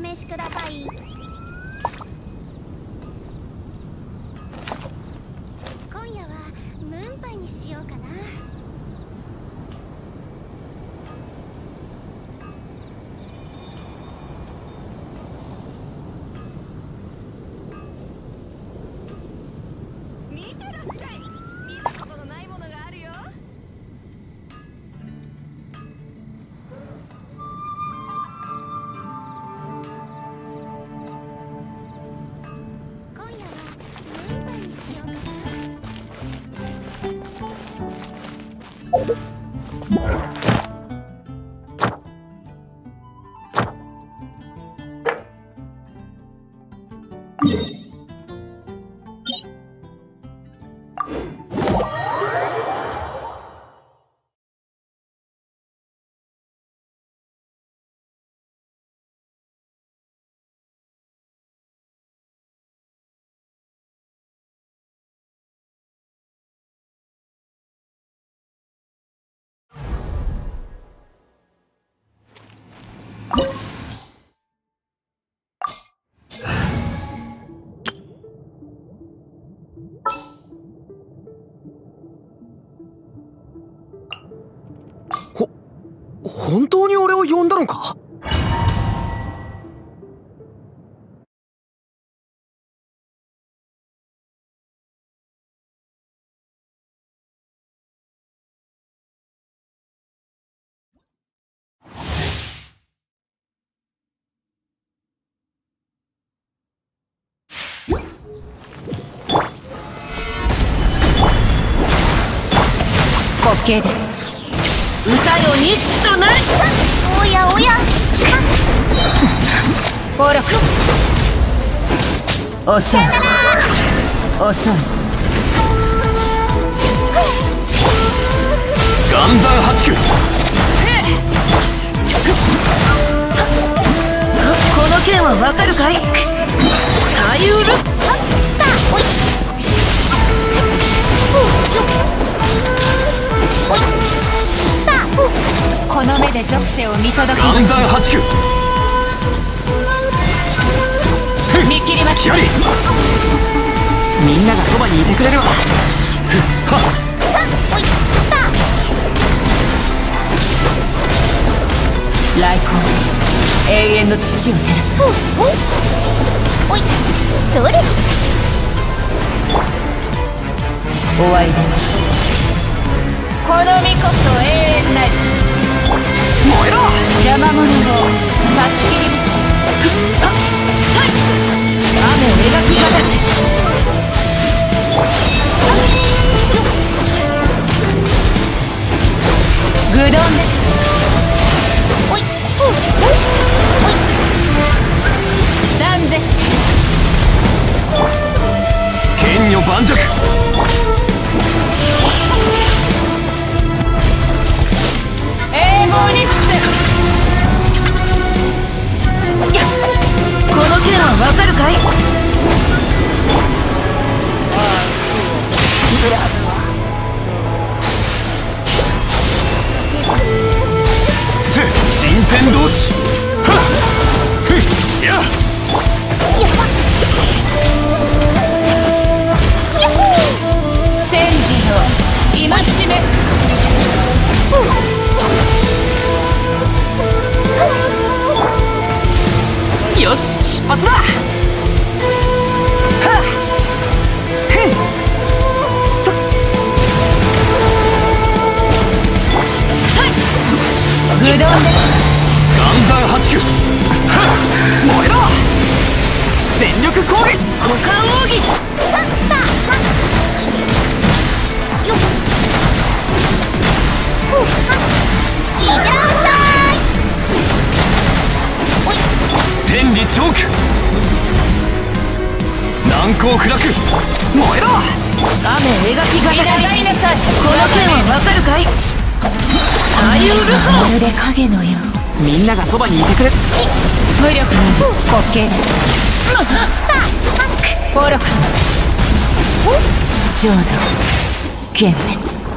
お試しください。ほ本当に俺を呼んだのか？滑稽です。歌よ錦となりおやおや。ボロク遅い。遅い。岩山八九。この剣はわかるかい？サユルさあおいこの目で属性を見届け岩まし見切りましょうみんながそばにいてくれるわ来光永遠の土を照らす。おい。それ。終わりですこの身こそ永遠なり。燃えろ！邪魔者を断ち切りましょうあっさい！雨を描く形。愚論で。すおい。おい。おい。断絶。剣女盤石。永劫に伏せこの剣はわかるかい？せ新天道地はっふっや。戦時の戒めよし出発だ。はっ。へん。と愚論です岩山八九はっ。燃えろ。全力攻撃。股間奥義天理チョーク。難攻不落。燃えろ。雨描き形。この剣はわかるかい？あゆるまるで影のよう。みんながそばにいてくれ。無力。な滑稽です愚か浄土。幻滅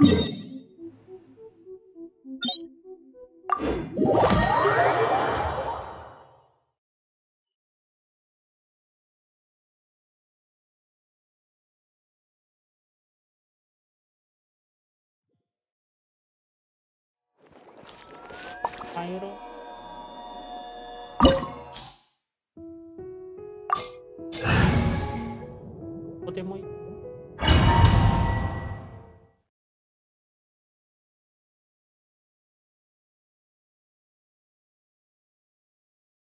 入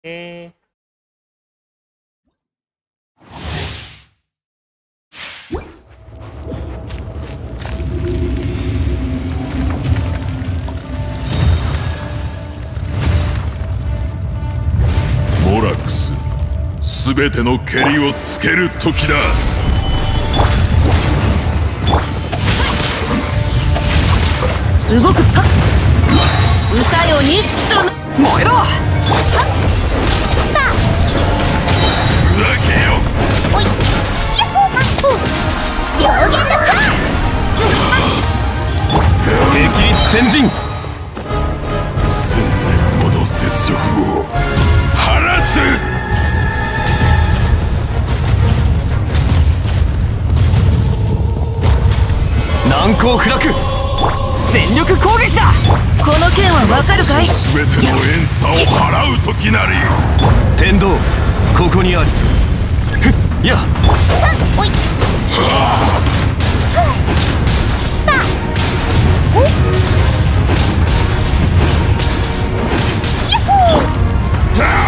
えモラックス全ての蹴りをつける時だ。動くはっ歌よ錦とな。燃えろ先陣千年もの雪辱を晴らす難攻不落全力攻撃だこの剣はわかるかい全ての怨嗟を払う時なり天道ここにありふっやさんおい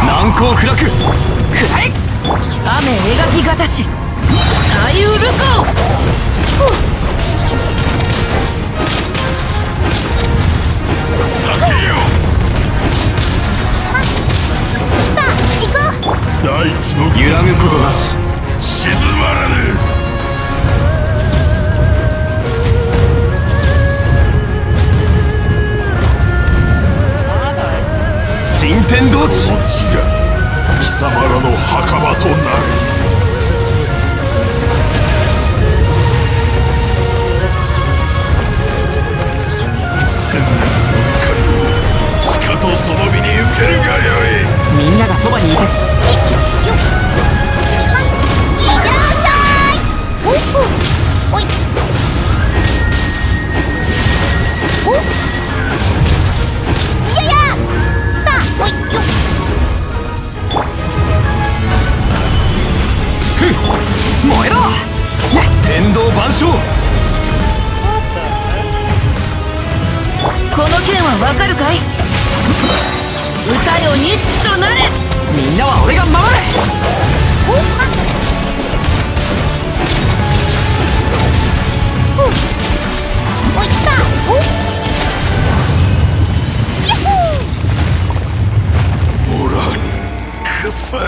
難攻不落く？らえ雨描きがたし。大ウルコ避けよさあ行こう。大地の揺らぐことなし。静まらぬ任天堂地この地が貴様らの墓場となる。千年の怒りをしかとその身に受けるがよい。みんながそばにいて。天道万象。この剣はわかるかい？歌よ錦となれ。みんなは俺が守れ。おいさあおヤッホーおらんくそ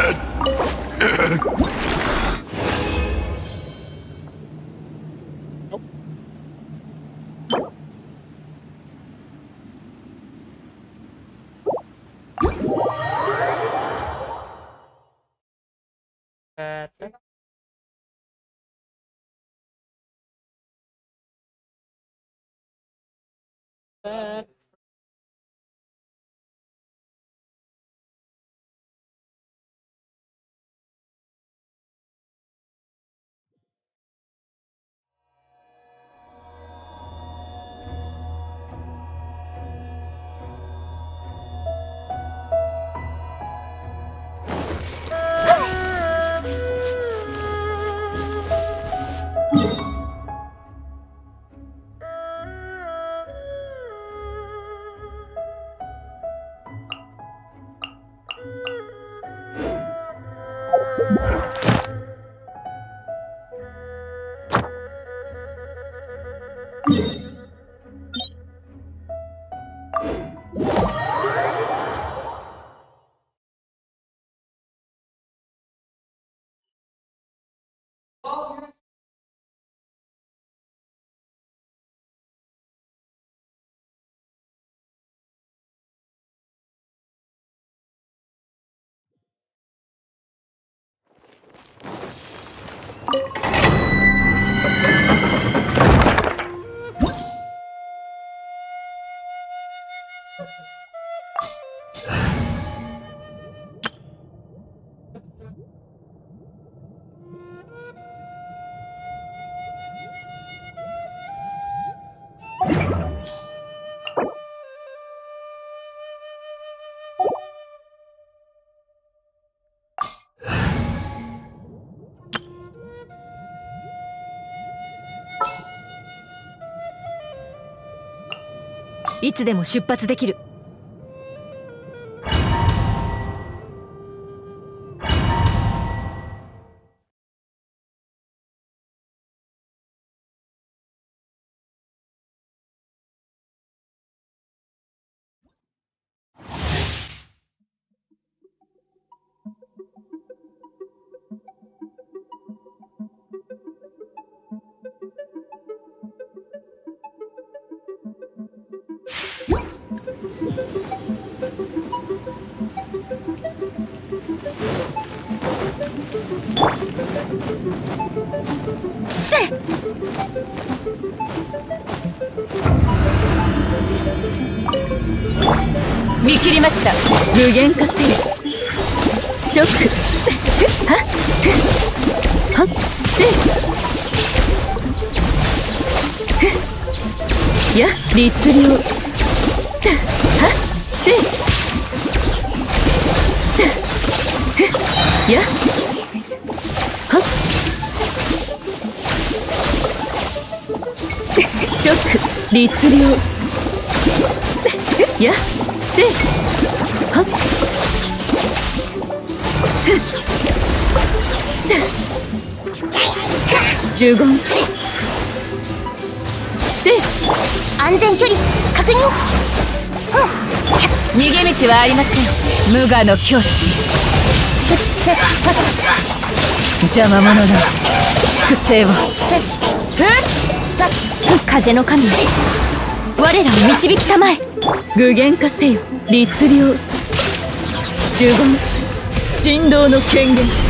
いつでも出発できる。はありません無我の境地邪魔者だ粛清を。風の神。我らを導きたまえ。具現化せよ。律令。呪言。振動の権限。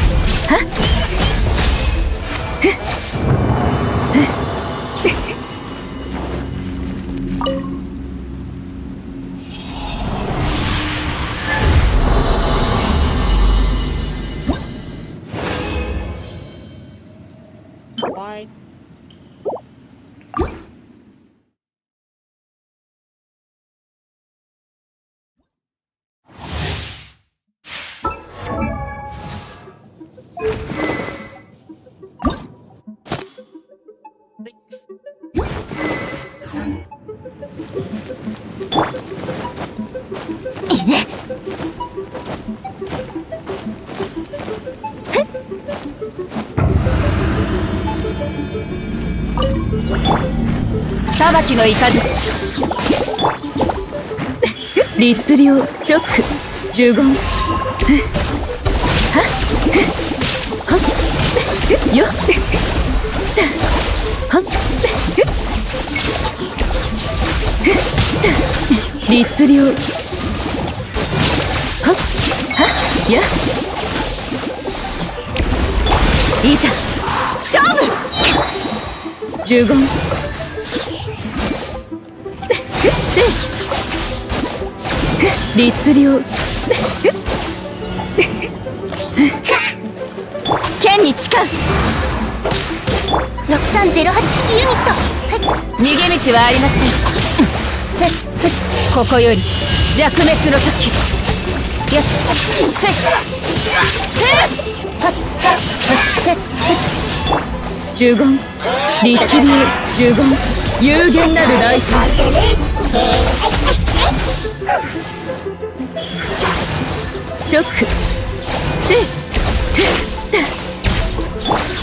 裁きの雷 律令チョック呪言よ？律令。は？っは？っや？いざ。勝負！呪言律令。剣に誓う。6308式ユニット。逃げ道はありません。ここより弱滅の時。やっせっせっはっはっせっ呪言律令呪言有限なるライショックせ。っ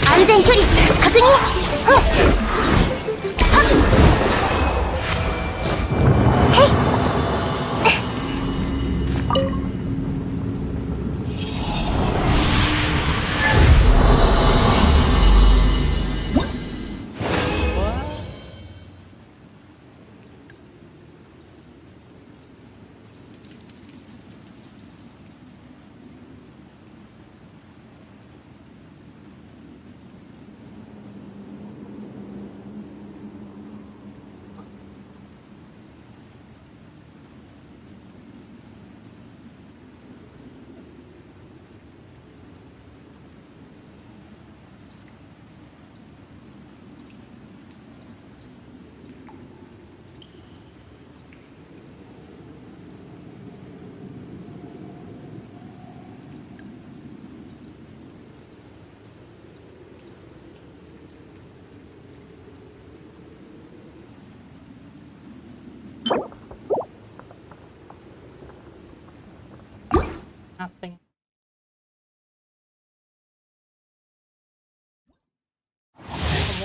安全距離確認。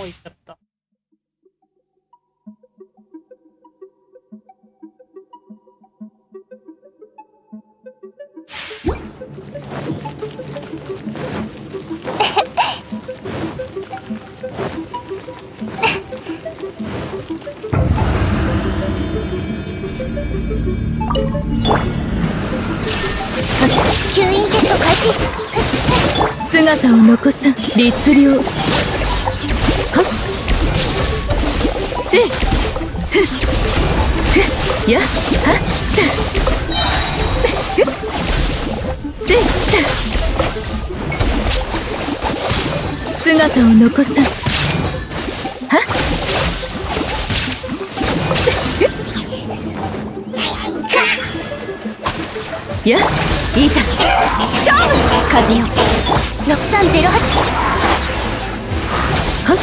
行っちゃった。吸引テスト開始姿を残さん律令はっせいやはせい姿を残さはやいざ。勝負。風よ6308はっ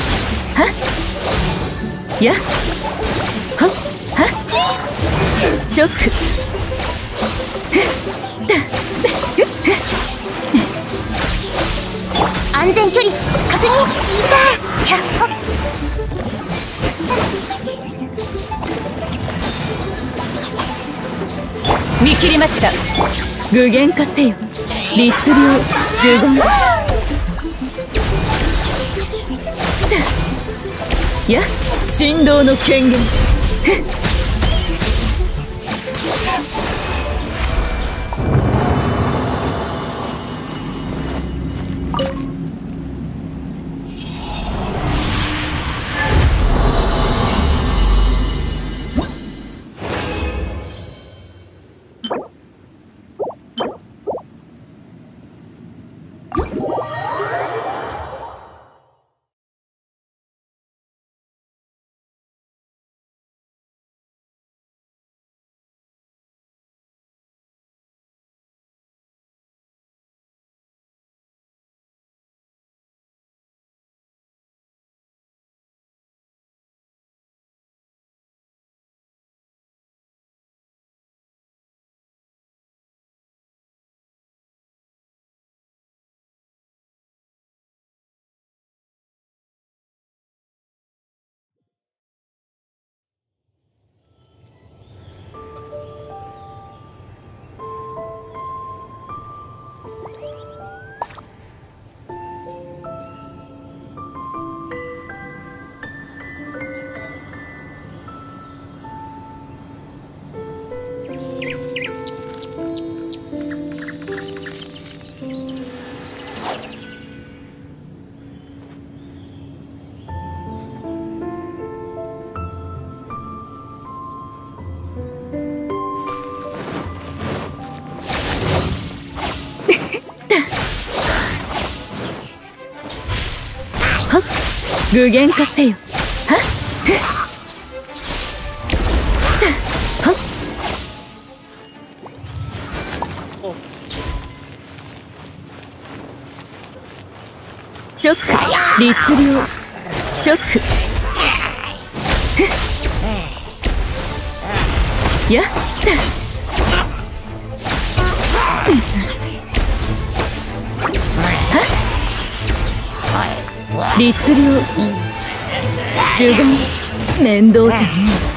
はっや。はっは。っチョック安全距離。確認。い。た100見切りました。具現化せよ。律令。呪言。や振動の権限具現化せよ。は？っチョック律令。チョックや？った律令呪言面倒じゃねえ。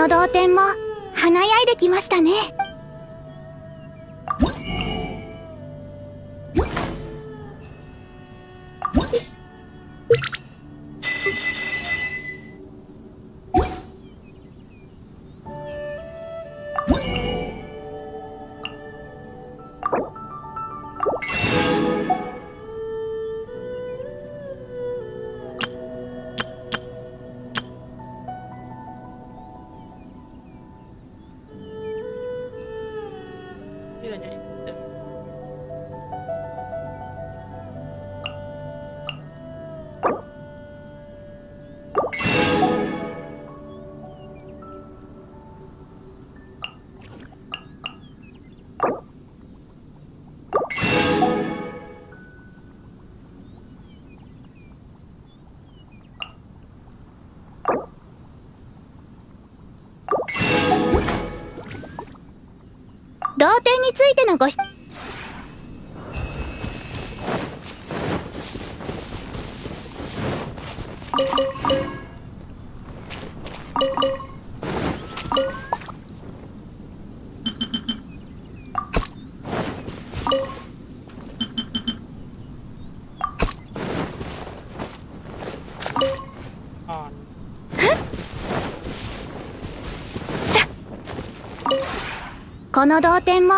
の同点も華やいできましたね。についてのご質この同点も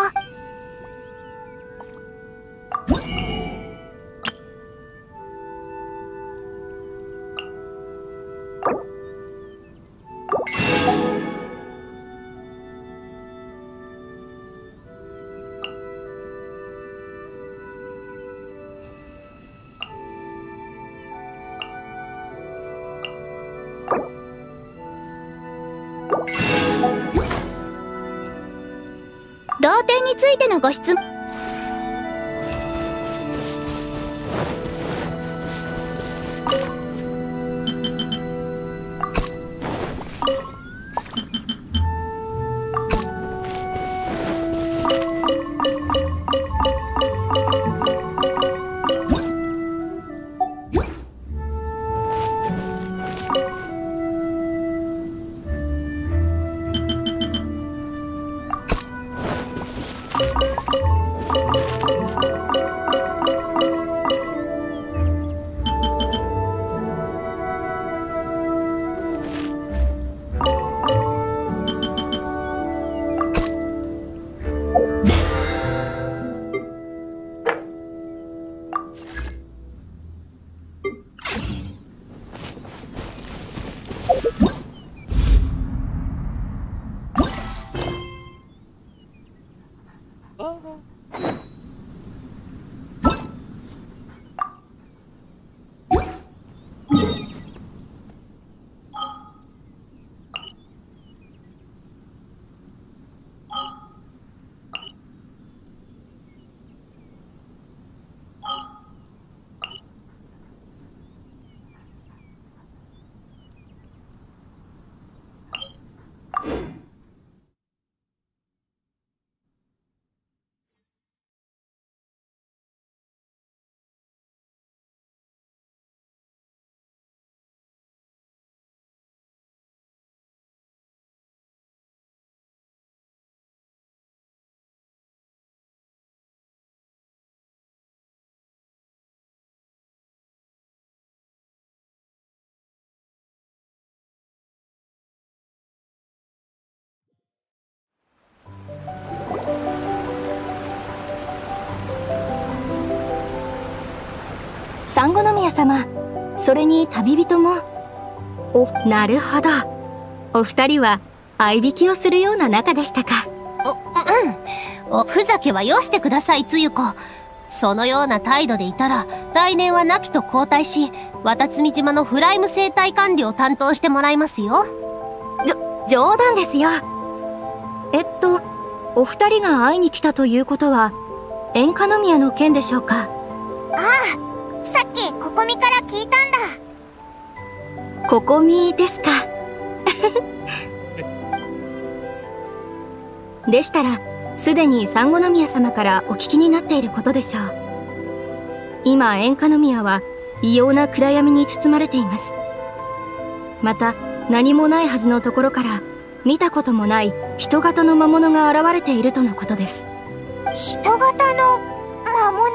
ご質問。産後宮様。それに旅人も。おなるほど。お二人は相引きをするような仲でしたか？おふざけはよしてくださいつゆ子。そのような態度でいたら来年は亡きと交代し渡積島のフライム生態管理を担当してもらいますよ。冗談ですよ。えっとお二人が会いに来たということは演歌宮の件でしょうか？さっきここみから聞いたんだ。ここみですか。でしたらすでに産後宮様からお聞きになっていることでしょう。今演歌宮は異様な暗闇に包まれています。また何もないはずのところから見たこともない人型の魔物が現れているとのことです。人型の魔物？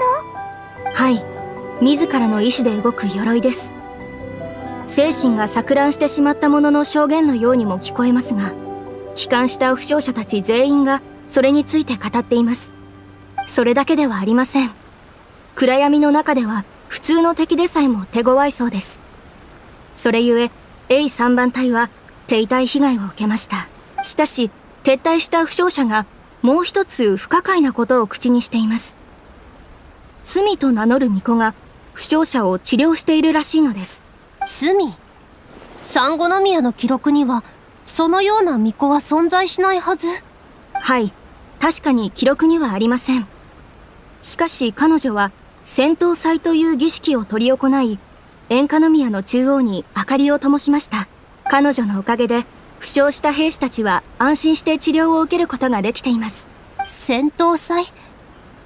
はい自らの意志で動く鎧です。精神が錯乱してしまった者の証言のようにも聞こえますが帰還した負傷者たち全員がそれについて語っています。それだけではありません。暗闇の中では普通の敵でさえも手強いそうです。それゆえ A3 番隊は手痛い被害を受けました。しかし撤退した負傷者がもう一つ不可解なことを口にしています。罪と名乗る巫女が負傷者を治療しているらしいのです。罪産後宮の記録にはそのような巫女は存在しないはず。はい。確かに記録にはありません。しかし彼女は戦闘祭という儀式を執り行い演歌宮の中央に明かりを灯しました。彼女のおかげで負傷した兵士たちは安心して治療を受けることができています。戦闘祭？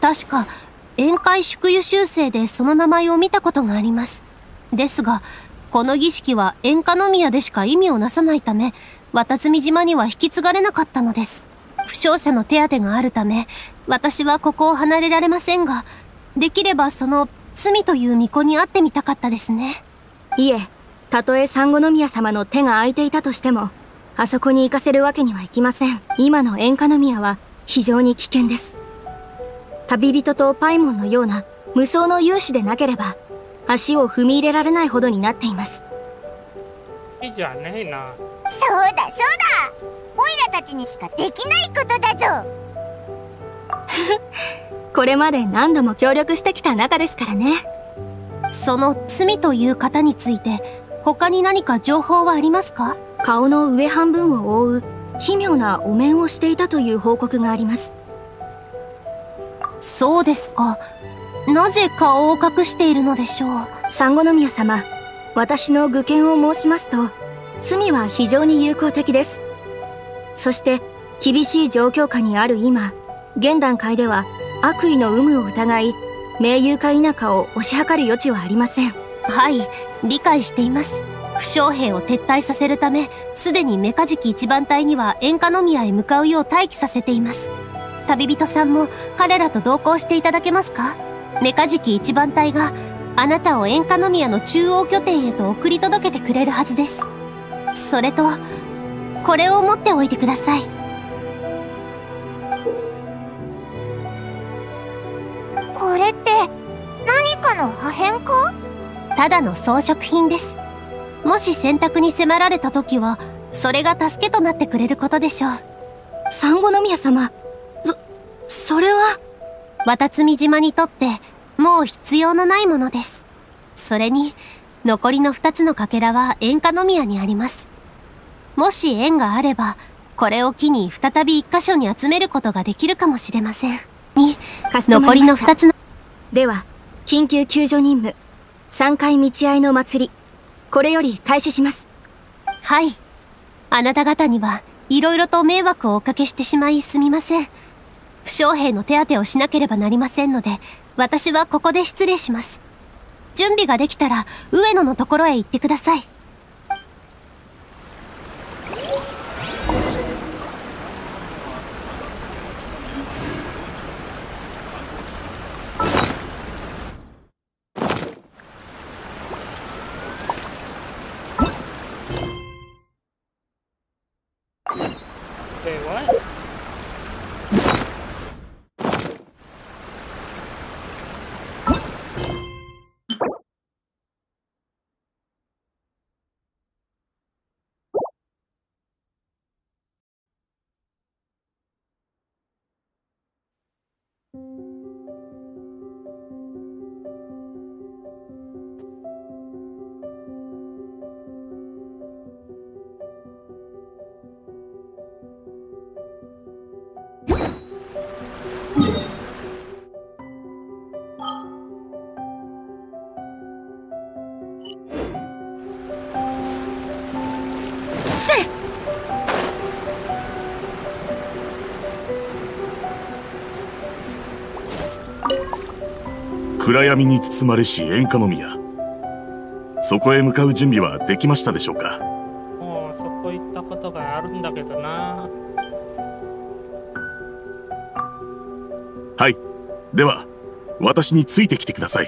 確か宴会祝湯修正でその名前を見たことがあります。ですがこの儀式は演歌の宮でしか意味をなさないため渡積島には引き継がれなかったのです。負傷者の手当があるため私はここを離れられませんができればその罪という巫女に会ってみたかったですね。いえたとえ産後宮様の手が空いていたとしてもあそこに行かせるわけにはいきません。今の演歌宮は非常に危険です。旅人とパイモンのような無双の勇士でなければ足を踏み入れられないほどになっています。いいじゃねえな。そうだそうだ。オイラたちにしかできないことだぞ。これまで何度も協力してきた仲ですからね。その罪という方について他に何か情報はありますか？顔の上半分を覆う奇妙なお面をしていたという報告がありますそうですか。なぜ顔を隠しているのでしょう。産後宮様私の愚見を申しますと罪は非常に有効的です。そして厳しい状況下にある今現段階では悪意の有無を疑い盟友か否かを推し量る余地はありません。はい理解しています。負傷兵を撤退させるためすでにメカジキ一番隊には演歌宮へ向かうよう待機させています旅人さんも彼らと同行していただけますか？メカジキ一番隊があなたを演歌宮の中央拠点へと送り届けてくれるはずです。それとこれを持っておいてください。これって何かの破片か？ただの装飾品です。もし選択に迫られた時はそれが助けとなってくれることでしょう。産後宮様そそれは？渡積島にとってもう必要のないものです。それに残りの2つのかけらは演歌宮にあります。もし縁があればこれを機に再び一箇所に集めることができるかもしれません。に残りの2つの。では緊急救助任務。3回道合いの祭り。これより開始します。はい。あなた方にはいろいろと迷惑をおかけしてしまいすみません。負傷兵の手当てをしなければなりませんので私はここで失礼します。準備ができたら上野のところへ行ってください。暗闇に包まれし演歌の宮。そこへ向かう準備はできましたでしょうか？もうそこ行ったことがあるんだけどな。はい。では私についてきてください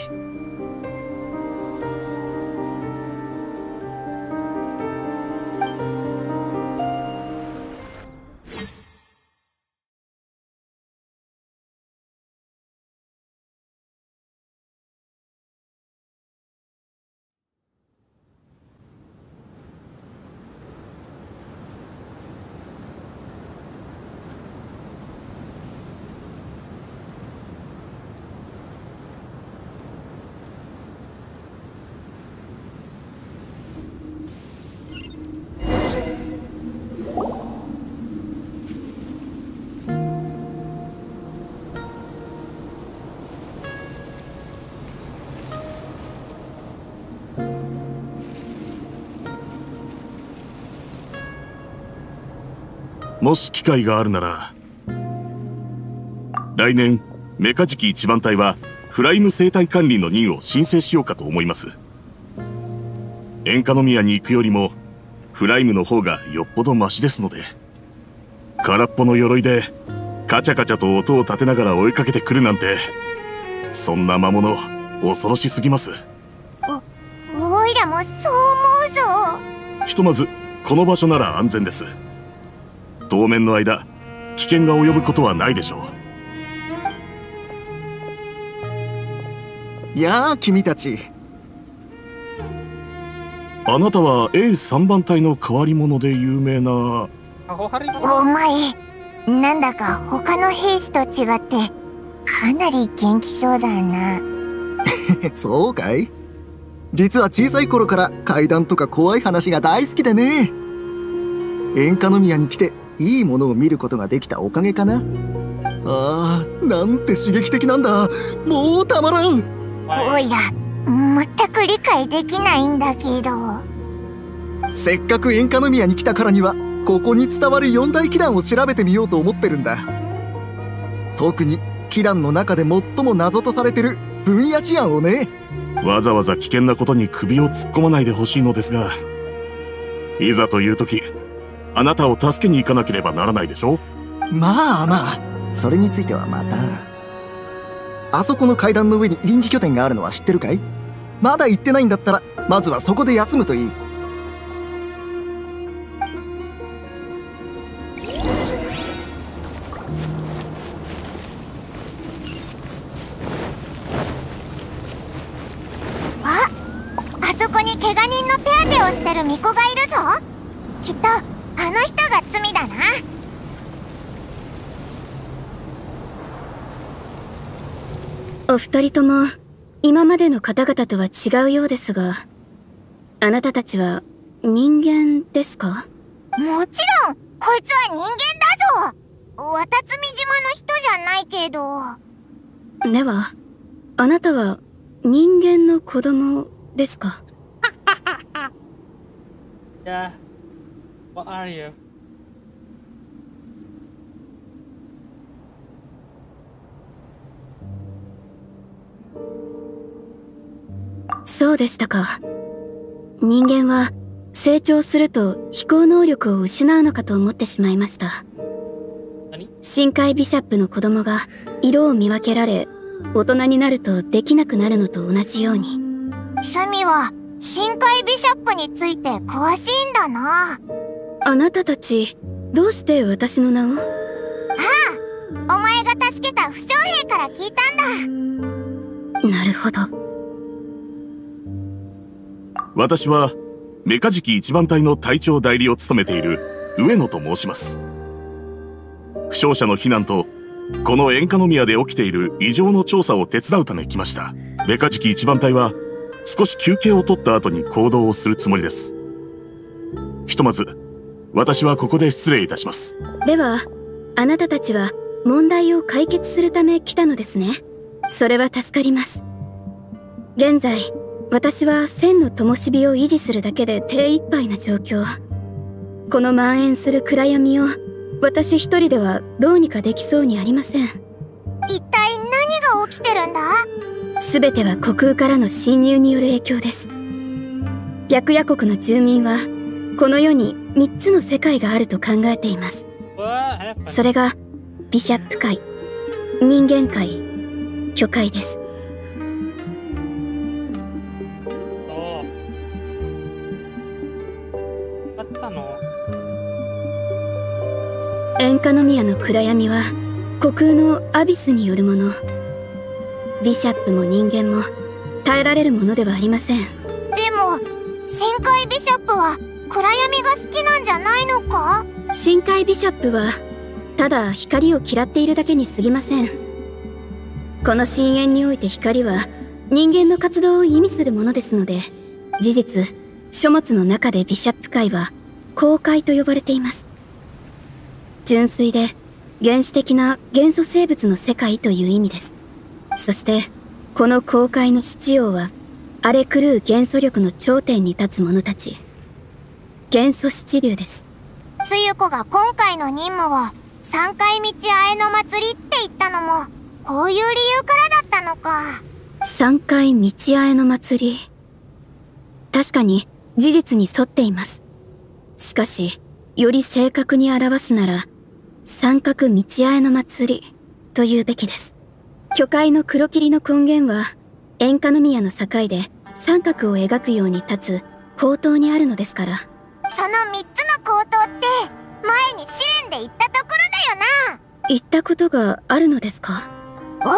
もし機会があるなら来年メカジキ一番隊はフライム生態管理の任を申請しようかと思います。演歌宮に行くよりもフライムの方がよっぽどマシですので空っぽの鎧でカチャカチャと音を立てながら追いかけてくるなんてそんな魔物恐ろしすぎます。おいらもそう思うぞ。ひとまずこの場所なら安全です当面の間危険が及ぶことはないでしょいやあ君たち。うあなたは A3 番隊の変わり者で有名な。お前なんだか他の兵士と違ってかなり元気そうだな。そうかい？実は小さい頃から階段とか怖い話が大好きでね。演歌宮に来ていいものを見ることができたおかげかな。あーなんて刺激的なんだ。もうたまらん。おいら全く理解できないんだけど。せっかく演歌宮に来たからにはここに伝わる四大祈願を調べてみようと思ってるんだ。特に祈願の中で最も謎とされてる分野治安をね。わざわざ危険なことに首を突っ込まないでほしいのですがいざという時あなたを助けに行かなければならないでしょ？まあまあ。それについてはまた。あそこの階段の上に臨時拠点があるのは知ってるかい？まだ行ってないんだったらまずはそこで休むといい二人とも今までの方々とは違うようですがあなたたちは人間ですか？もちろんこいつは人間だぞ渡積島の人じゃないけどではあなたは人間の子供ですか？Yeah. What are you? そうでしたか。人間は成長すると飛行能力を失うのかと思ってしまいました。何？深海ビシャップの子供が色を見分けられ大人になるとできなくなるのと同じように。サミは深海ビシャップについて詳しいんだな。あなたたちどうして私の名を？お前が助けた負傷兵から聞いたんだなるほど。私はメカジキ一番隊の隊長代理を務めている上野と申します。負傷者の避難とこの塩化宮で起きている異常の調査を手伝うため来ました。メカジキ一番隊は少し休憩を取った後に行動をするつもりです。ひとまず私はここで失礼いたします。ではあなたたちは問題を解決するため来たのですねそれは助かります。現在私は千の灯火を維持するだけで手一杯な状況。この蔓延する暗闇を私一人ではどうにかできそうにありません。一体何が起きてるんだ？全ては虚空からの侵入による影響です。白夜国の住民はこの世に3つの世界があると考えています?それがビシャップ界人間界巨界です。そうあったの？塩化宮の暗闇は虚空のアビスによるもの。ビシャップも人間も耐えられるものではありません。でも深海ビシャップは暗闇が好きなんじゃないのか？深海ビシャップはただ光を嫌っているだけに過ぎませんこの深淵において光は人間の活動を意味するものですので事実書物の中でビシャップ界は公海と呼ばれています。純粋で原始的な元素生物の世界という意味です。そしてこの公海の七王は荒れ狂う元素力の頂点に立つ者たち。元素七流です。つゆ子が今回の任務を三回道あえの祭りって言ったのもこういう理由からだったのか。三回道あえの祭り。確かに事実に沿っています。しかしより正確に表すなら三角道あえの祭りというべきです。巨海の黒霧の根源は塩化宮の境で三角を描くように立つ口頭にあるのですから。その3つの口頭って前に試練で言ったところだよな。言ったことがあるのですか？おう。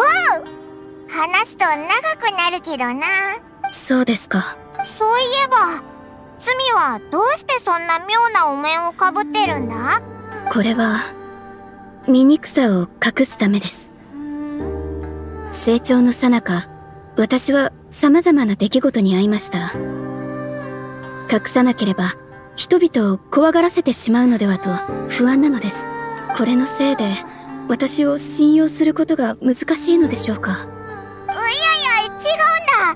話すと長くなるけどな。そうですか。そういえば罪はどうしてそんな妙なお面をかぶってるんだ？これは醜さを隠すためです。成長の最中私は様々な出来事に遭いました。隠さなければ人々を怖がらせてしまうのではと不安なのです。これのせいで私を信用することが難しいのでしょうか？いやいや違うん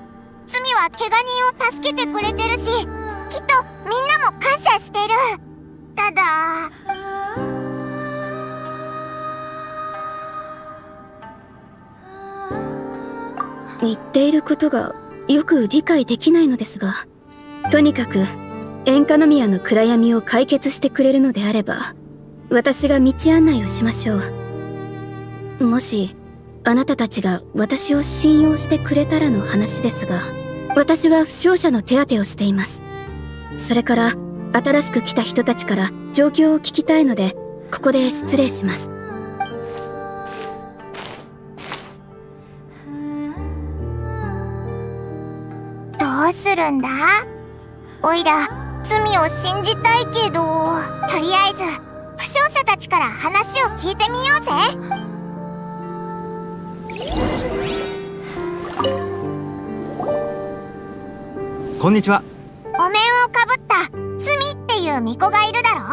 だ。罪は怪我人を助けてくれてるしきっとみんなも感謝してる。ただ。言っていることがよく理解できないのですがとにかく塩化宮の暗闇を解決してくれるのであれば私が道案内をしましょうもしあなたたちが私を信用してくれたらの話ですが私は負傷者の手当てをしています。それから新しく来た人たちから状況を聞きたいのでここで失礼します。どうするんだ？おいら罪を信じたいけどとりあえず負傷者たちから話を聞いてみようぜ。こんにちは。お面をかぶった罪っていう巫女がいるだろ？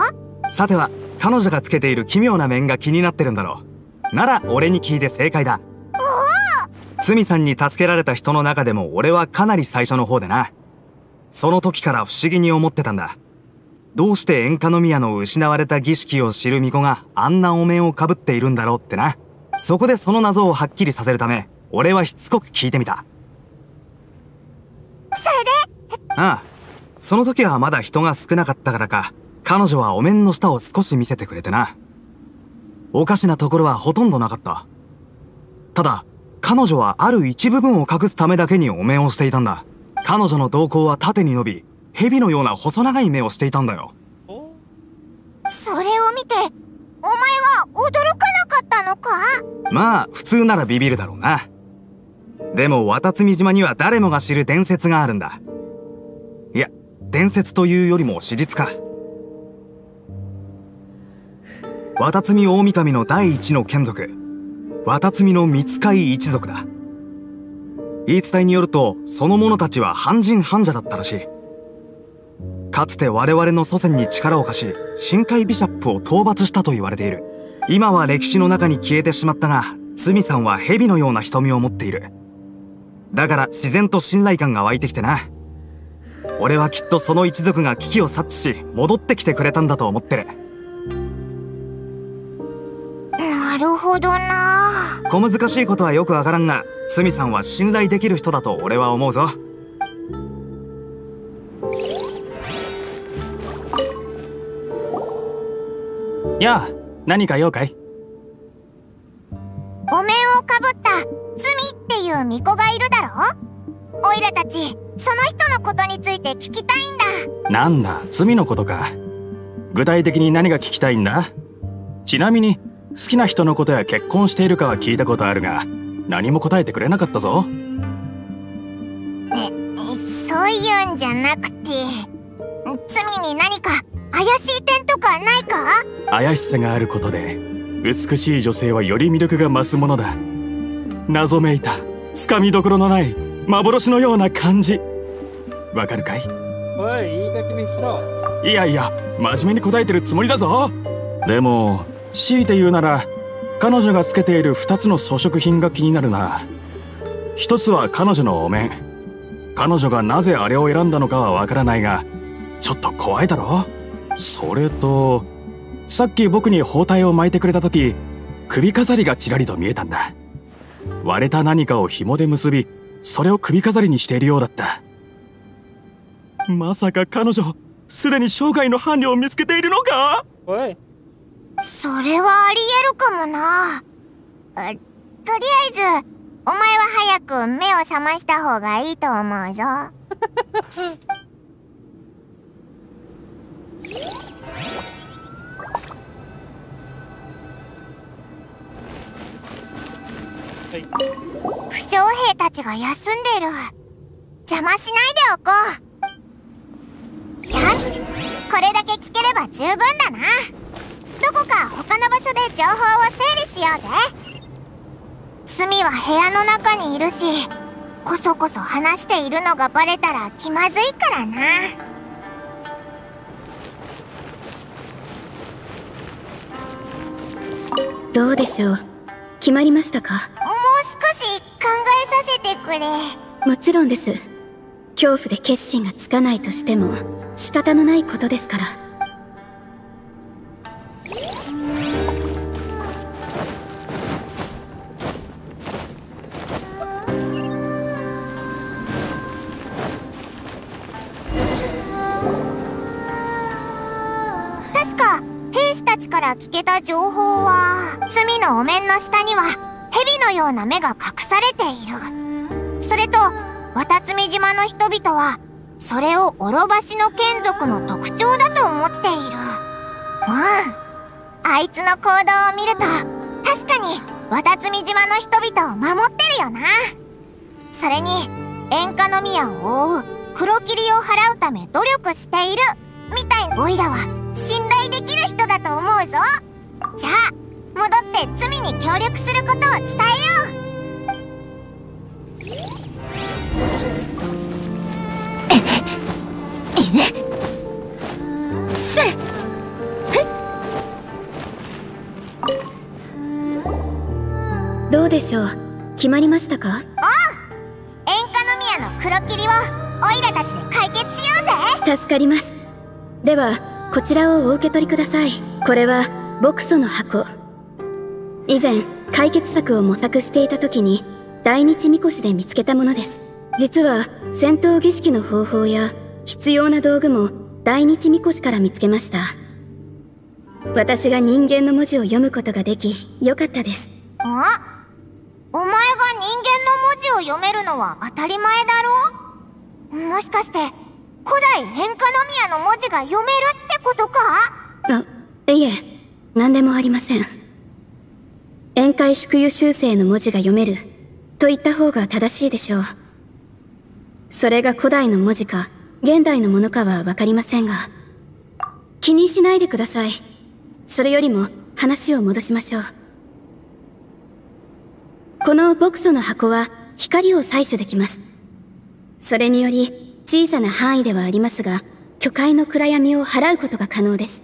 さては彼女がつけている奇妙な面が気になってるんだろう。なら俺に聞いて正解だ。つみさんに助けられた人の中でも俺はかなり最初の方でな。その時から不思議に思ってたんだ。どうして塩化宮の失われた儀式を知る巫女があんなお面をかぶっているんだろうってな。そこでその謎をはっきりさせるため俺はしつこく聞いてみた。それで？ああ。その時はまだ人が少なかったからか。彼女はお面の下を少し見せてくれてな。おかしなところはほとんどなかった。ただ彼女はある一部分を隠すためだけにお面をしていたんだ。彼女の瞳孔は縦に伸び蛇のような細長い目をしていたんだよ。それを見てお前は驚かなかったのか？まあ普通ならビビるだろうなでも渡積島には誰もが知る伝説があるんだ。いや伝説というよりも史実か。渡積大神の第一の眷属。綿摘みの三海一族だ。言い伝えによるとその者たちは半人半者だったらしい。かつて我々の祖先に力を貸し深海ビシャップを討伐したと言われている。今は歴史の中に消えてしまったが罪さんは蛇のような瞳を持っている。だから自然と信頼感が湧いてきてな。俺はきっとその一族が危機を察知し戻ってきてくれたんだと思ってる。なるほどな。小難しいことはよくわからんが罪さんは信頼できる人だと俺は思うぞ。やあ何か用かい？お面をかぶった罪っていう巫女がいるだろ？オイラたちその人のことについて聞きたいんだ。なんだ罪のことか。具体的に何が聞きたいんだ？ちなみに好きな人のことや結婚しているかは聞いたことあるが何も答えてくれなかったぞ。えそういうんじゃなくて罪に何か怪しい点とかないか？怪しさがあることで美しい女性はより魅力が増すものだ。謎めいたつかみどころのない幻のような感じ。わかるかい？おい言いがけにしろ。いやいや真面目に答えてるつもりだぞ。でも強いて言うなら彼女がつけている2つの装飾品が気になるな。一つは彼女のお面。彼女がなぜあれを選んだのかはわからないがちょっと怖いだろ。それとさっき僕に包帯を巻いてくれた時首飾りがちらりと見えたんだ割れた何かを紐で結びそれを首飾りにしているようだった。まさか彼女すでに生涯の伴侶を見つけているのか？おい。それはありえるかもな。あとりあえずお前は早く目を覚ました方がいいと思うぞ はい。負傷兵たちが休んでいる。邪魔しないでおこう。よし。これだけ聞ければ十分だな。どこか他の場所で情報を整理しようぜ。スミは部屋の中にいるしこそこそ話しているのがバレたら気まずいからな。どうでしょう決まりましたか？もう少し考えさせてくれ。もちろんです。恐怖で決心がつかないとしても仕方のないことですから兵士たちから聞けた情報は罪のお面の下には蛇のような目が隠されている。それと渡積島の人々はそれをオロバシの眷属の特徴だと思っている。うん。あいつの行動を見ると確かに渡積島の人々を守ってるよな。それに塩化の宮を覆う黒霧を払うため努力しているみたいな。オイラは信頼できる人だと思うぞ。じゃあ戻って罪に協力することを伝えよどうでしょう。決まりましたか？うおう。塩化の宮の黒霧をオイラたちで解決しようぜ。助かります。ではこちらをお受け取りください。これはボクソの箱。以前解決策を模索していた時に大日みこしで見つけたものです。実は戦闘儀式の方法や必要な道具も大日みこしから見つけました。私が人間の文字を読むことができよかったです。んお前が人間の文字を読めるのは当たり前だろ？もしかして古代変化の宮の文字が読める？ってことか？あいえ何でもありません。宴会祝湯修正の文字が読める。と言った方が正しいでしょう。それが古代の文字か現代のものかは分かりませんが。気にしないでください。それよりも話を戻しましょう。このボクソの箱は光を採取できます。それにより小さな範囲ではありますが、巨海の暗闇を払うことが可能です。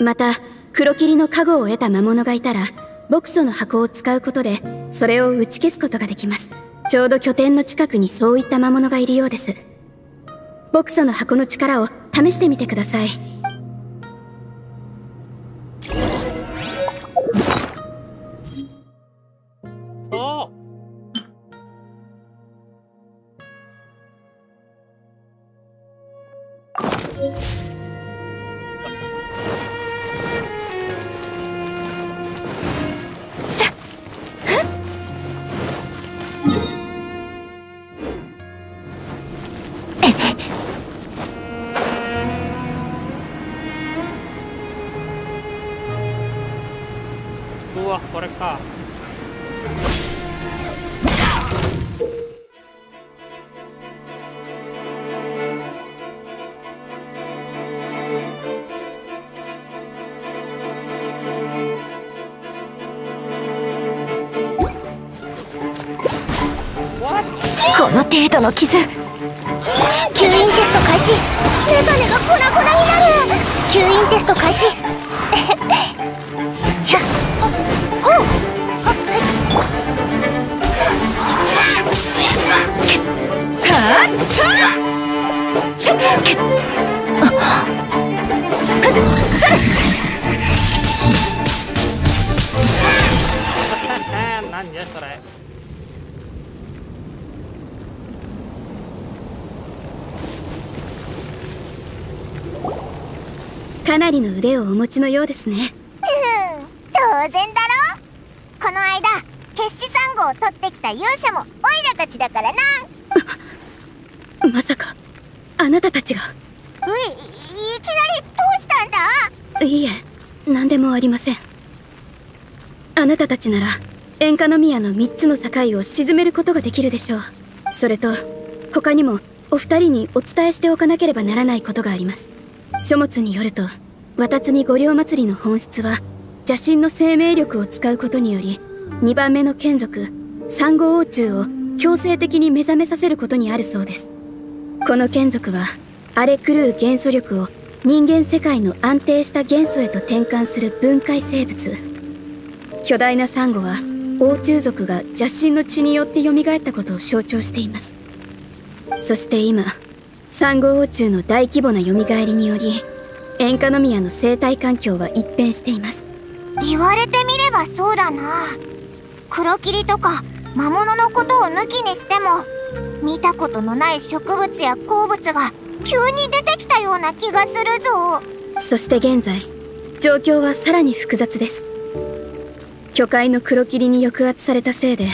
また、黒霧の加護を得た魔物がいたら、牧草の箱を使うことで、それを打ち消すことができます。ちょうど拠点の近くにそういった魔物がいるようです。牧草の箱の力を試してみてください。ちのようですね。うん当然だろこの間決死サンゴを取ってきた勇者もオイラたちだからなまさか、あなたたちが。ういいいきなりどうしたんだ？いいえ、何でもありません。あなたたちなら、塩化の宮の3つの境を沈めることができるでしょう。それと、他にも、お二人にお伝えしておかなければならないことがあります。書物によると、渡積御陵祭りの本質は、邪神の生命力を使うことにより、2番目の眷属、三号王中を強制的に目覚めさせることにあるそうです。この眷属は荒れ狂う元素力を人間世界の安定した元素へと転換する分解生物巨大なサンゴは王中族が邪神の血によって蘇ったことを象徴していますそして今サンゴ王中の大規模な蘇りにより塩化宮の生態環境は一変しています。言われてみればそうだな。黒霧とか魔物のことを抜きにしても見たことのない植物や鉱物が急に出てきたような気がするぞ。そして現在状況はさらに複雑です。巨海の黒霧に抑圧されたせいで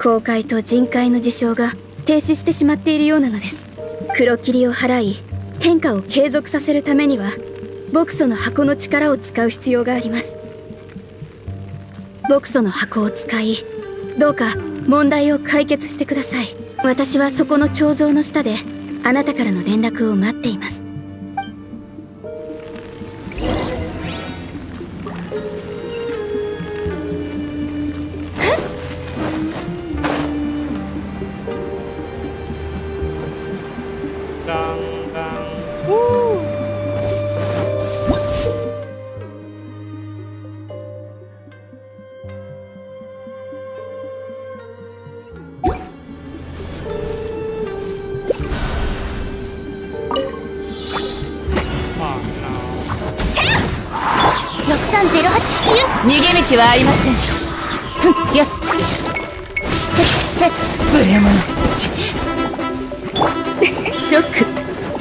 公海と人海の事象が停止してしまっているようなのです。黒霧を払い変化を継続させるためには牧草の箱の力を使う必要があります。牧草の箱を使いどうか問題を解決してください。私はそこの彫像の下であなたからの連絡を待っています。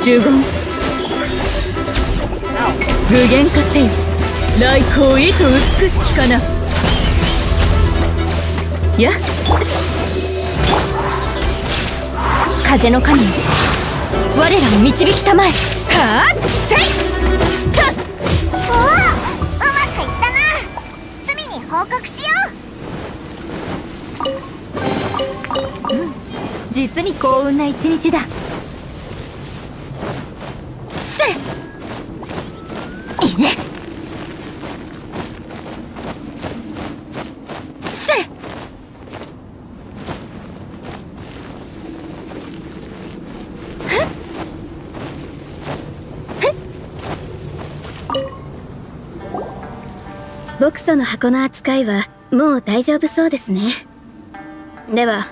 呪言具現化せよ来光意図美しきかな。や風の神。よ我らを導きたまえ。はあ？せい。たおおうまくいったな。罪に報告しよ実に幸運な一日だ牧祖の箱の扱いはもう大丈夫そうですね。では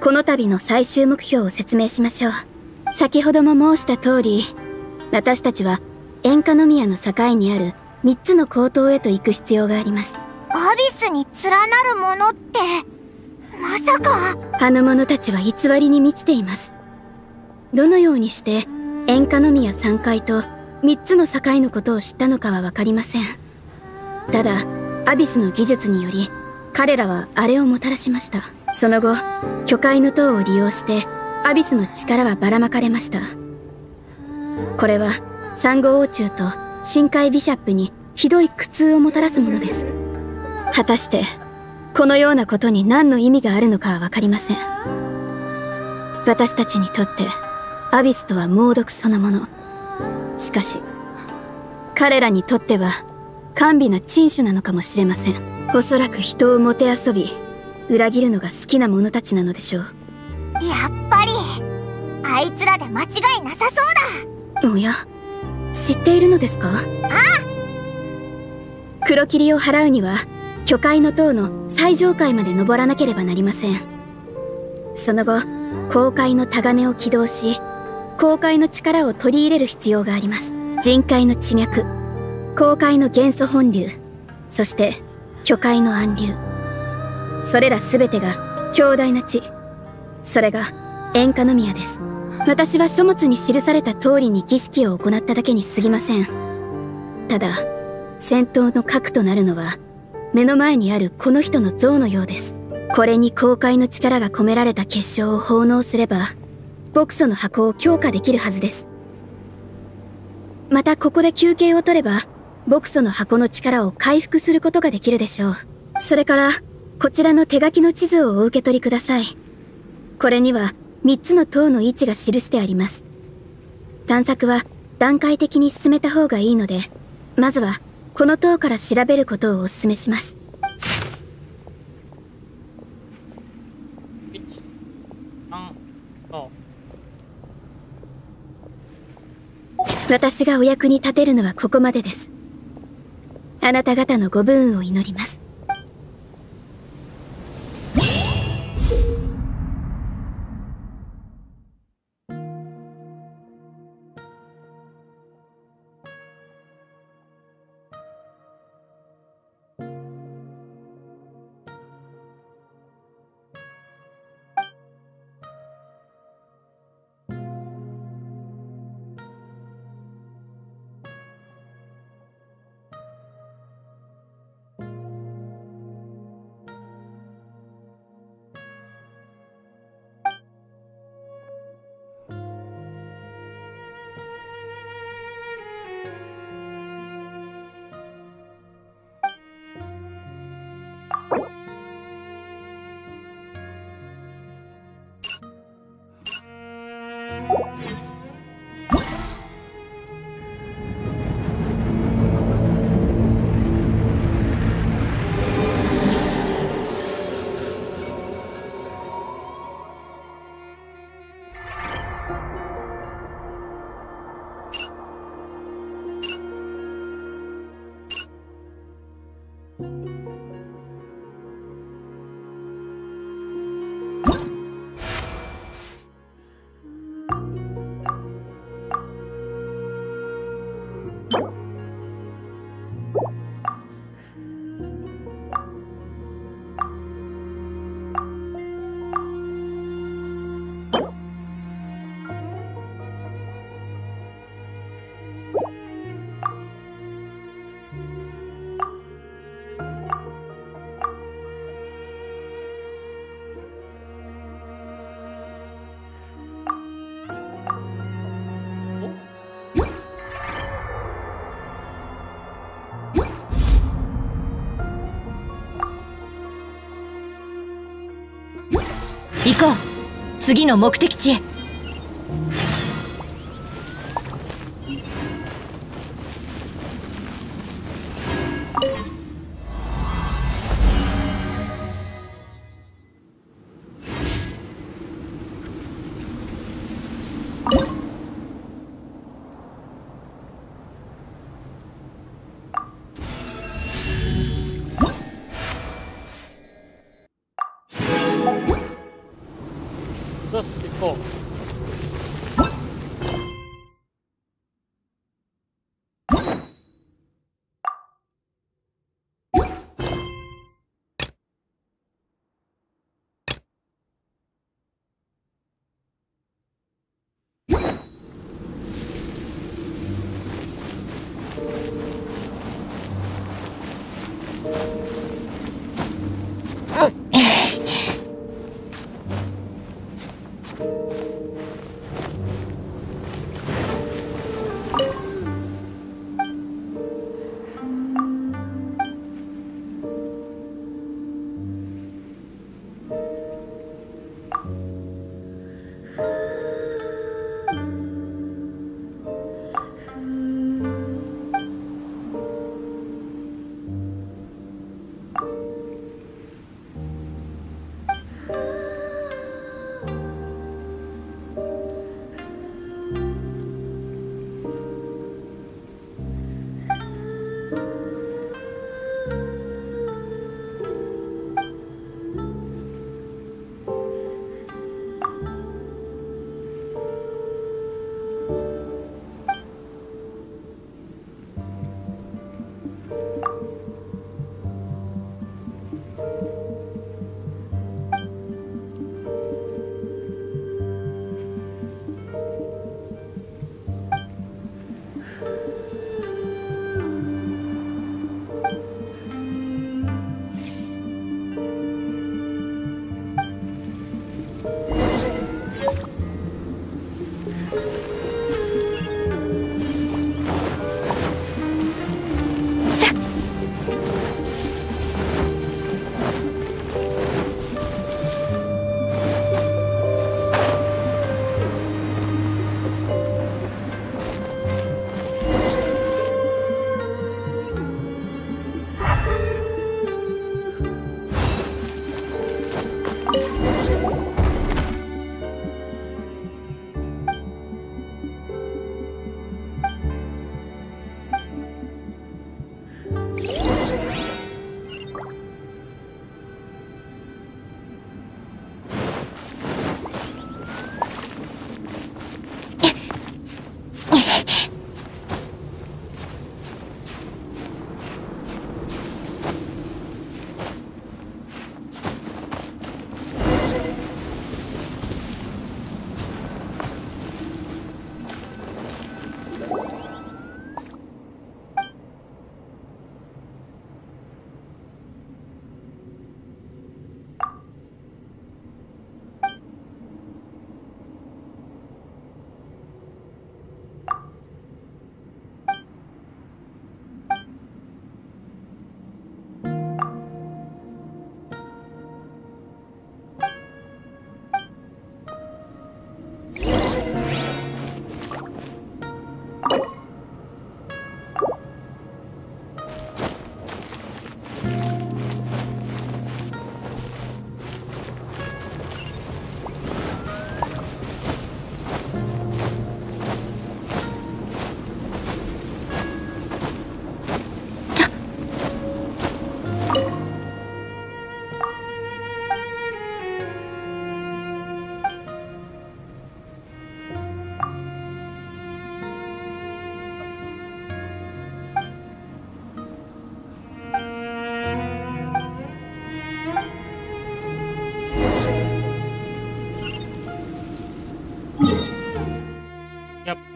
この度の最終目標を説明しましょう。先ほども申した通り私たちは塩化宮の境にある3つの高等へと行く必要があります。アビスに連なるものってまさか。あの者たちは偽りに満ちています。どのようにして塩化宮3階と3つの境のことを知ったのかは分かりませんただアビスの技術により彼らはあれをもたらしました。その後巨海の塔を利用してアビスの力はばらまかれました。これはサンゴ王虫と深海ビシャップにひどい苦痛をもたらすものです。果たしてこのようなことに何の意味があるのかは分かりません。私たちにとってアビスとは猛毒そのもの。しかし彼らにとっては甘美な珍種なのかもしれません。おそらく人をもてあそび裏切るのが好きな者たちなのでしょう。やっぱりあいつらで間違いなさそうおや知っているのですか？だあ。黒霧を払うには巨海の塔の最上階まで登らなければなりません。その後公海のタガネを起動し公海の力を取り入れる必要があります。人海の地脈公海の元素本流そして巨海の暗流。それら全てが強大な地。それが塩化宮です。私は書物に記された通りに儀式を行っただけに過ぎません。ただ戦闘の核となるのは目の前にあるこの人の像のようです。これに公開の力が込められた結晶を奉納すれば牧祖の箱を強化できるはずです。またここで休憩を取れば牧祖の箱の力を回復することができるでしょう。それからこちらの手書きの地図をお受け取りください。これには3つの塔の位置が記してあります。探索は段階的に進めた方がいいのでまずはこの塔から調べることをお勧めします。私がお役に立てるのはここまでですあなた方のご分を祈ります。次の目的地へ。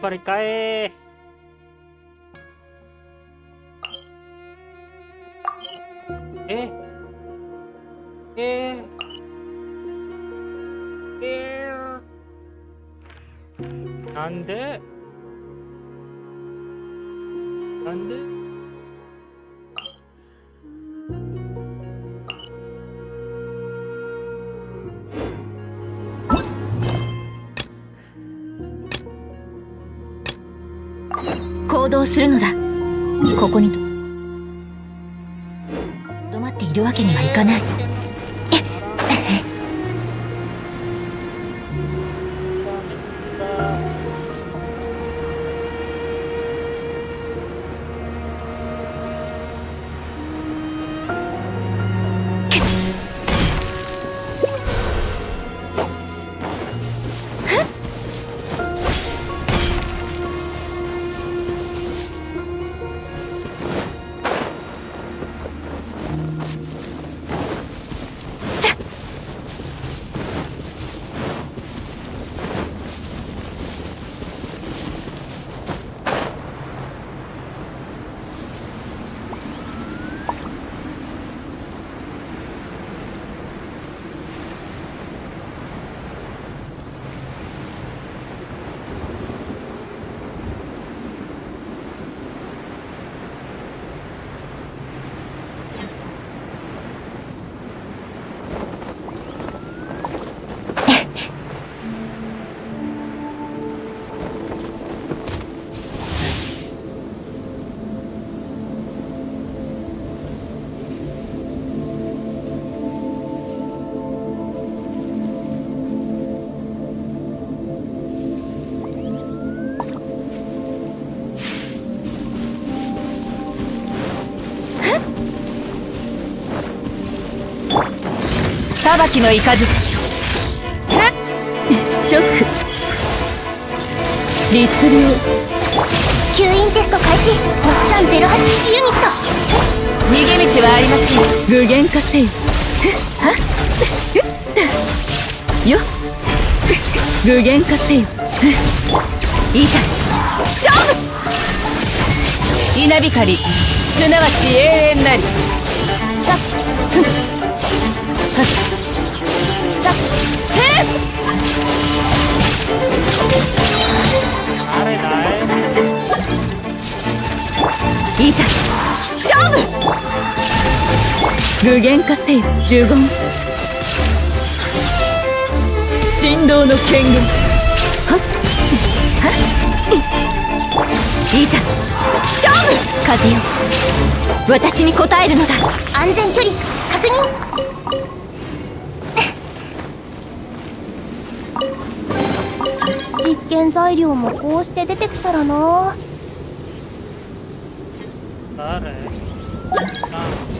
やっぱりかええええなんで？をするのだ。ここにと。どまっているわけにはいかない。裁きの雷直律令吸引テスト開始。おっさん08ユニット。逃げ道はありません。具現化せよ。はよ具現化せよ。いざ勝負。稲光。すなわち永遠なりいざ。勝負！具現化せよ呪言。振動の権限はっ。はっ。いざ。勝負！風よ。私に応えるのだ。安全距離確認。実験材料もこうして出てきたらな。誰あわ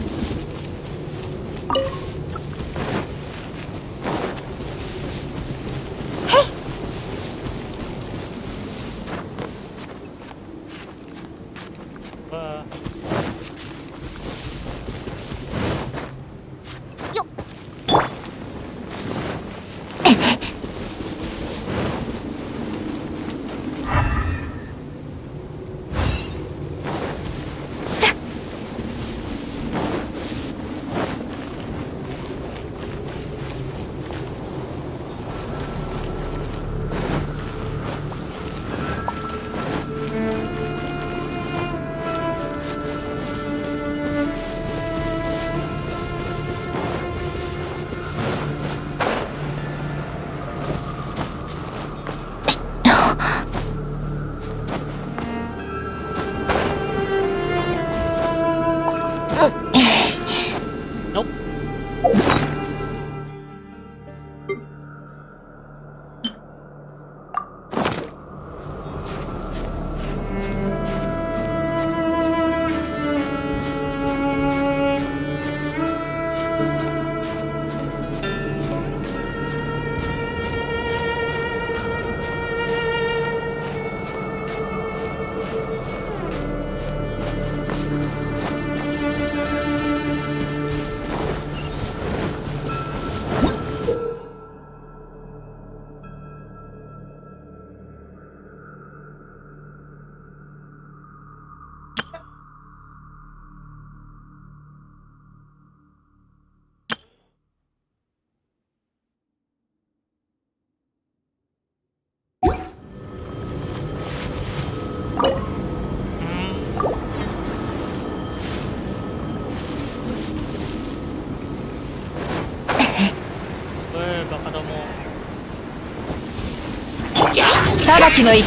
裁きの雷うわ。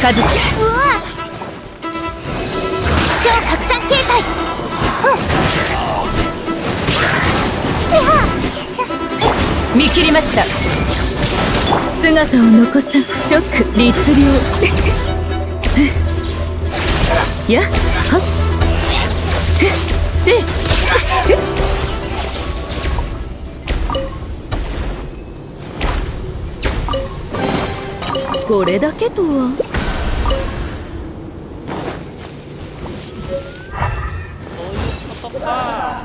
超拡散形態。見切りました。姿を残さ直律令 や？っは？っせこれだけとは。そういうことか。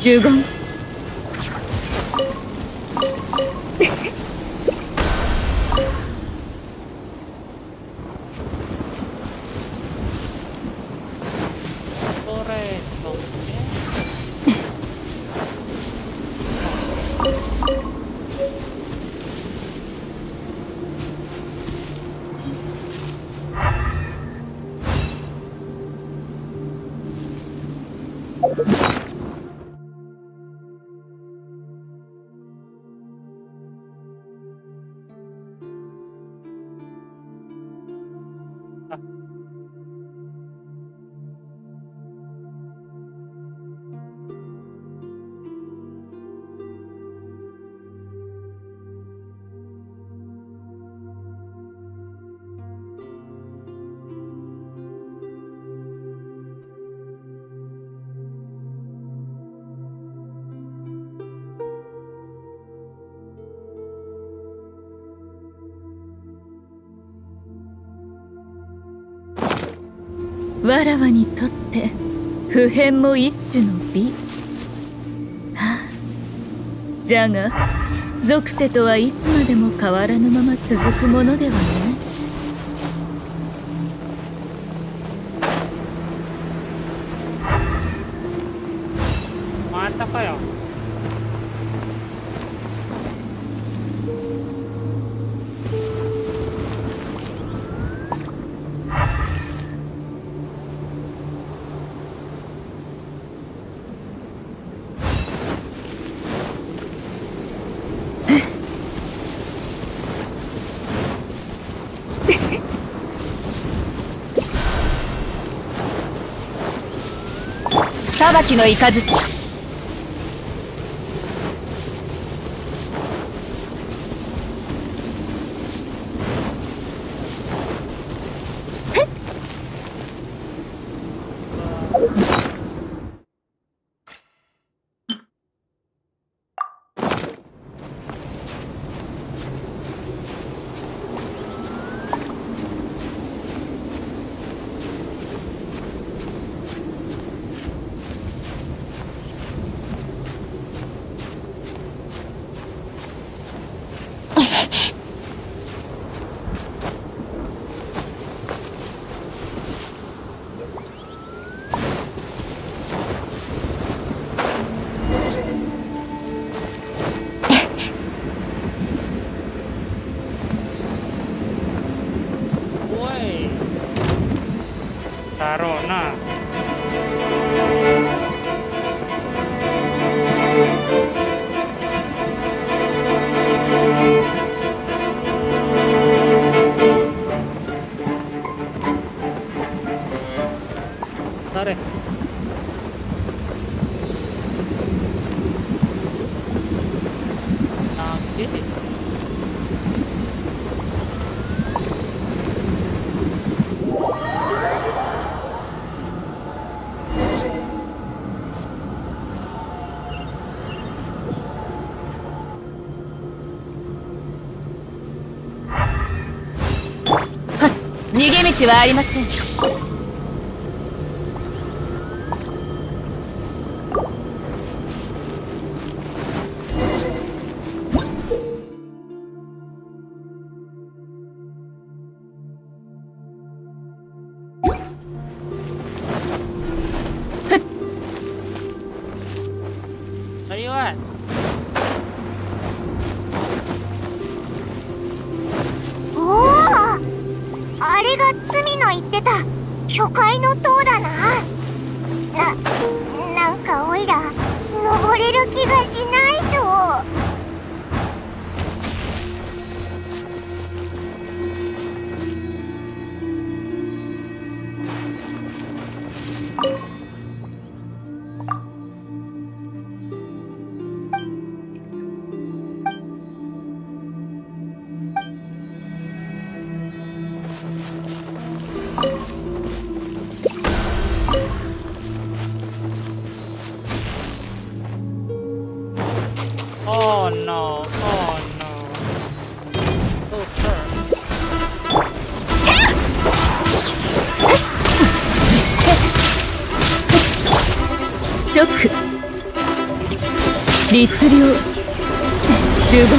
呪言普遍も一種の美。はあ。じゃが属性とはいつまでも変わらぬまま続くものではない。きの雷はありません。律令十分。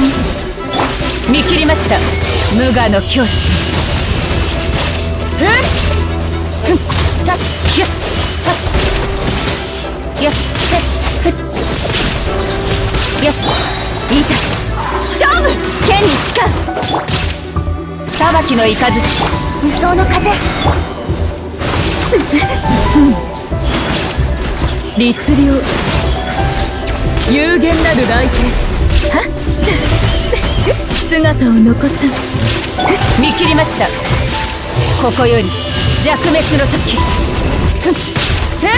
見切りました。無我の境地。ふん。ふんたっ。ひゃたっ。やっ。ふっ。やっ。いざ勝負剣に誓う裁きの雷無双の風律令有限なる来店。は？っ姿を残さん見切りました。ここより弱滅の時。ふってっ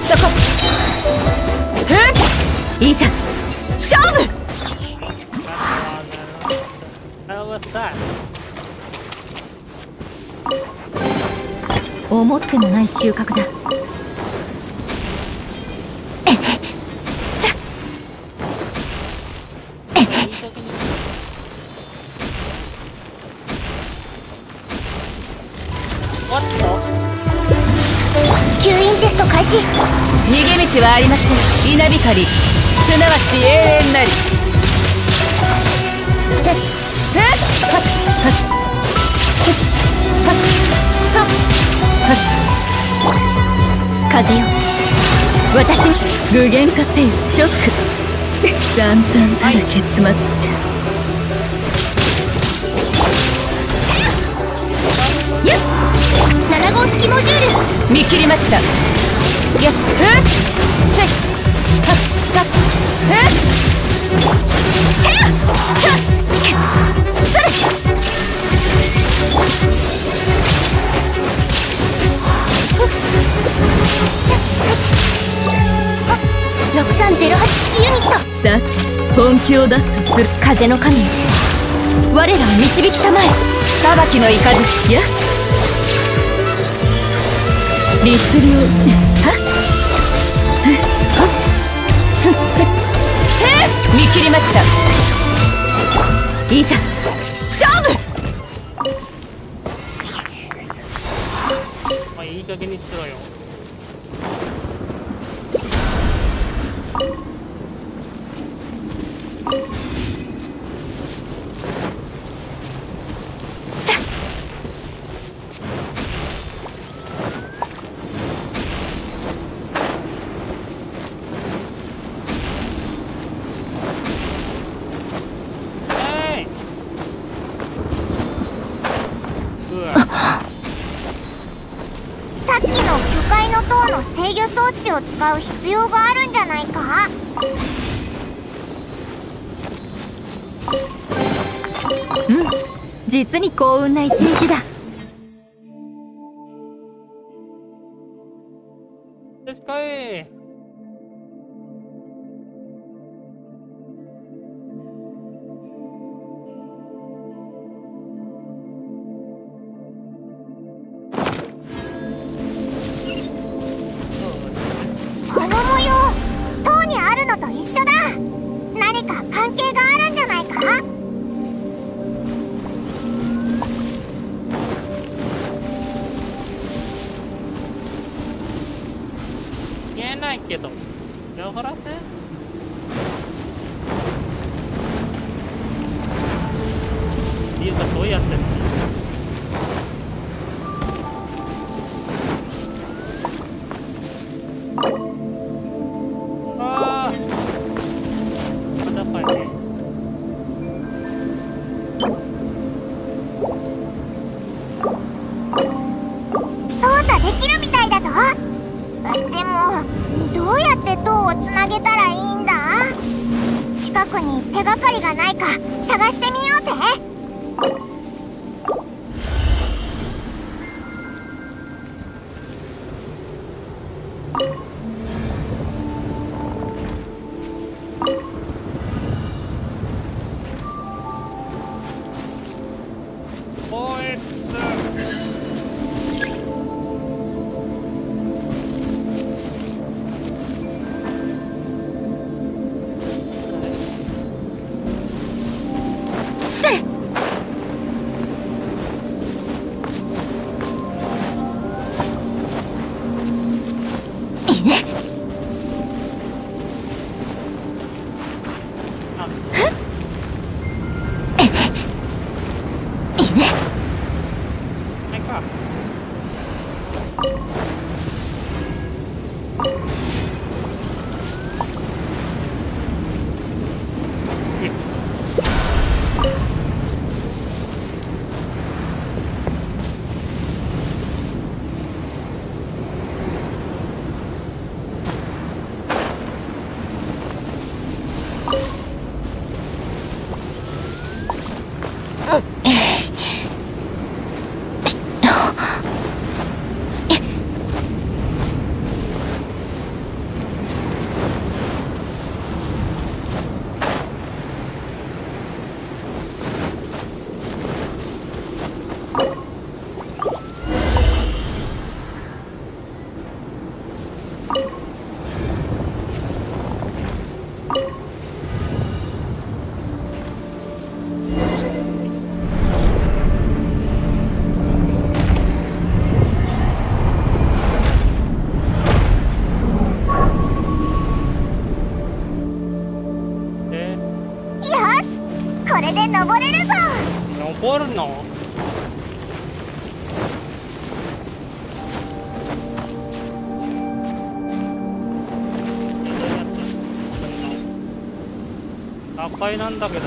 そこふんいざ思ってもない収穫だ。吸引テスト開始。逃げ道はありません。稲光。すなわち永遠なり。ててはっ。はっふっ風よ。私に具現化せよ直。惨憺たる結末じゃ。やっ。7号式モジュール。見切りました。やっ。ふんせいはっ。たてせやはっ。それ。6308式ユニット。さて本気を出すとする。風の神。よ我らを導きたまえ。裁きの雷や。律令。は？っ。見切りましたいざにしろよ。幸運な一日だ。ぱいなんだけど。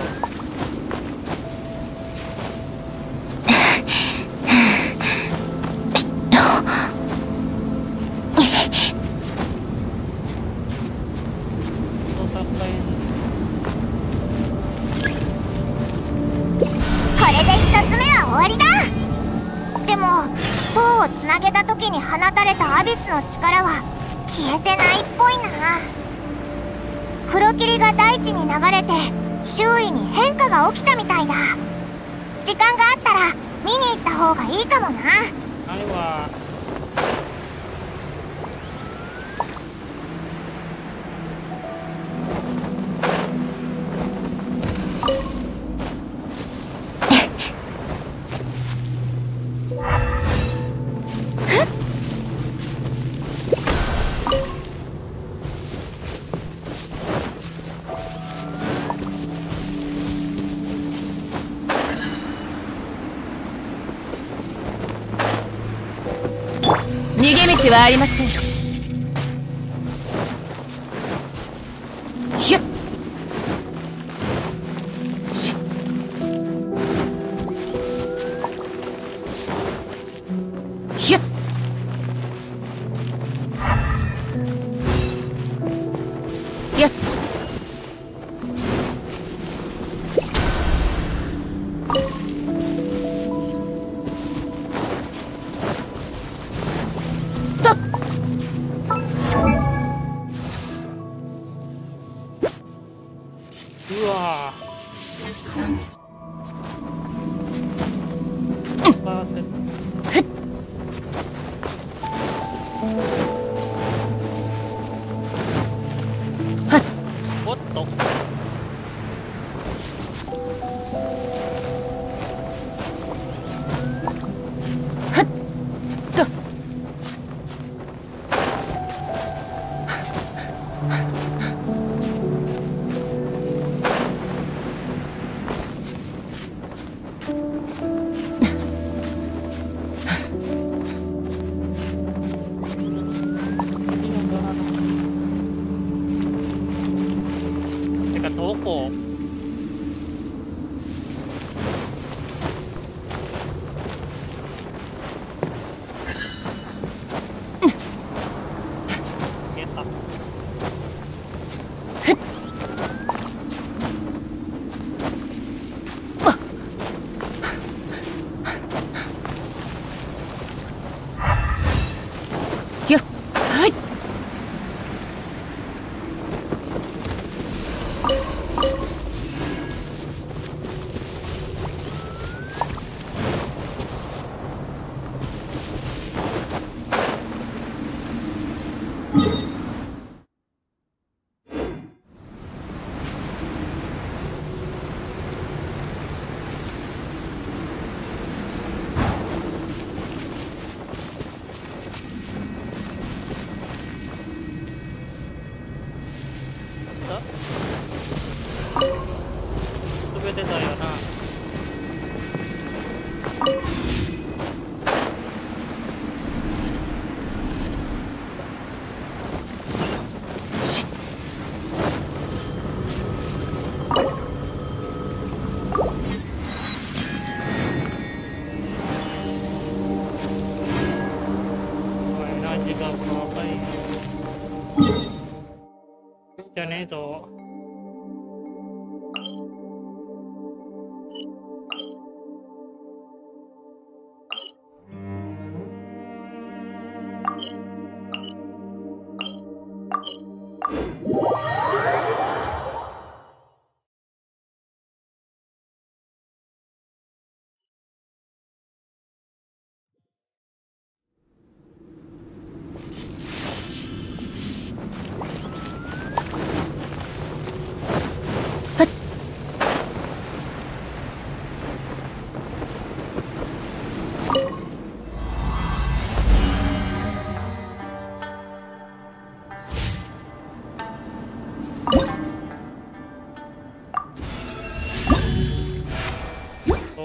いいかもな。ちはあります。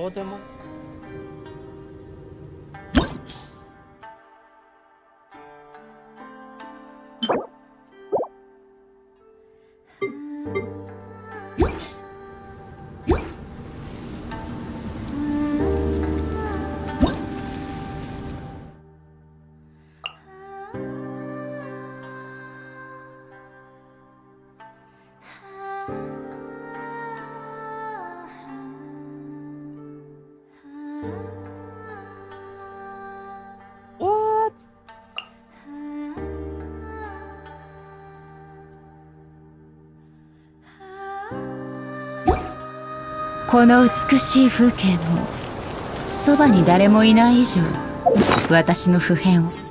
どうでも。この美しい風景もそばに誰もいない以上私の不変を。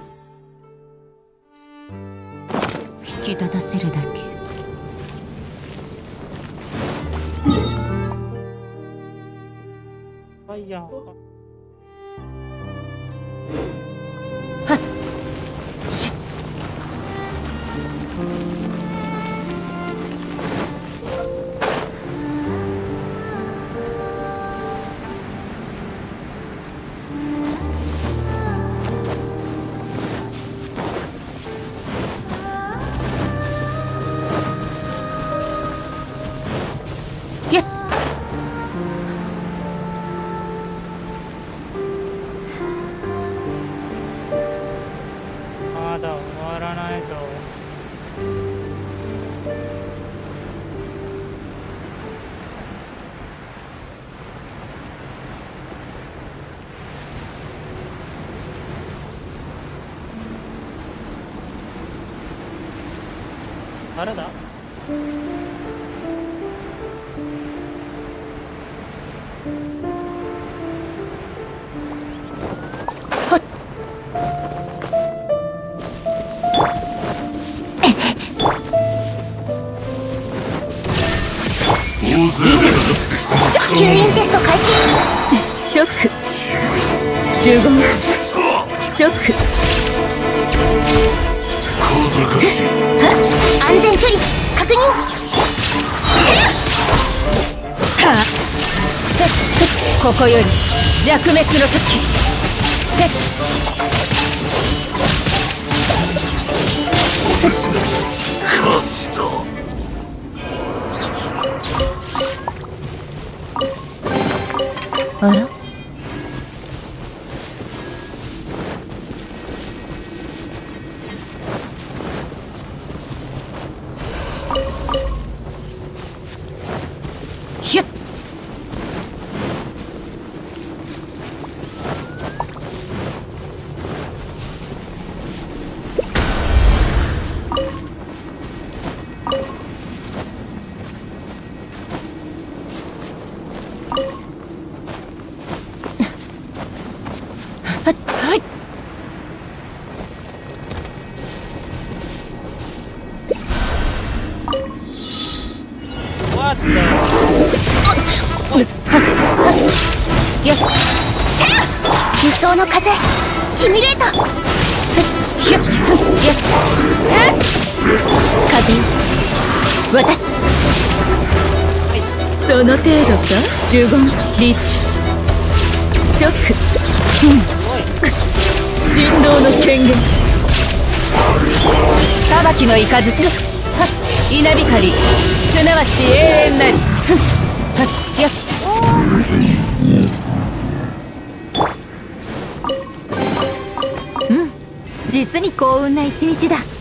裁きの雷はっ稲光。すなわち永遠なり。ふんはっ。よっ。うん。実に幸運な一日だ。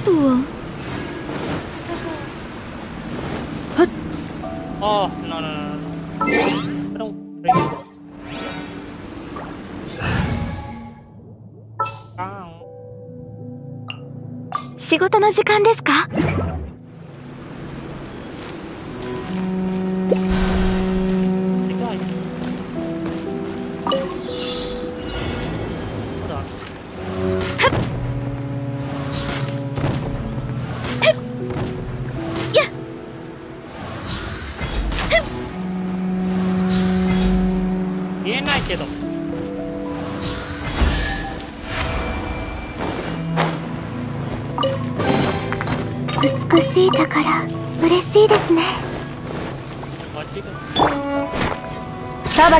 とは。仕事の時間ですか？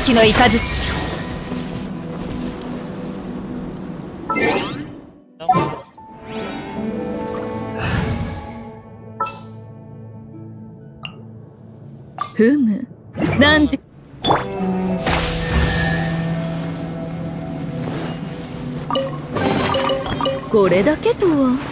きの雷ふむ何時これだけとは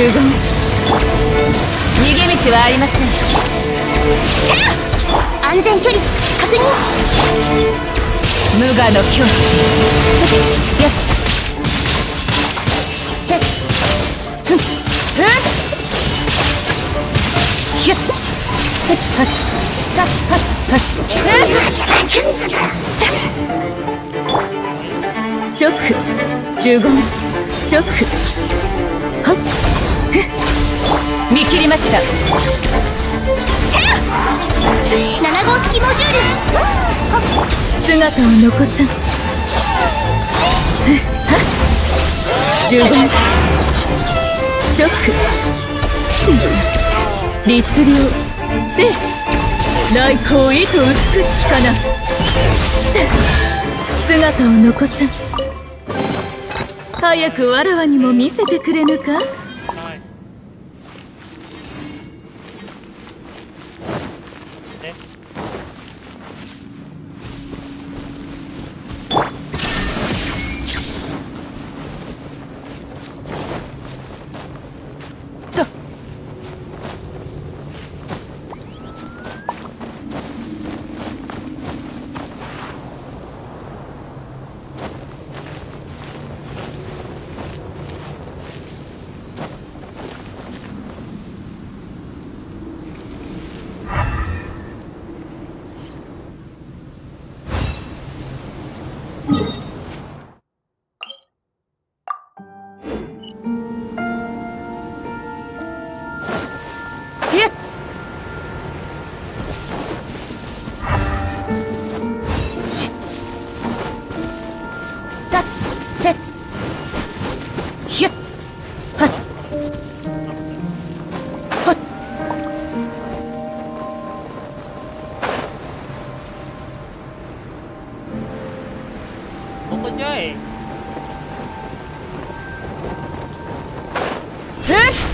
呪言逃げ道はありません。安全距離確認。無我の境地。よっ。てっ。ふんふんひゅっ。てっ。はっ。たっ。はっ。はっ。直呪言直はっ見切りました。7号式モジュール。姿を残す呪言ち直律令せ来光意図美しきかな。姿を残す早くわらわにも見せてくれぬか？ふ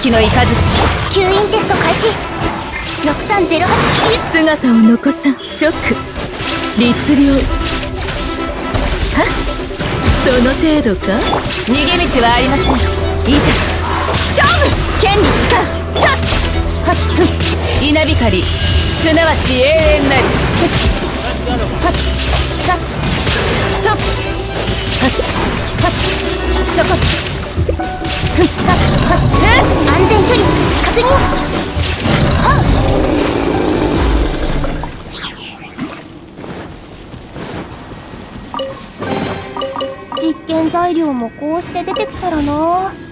きの雷吸引テスト開始。6308姿を残さ直律令はその程度か逃げ道はありません。いざ勝負。剣に誓うはっはっ稲光すなわち永遠なりはっはっさっストップはっはっそこ 実験材料もこうして出てきたらな。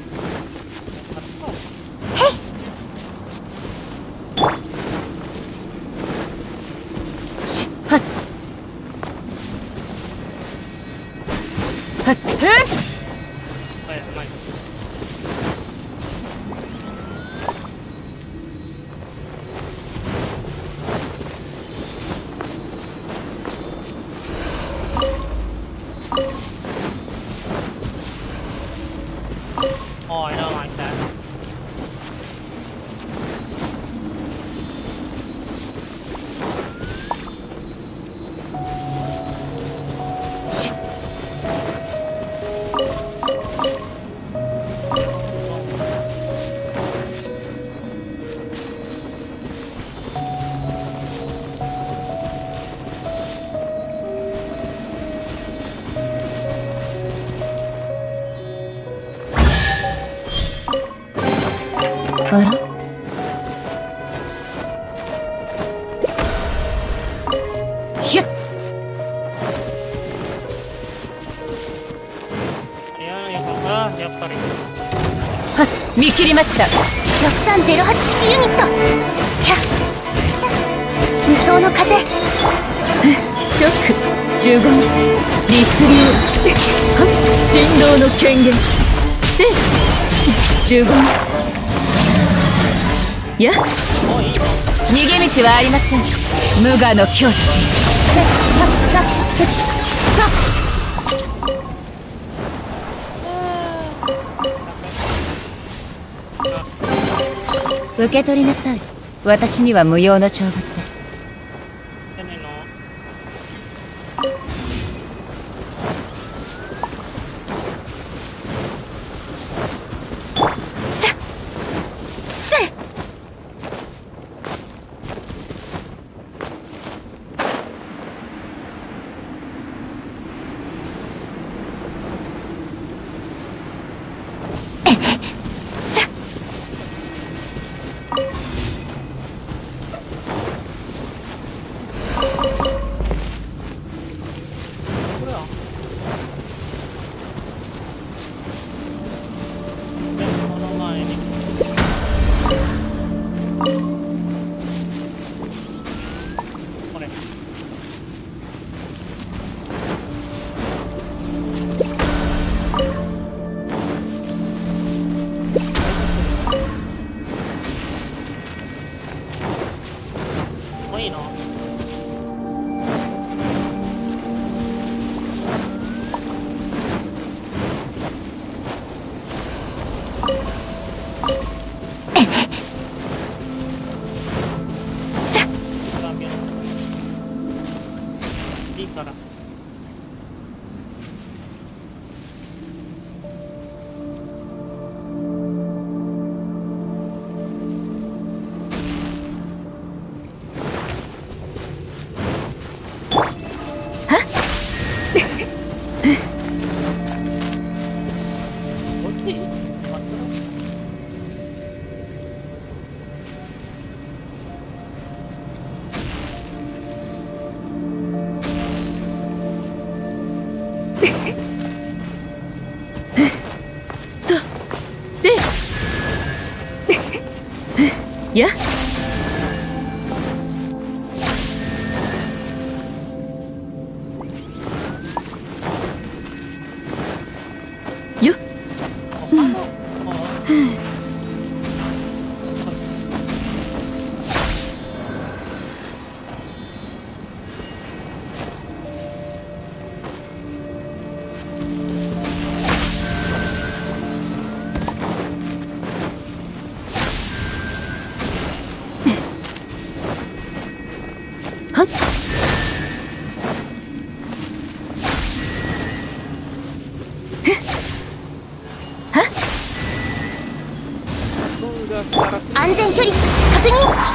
ました。6308式ユニット。ひゃ無双の風。直呪言律令。はっ振動の権限。せ呪言や逃げ道はありません。無我の境地受け取りなさい。私には無用の長物。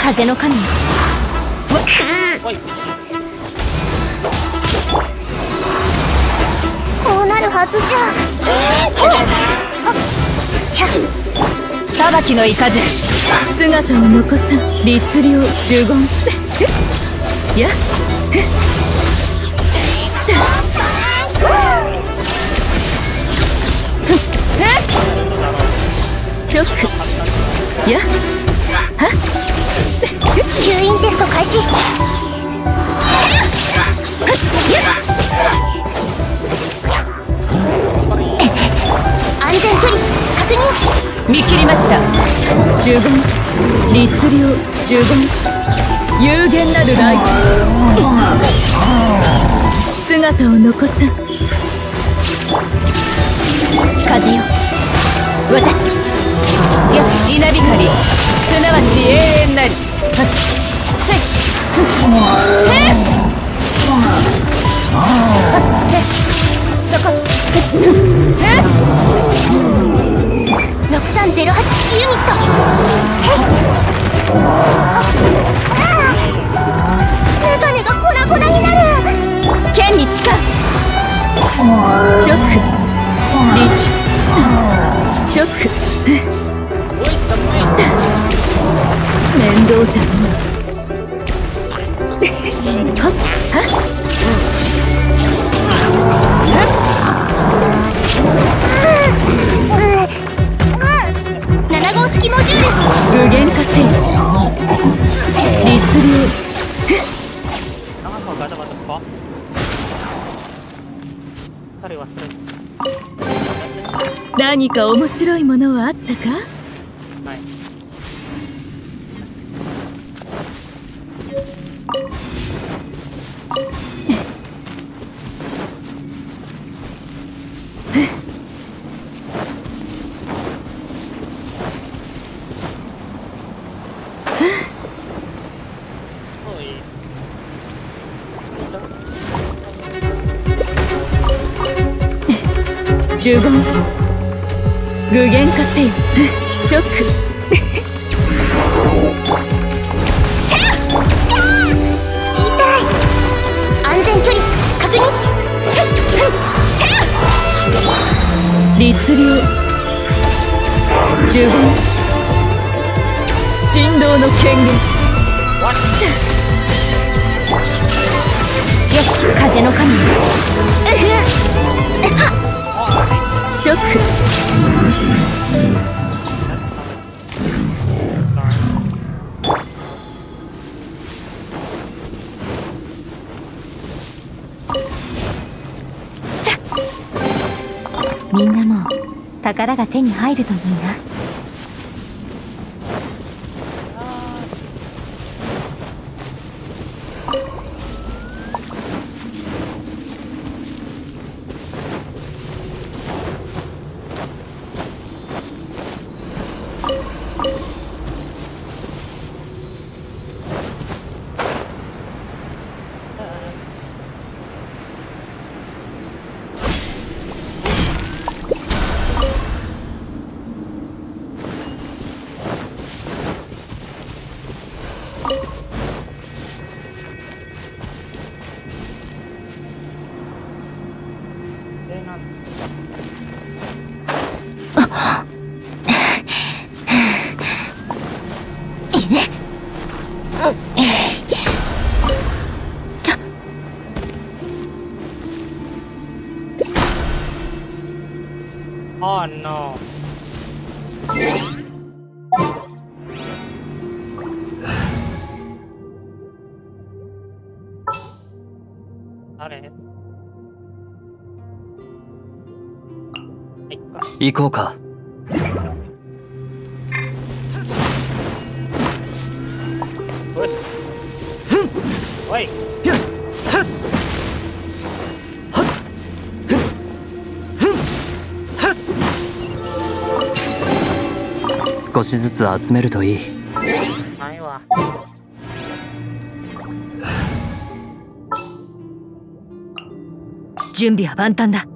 風の神。こうなるはずじゃ。裁きの雷。姿を残す律令呪言。やチョックや吸引テスト開始。安全距離確認。見切りました。呪言律令呪言有限なるライト姿を残す。風よ。私。や稲光。すなわち永遠なり。はっ？せっ？せっ？はっ？せっ？そこせっ？6308ユニットメガネが粉々になる剣に誓うチョックリーチチョック面倒じゃのはっはっ7号式モジュール無限化せよ律令 Kenapa gak ada button box? Cari wasrek. 何か面白いものはあったか？呪言入るといいな。行こうか。少しずつ集めるといいないわ。準備は万端だ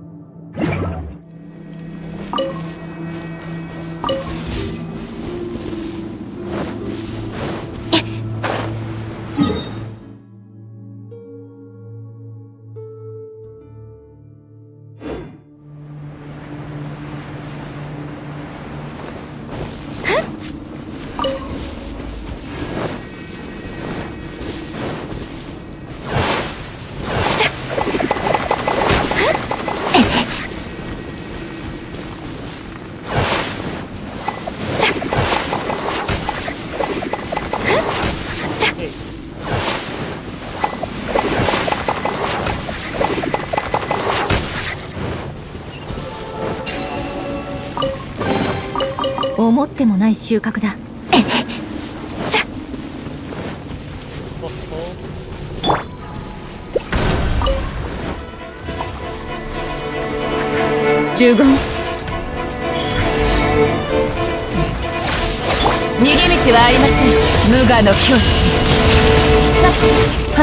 ってもない収穫だ。ほっほ。十言逃げ道はありません。無我の境地。は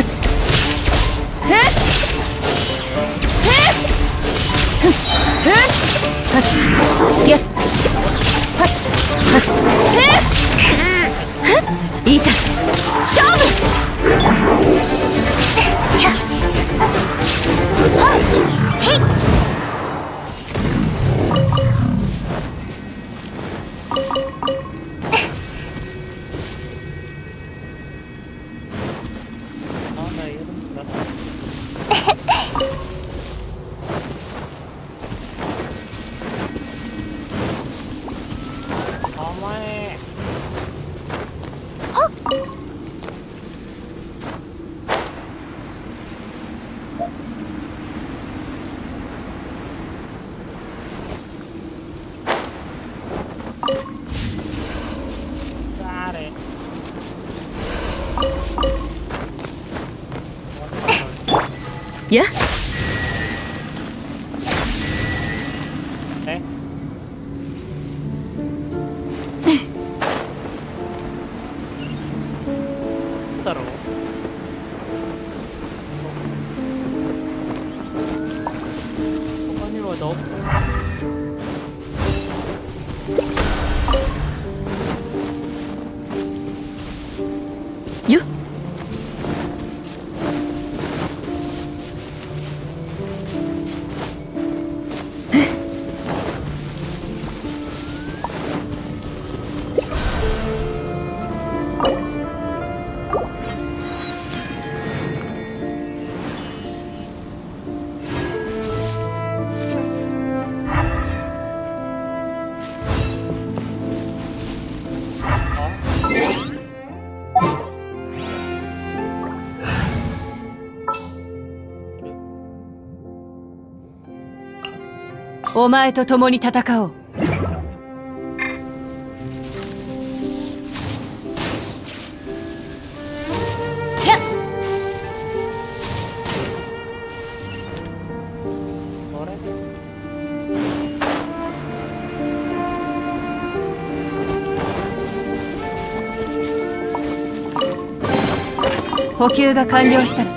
お前と共に戦おう。あれ？補給が完了した。ら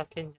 あ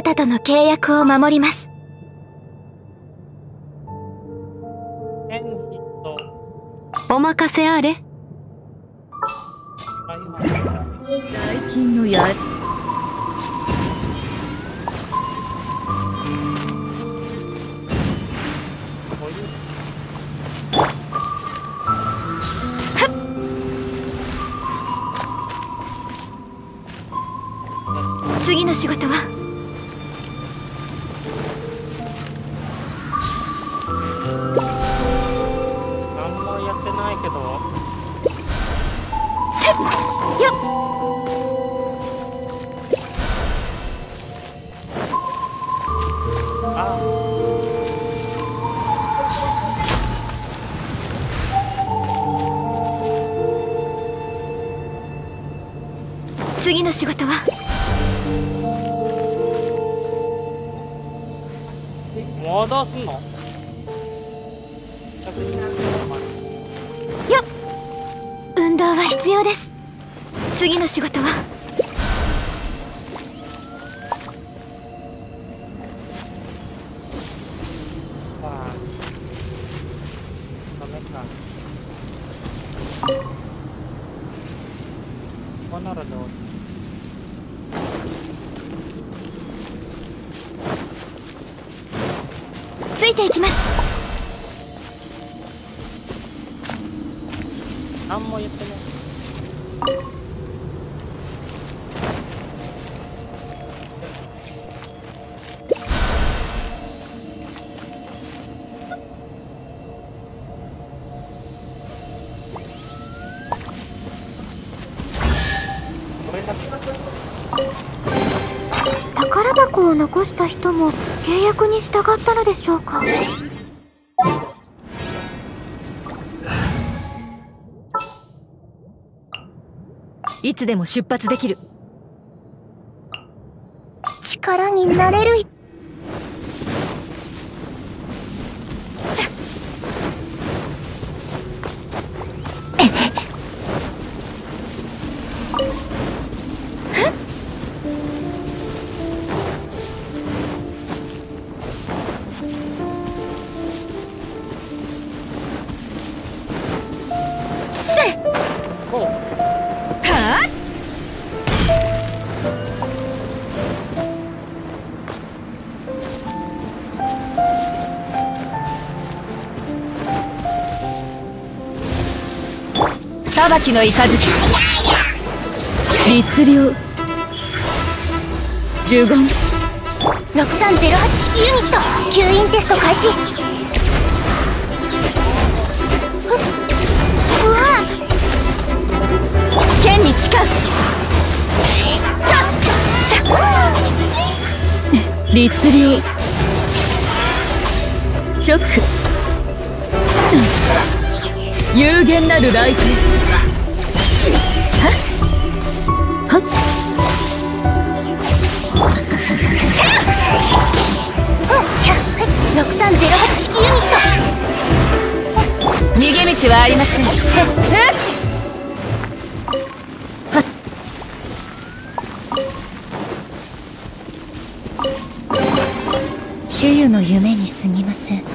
なたとの契約を守ります。お任せあれ次の仕事は？まだすんの？よっ。運動は必要です。次の仕事は？残した人も契約に従ったのでしょうか？いつでも出発できる。力になれる裁きの雷律令。呪言。6308式ユニット。吸引テスト開始。ううわ。剣に誓う。律令。直。有限なる来店6308式ユニット。逃げ道はありません。はっ。主湯の夢にすぎません。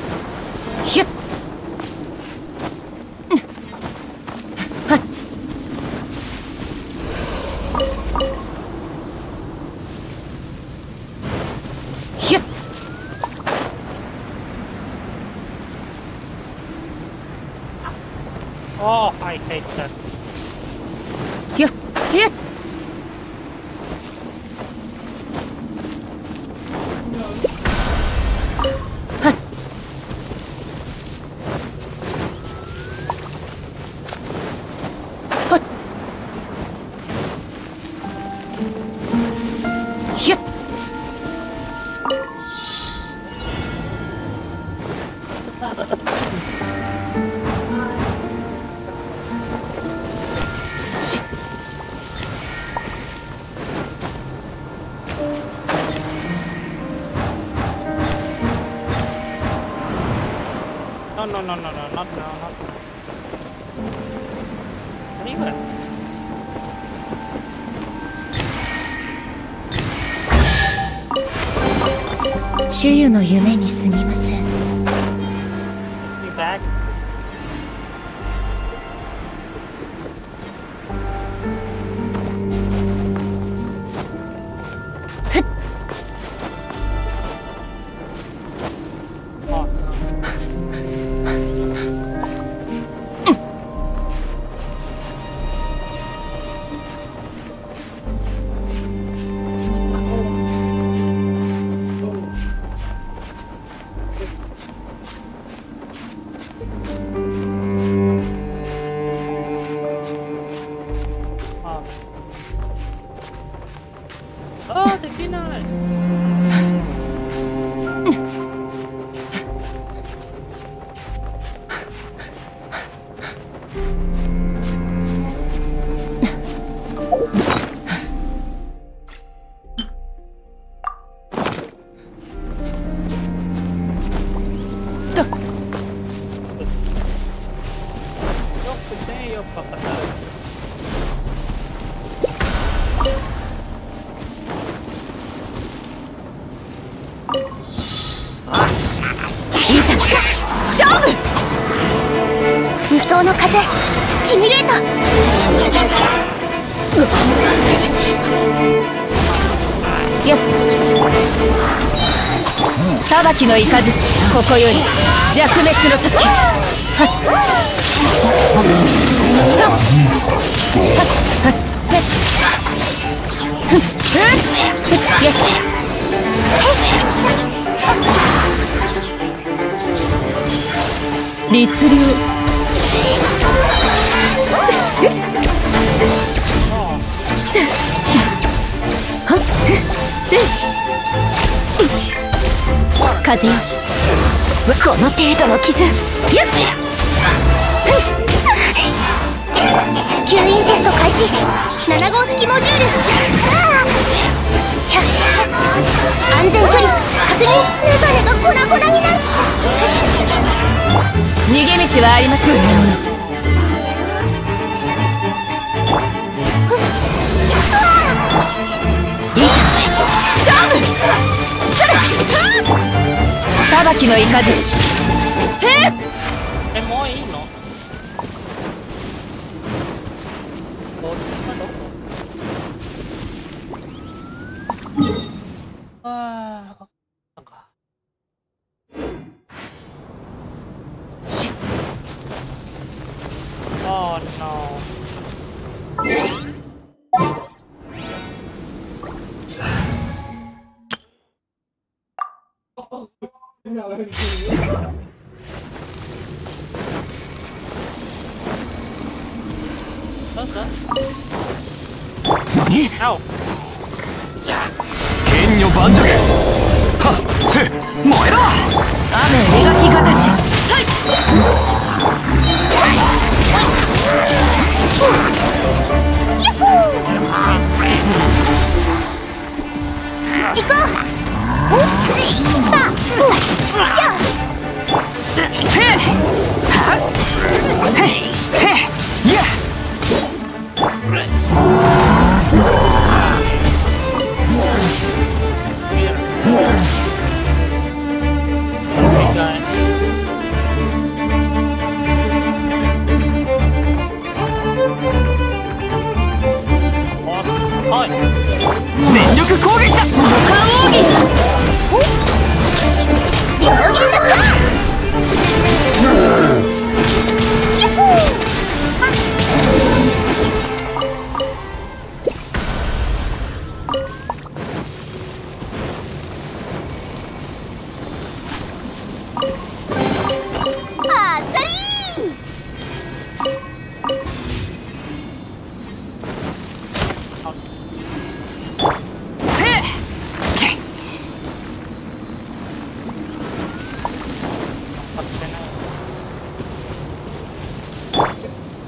夢に過ぎませきの雷ここより弱滅の時はっ。とはっ。はっ。へっ。ふんふんよっ。律流風よ。この程度の傷。よっ吸引テスト開始。7号式モジュール。安全距離。確認。メガネが粉々になる。逃げ道はありませんいざ勝負裁きの雷。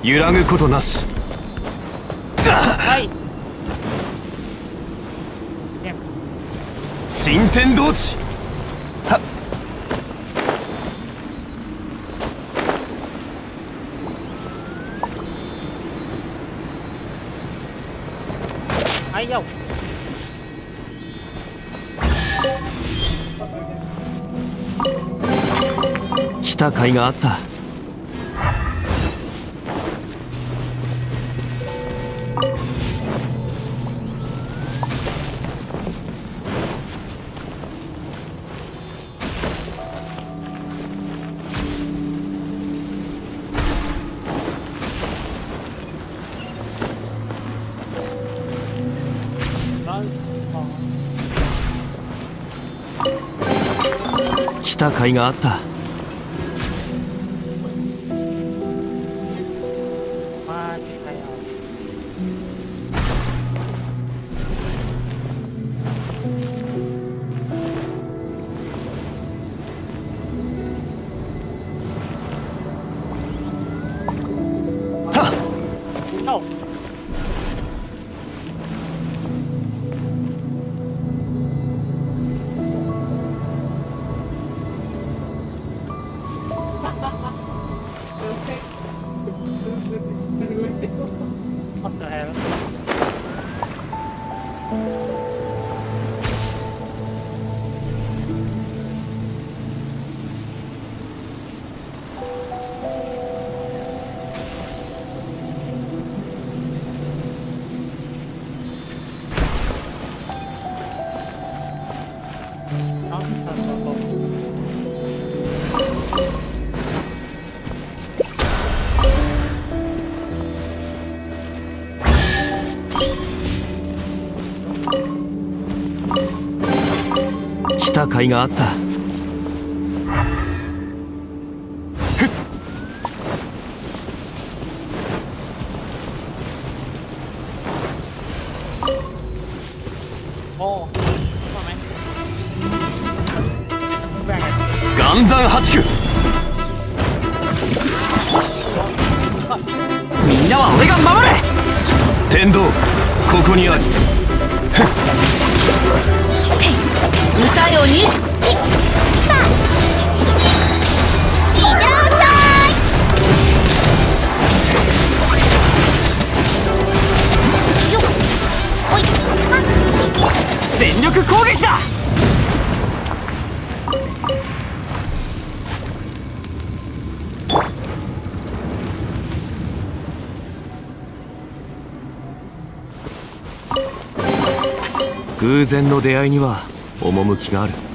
揺らぐことなし。はい。新天道地は。はいよ。来た甲斐があった。があった。海があった。偶然の出会いには趣がある。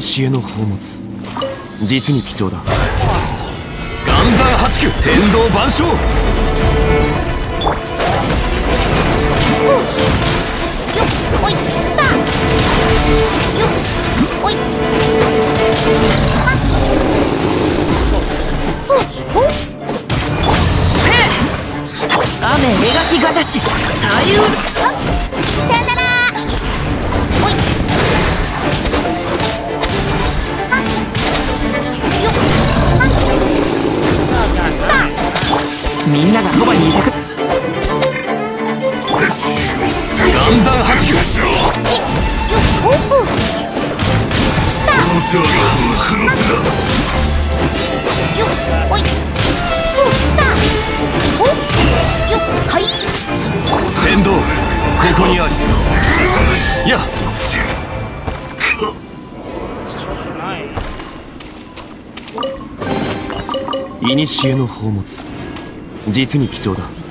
古の宝物。実に貴重だ。岩山八九天道万象。雨描きがたし左右みんながそばにいたくンンはい天道ここにあるやっ古の宝物。実に貴重だ。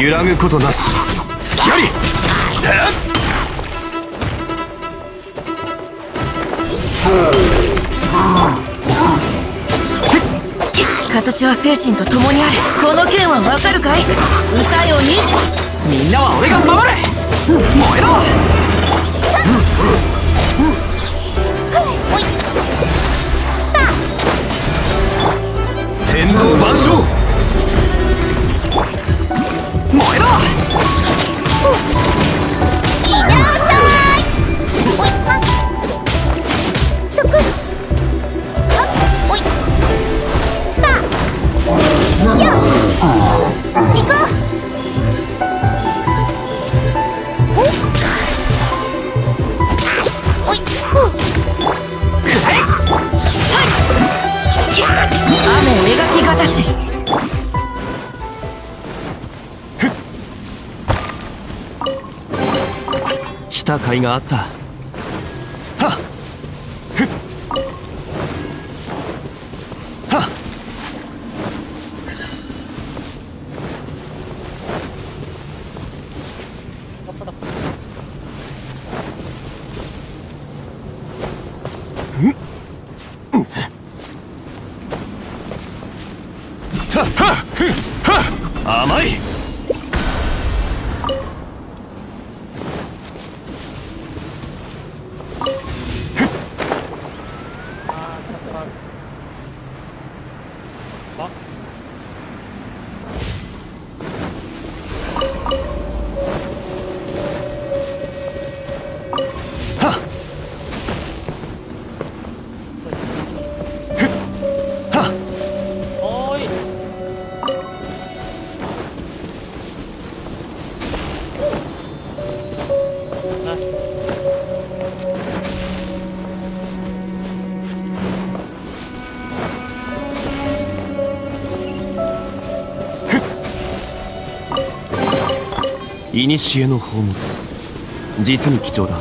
揺らぐことなし。隙あり。形は精神と共にある。この剣はわかるかい？歌よ忍者みんなは俺が守れ。燃えろ。天道万象甲斐があった。いにしえの宝物。実に貴重だ。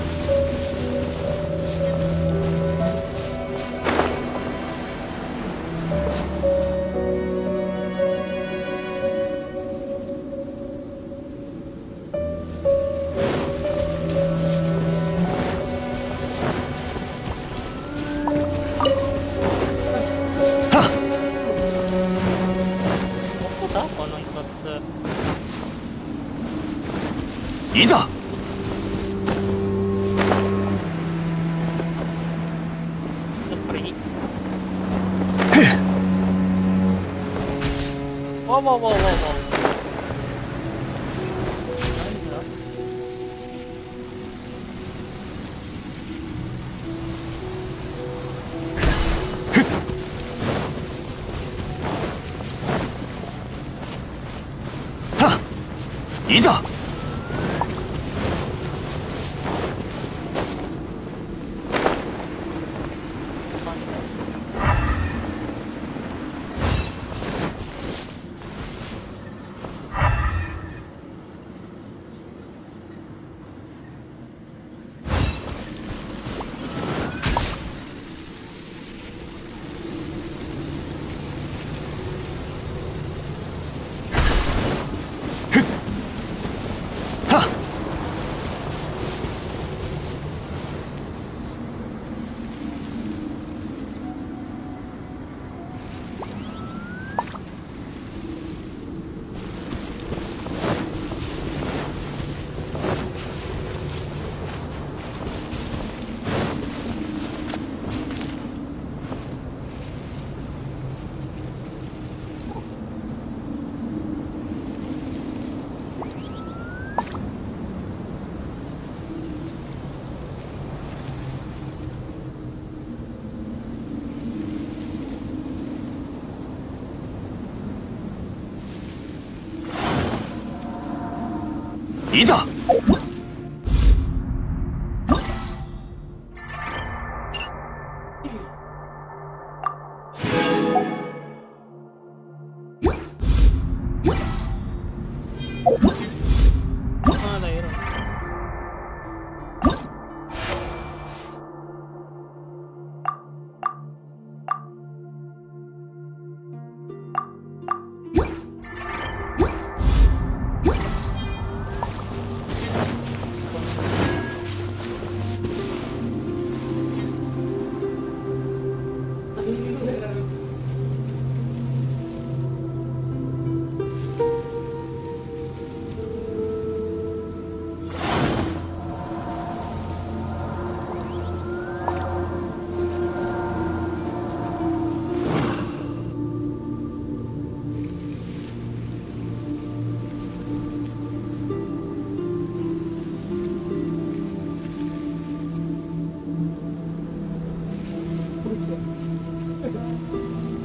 この一ついざ。いざ。いざ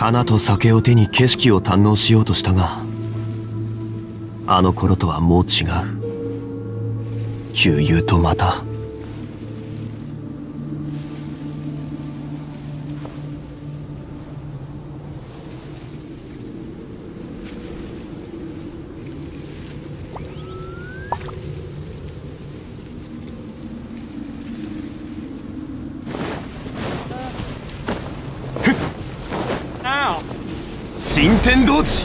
花と酒を手に景色を堪能しようとしたがあの頃とはもう違う。悠々とまた。天道地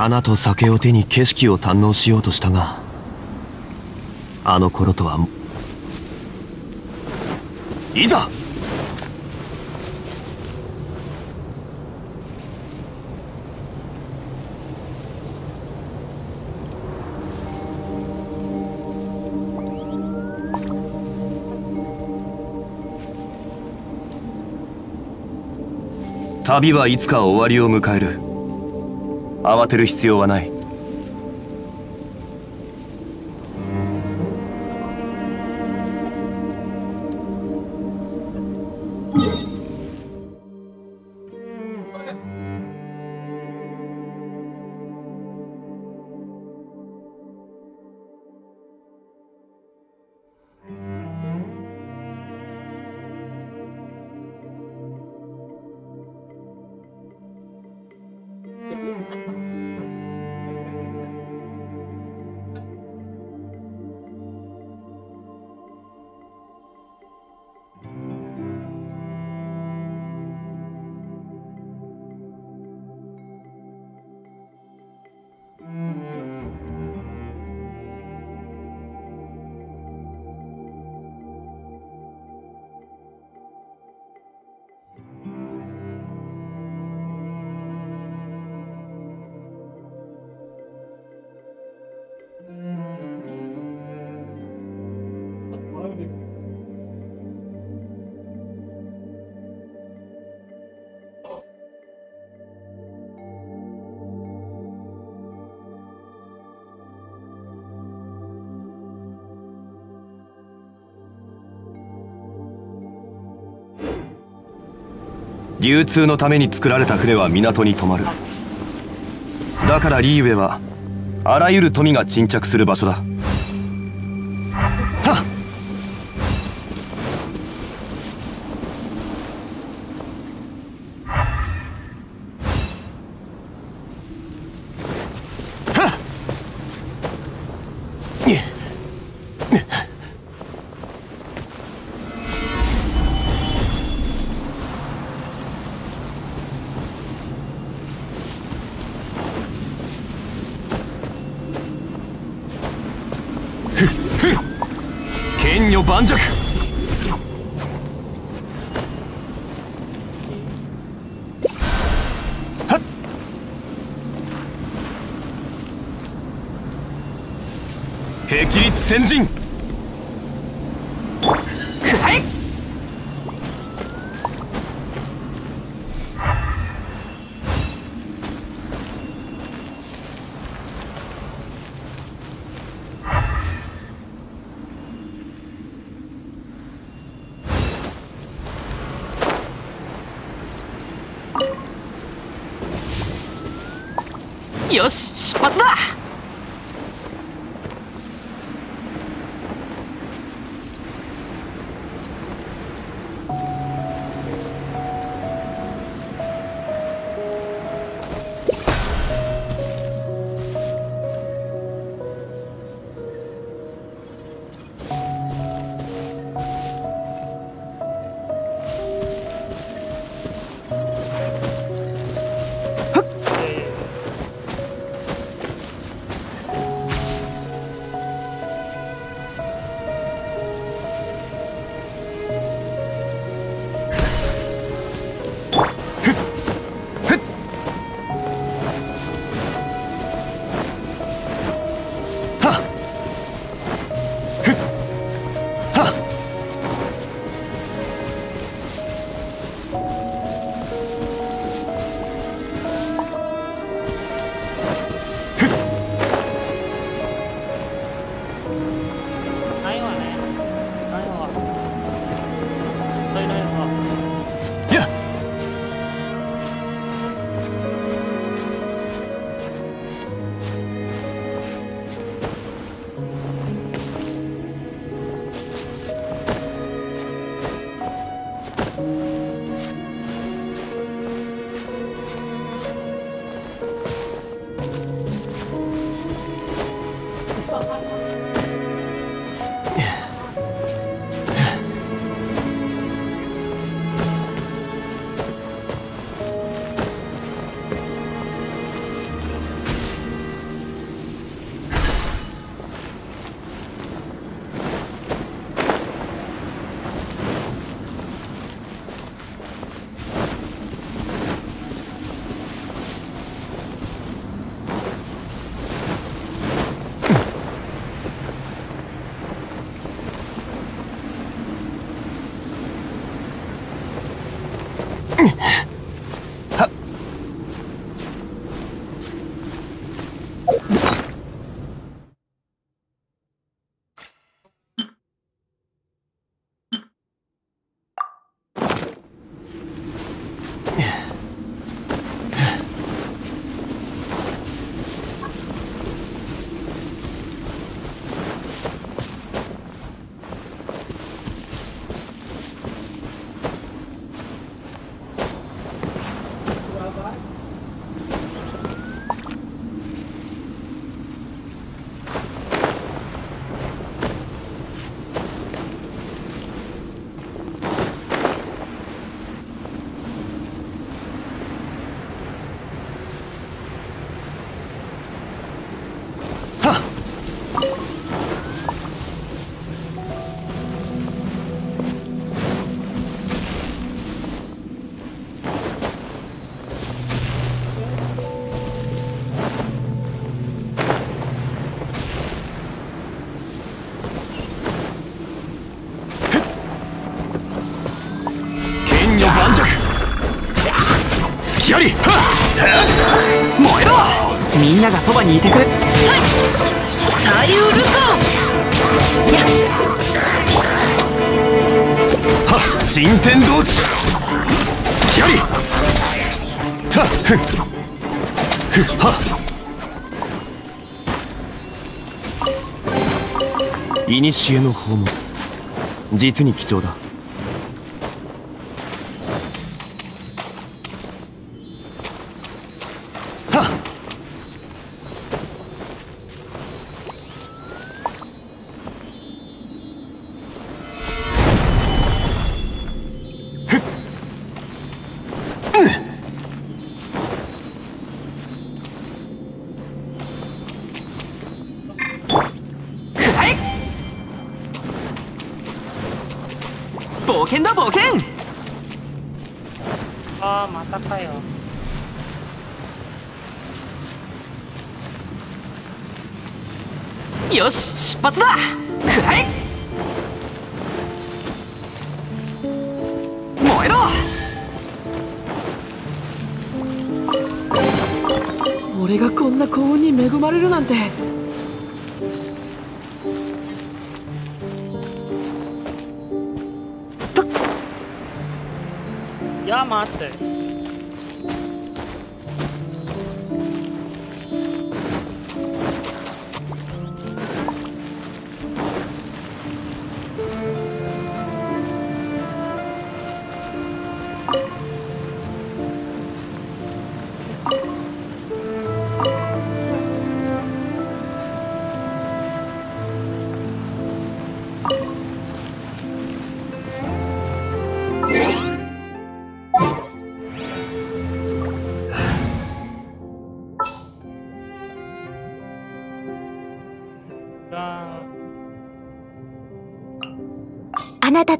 花と酒を手に景色を堪能しようとしたがあの頃とはもいざ！旅はいつか終わりを迎える慌てる必要はない。流通のために作られた船は港に泊まる。だからリーウェはあらゆる富が沈着する場所だ。先陣くらえよし出発だ。んながそばにいてくれ。サリュールはっ新天道地。隙ありたっふっふっは。っ古の宝物。実に貴重だよ。よし出発だ。くらえ燃えろ。俺がこんな幸運に恵まれるなんて。や待って。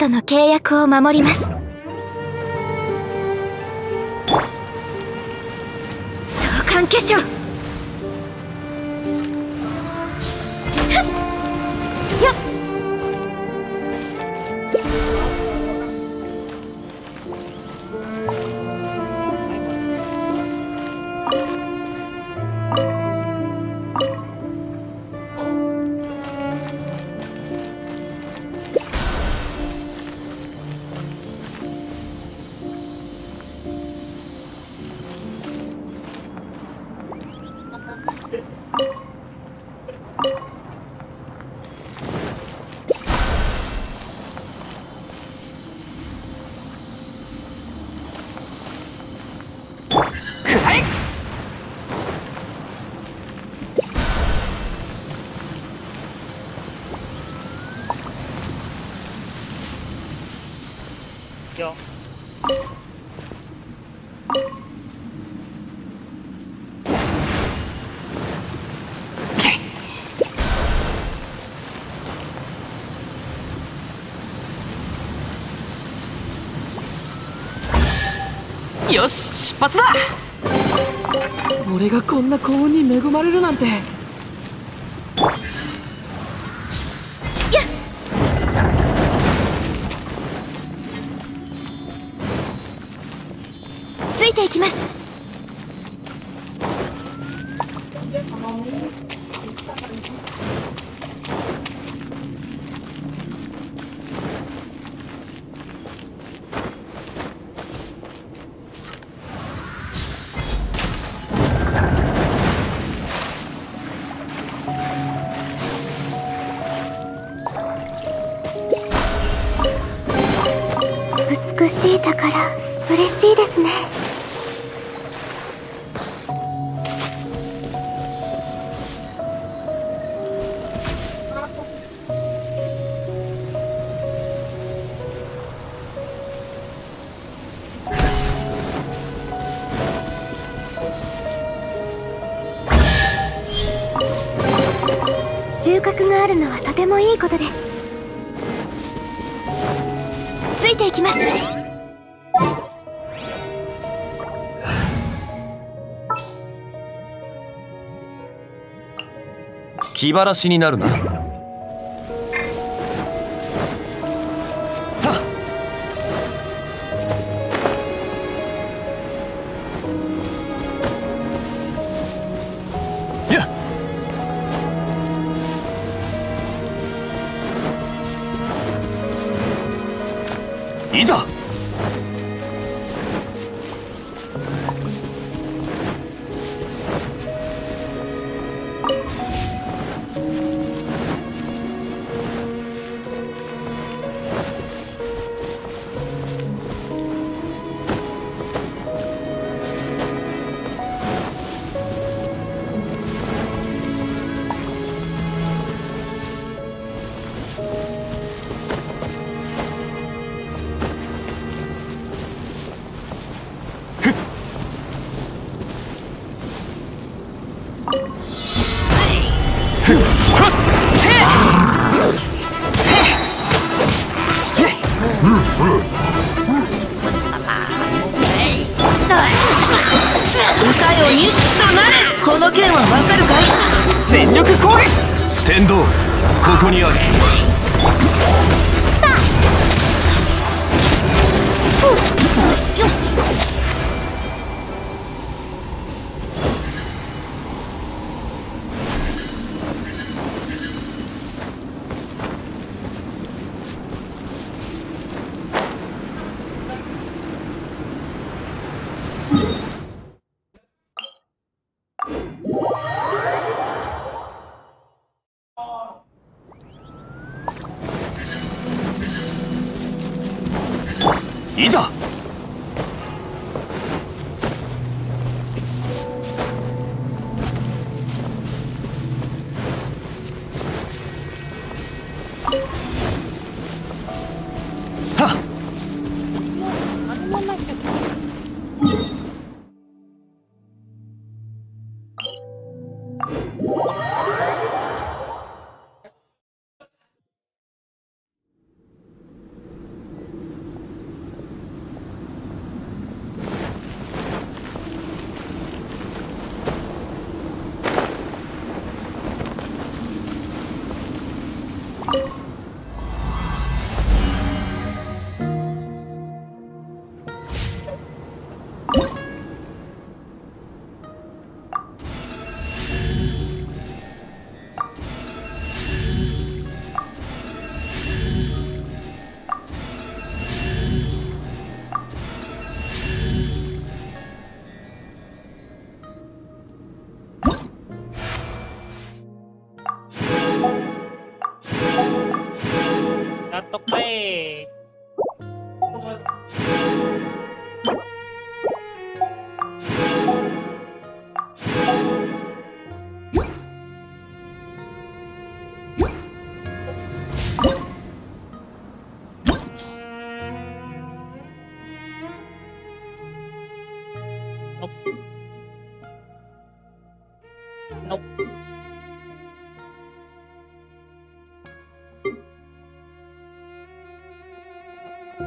との契約を守ります。よし出発だ。俺がこんな幸運に恵まれるなんて。気晴らしになるな。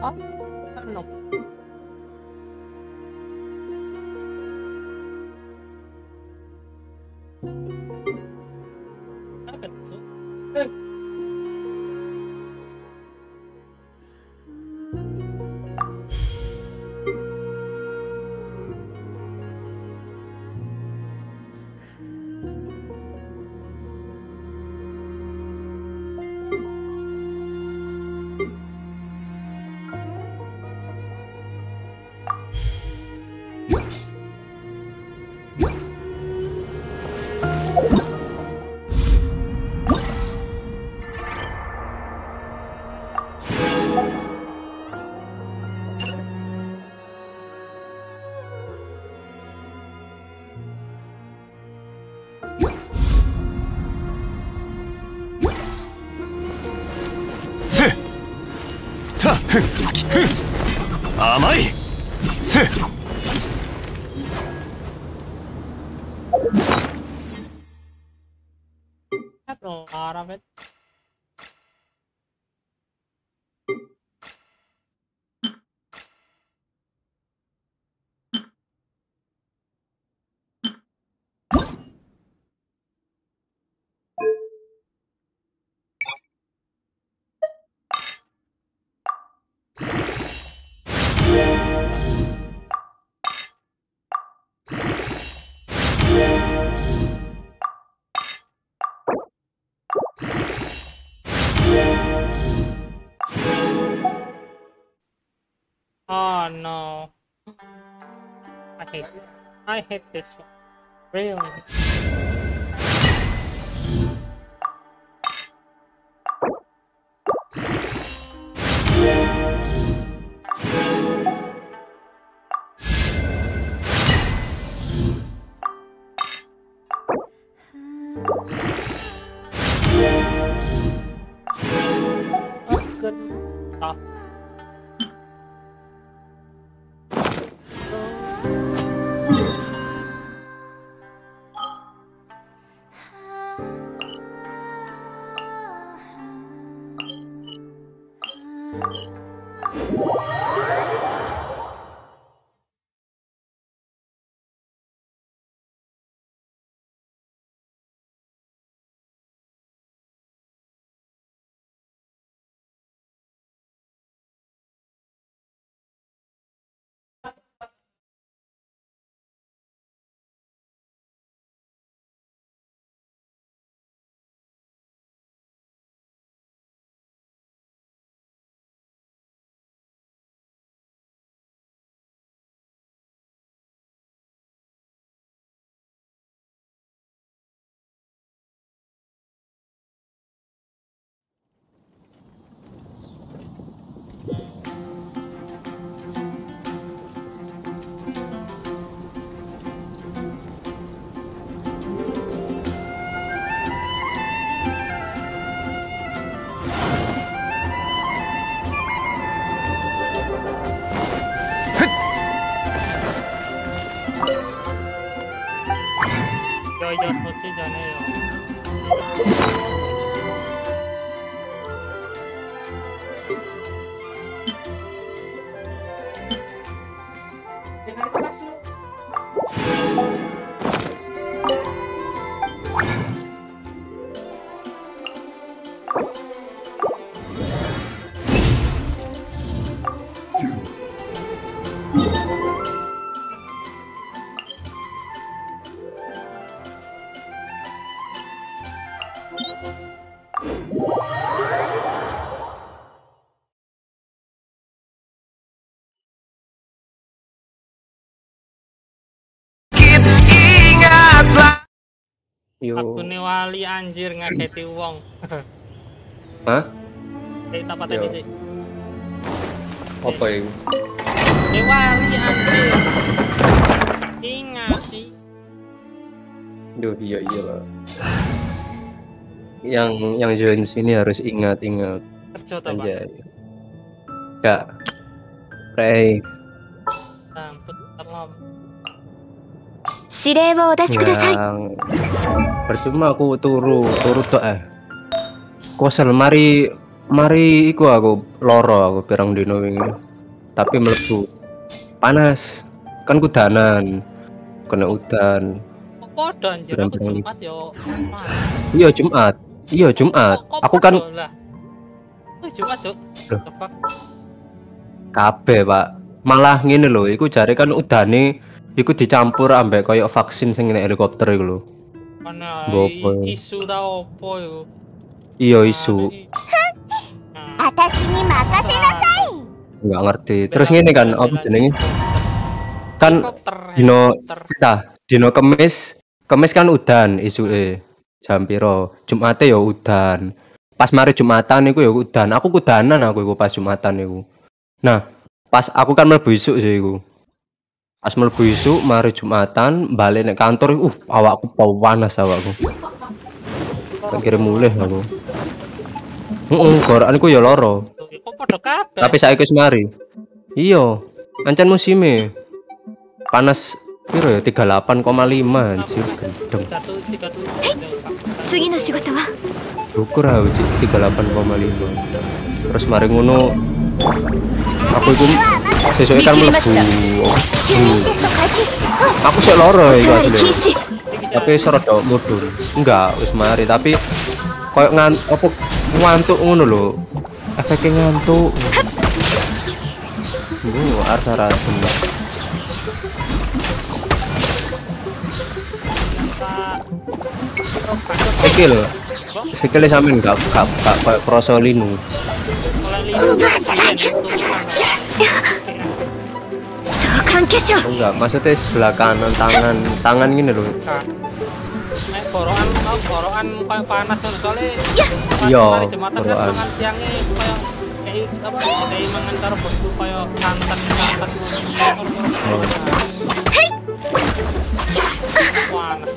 啊看到甘い。せ no. I hate I hate this one. Really? いやいや、Yo. Aku nih wali anjir ngaketi wong. Hah? Eh, Yo. tadi sih? Apa itu? Ini wali anjir. Ingat sih. Duh, iya iyalah. Yang yang join sini harus ingat-ingat. Kerja tak, Pak? Anjay. Gak. Rey. Samput terlom. 指令をお出しください Yang percuma aku turu turu tok eh. Kosel mari mari iku aku loro aku pirang dino wingi. Tapi mlebu panas. Kan kudanan. Kena udan. Kok podo anjir aku Pirang-pirang Jumat yo. Iya Jumat. Iya Jumat. Kok Aku kan podo lah. Oh, Jumat, Cuk. Loh. Apa? kabeh, Pak. Malah ngene lho, iku jare kan udane Iku dicampur ambek koyok vaksin sing helikopter iku lho. Ana ya? isu ta opo iku? Iya isu. Atashi maka selesai. Enggak ngerti. Terus ngene kan apa jenenge? Kan dino kita dino kemis kemis kan udan isuke jam piro Jumate ya udan pas mari Jumatan iku ya udan aku kudanan aku iku pas Jumatan iku nah pas aku kan mlebu isuk sih iku Pas buisu, isu mari Jumatan balik naik kantor uh awakku panas awakku. Tak kira mulai aku. uh gorakan ku ya loro. Tapi saya ikut mari. Iya, ancen musime. Panas kira ya 38,5 anjir gendeng. 37. Sugi no shigoto wa? Syukur aku 38,5. Terus mari ngono aku itu? Sesuai kan melebu. Hmm. Aku sih loro ya tapi serot dong mudur enggak wis mari. Tapi koyo ngan apa ngantuk ngono lho. Efeknya ngantuk. Uh arsa rasem Oke lho, sekali enggak, gak gak gak prosolinu. Enggak, maksudnya sebelah kanan tangan tangan gini loh. Nek borokan mau borokan kayak panas kan soalnya Iya, Jumatan kan mangan siangnya kayak kayak apa kayak mangan karo bosku kayak santan santan. Panas.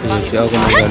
Iya, sih aku mangan.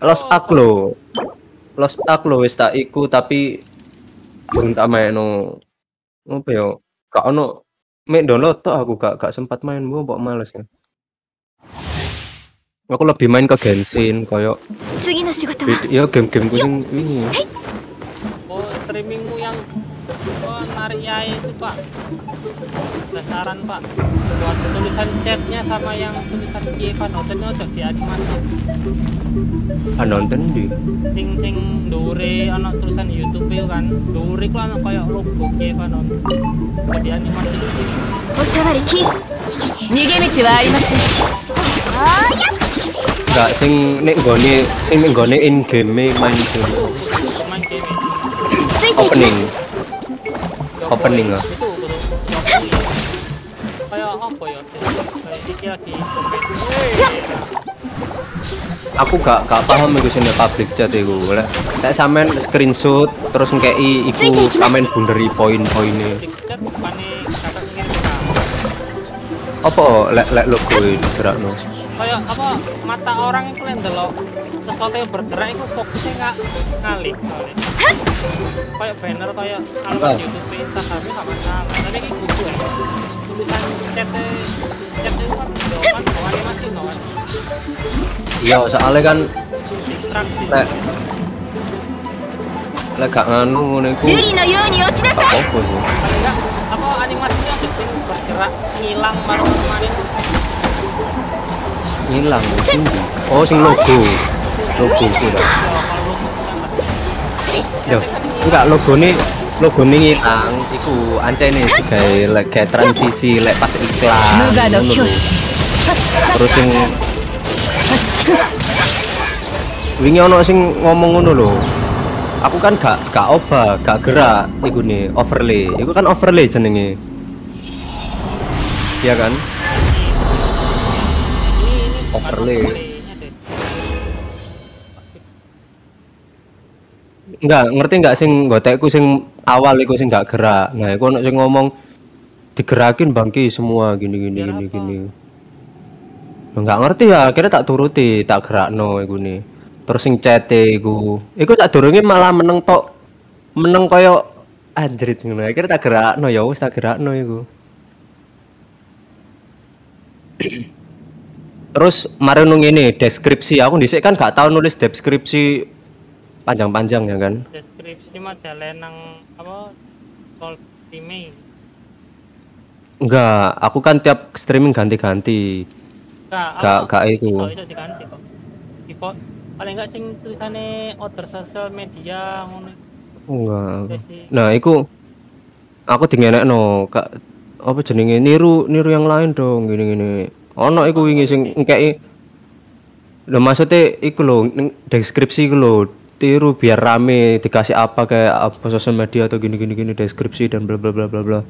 Lost Ark lo. Lost lo wis tak iku tapi belum tak main no. Ngopo ya? yo? kak ono main download tok aku gak gak sempat main gua kok males kan. Aku lebih main ke Genshin koyo. Ya game-game kucing ini. Streaming saran pak. Buat tulisan chatnya sama yang tulisan kie panonton ojo diadu Ah panonton di sing sing dure anak tulisan youtube itu kan. Dure ku anak kayak logo kie panonton kok dianimasi di oh, sini osawari kis. Nigemichi game arimasu oh ya Gak sing nek gone sing nek gone in game. Main game. Opening. Opening ah. Lagi. Aku gak gak paham iku sing public chat iku. Lek lek sampean screenshot terus ngkei iku sampean bunderi poin-poine. Apa lek lek logo gerakno? kayak apa mata orang itu yang delok sesuatu yang bergerak itu fokusnya nggak ngalih kayak banner kayak alamat Ah. YouTube Instagram itu nggak masalah tapi ini kudu ya iya soalnya kan lek lek gak nganu ngono iku. Apa apa animasinya bergerak ngilang baru kemarin? Ngilang oh sing logo. Logo kuwi ya enggak logo nih logo nih hilang iku ancene sebagai lek kayak transisi lek pas iklan terus sing wingi ono sing ngomong ngono lho. Aku kan gak gak oba gak gerak iku nih overlay. Iku kan overlay jenenge. Iya kan? Overlay enggak ngerti enggak sing gotekku sing awal iku sing gak gerak? Nah iku ono sing ngomong digerakin bangki semua gini gini gini gini. Loh, nggak ngerti ya akhirnya tak turuti tak gerakno iku nih terus sing cete iku iku tak durunge malah meneng tok meneng koyo anjrit ngono. Akhirnya tak gerakno ya wis tak gerakno iku. Terus mari nung ini deskripsi. Aku dhisik kan gak tau nulis deskripsi panjang-panjang ya kan? Deskripsi mah jalan nang apa call streaming enggak aku kan tiap streaming ganti-ganti. Gak, Gak- apa, gak iso diganti kok. Default. Paling enggak sing tulisannya other social media ngono. enggak. Nah iku aku dingenekno kak. Apa jenenge? Niru niru yang lain dong gini gini ono iku wingi sing ngkei lho maksudnya iku lho ning deskripsi iku lho tiru biar rame dikasih apa kayak apa sosial media atau gini gini gini deskripsi dan bla bla bla bla bla.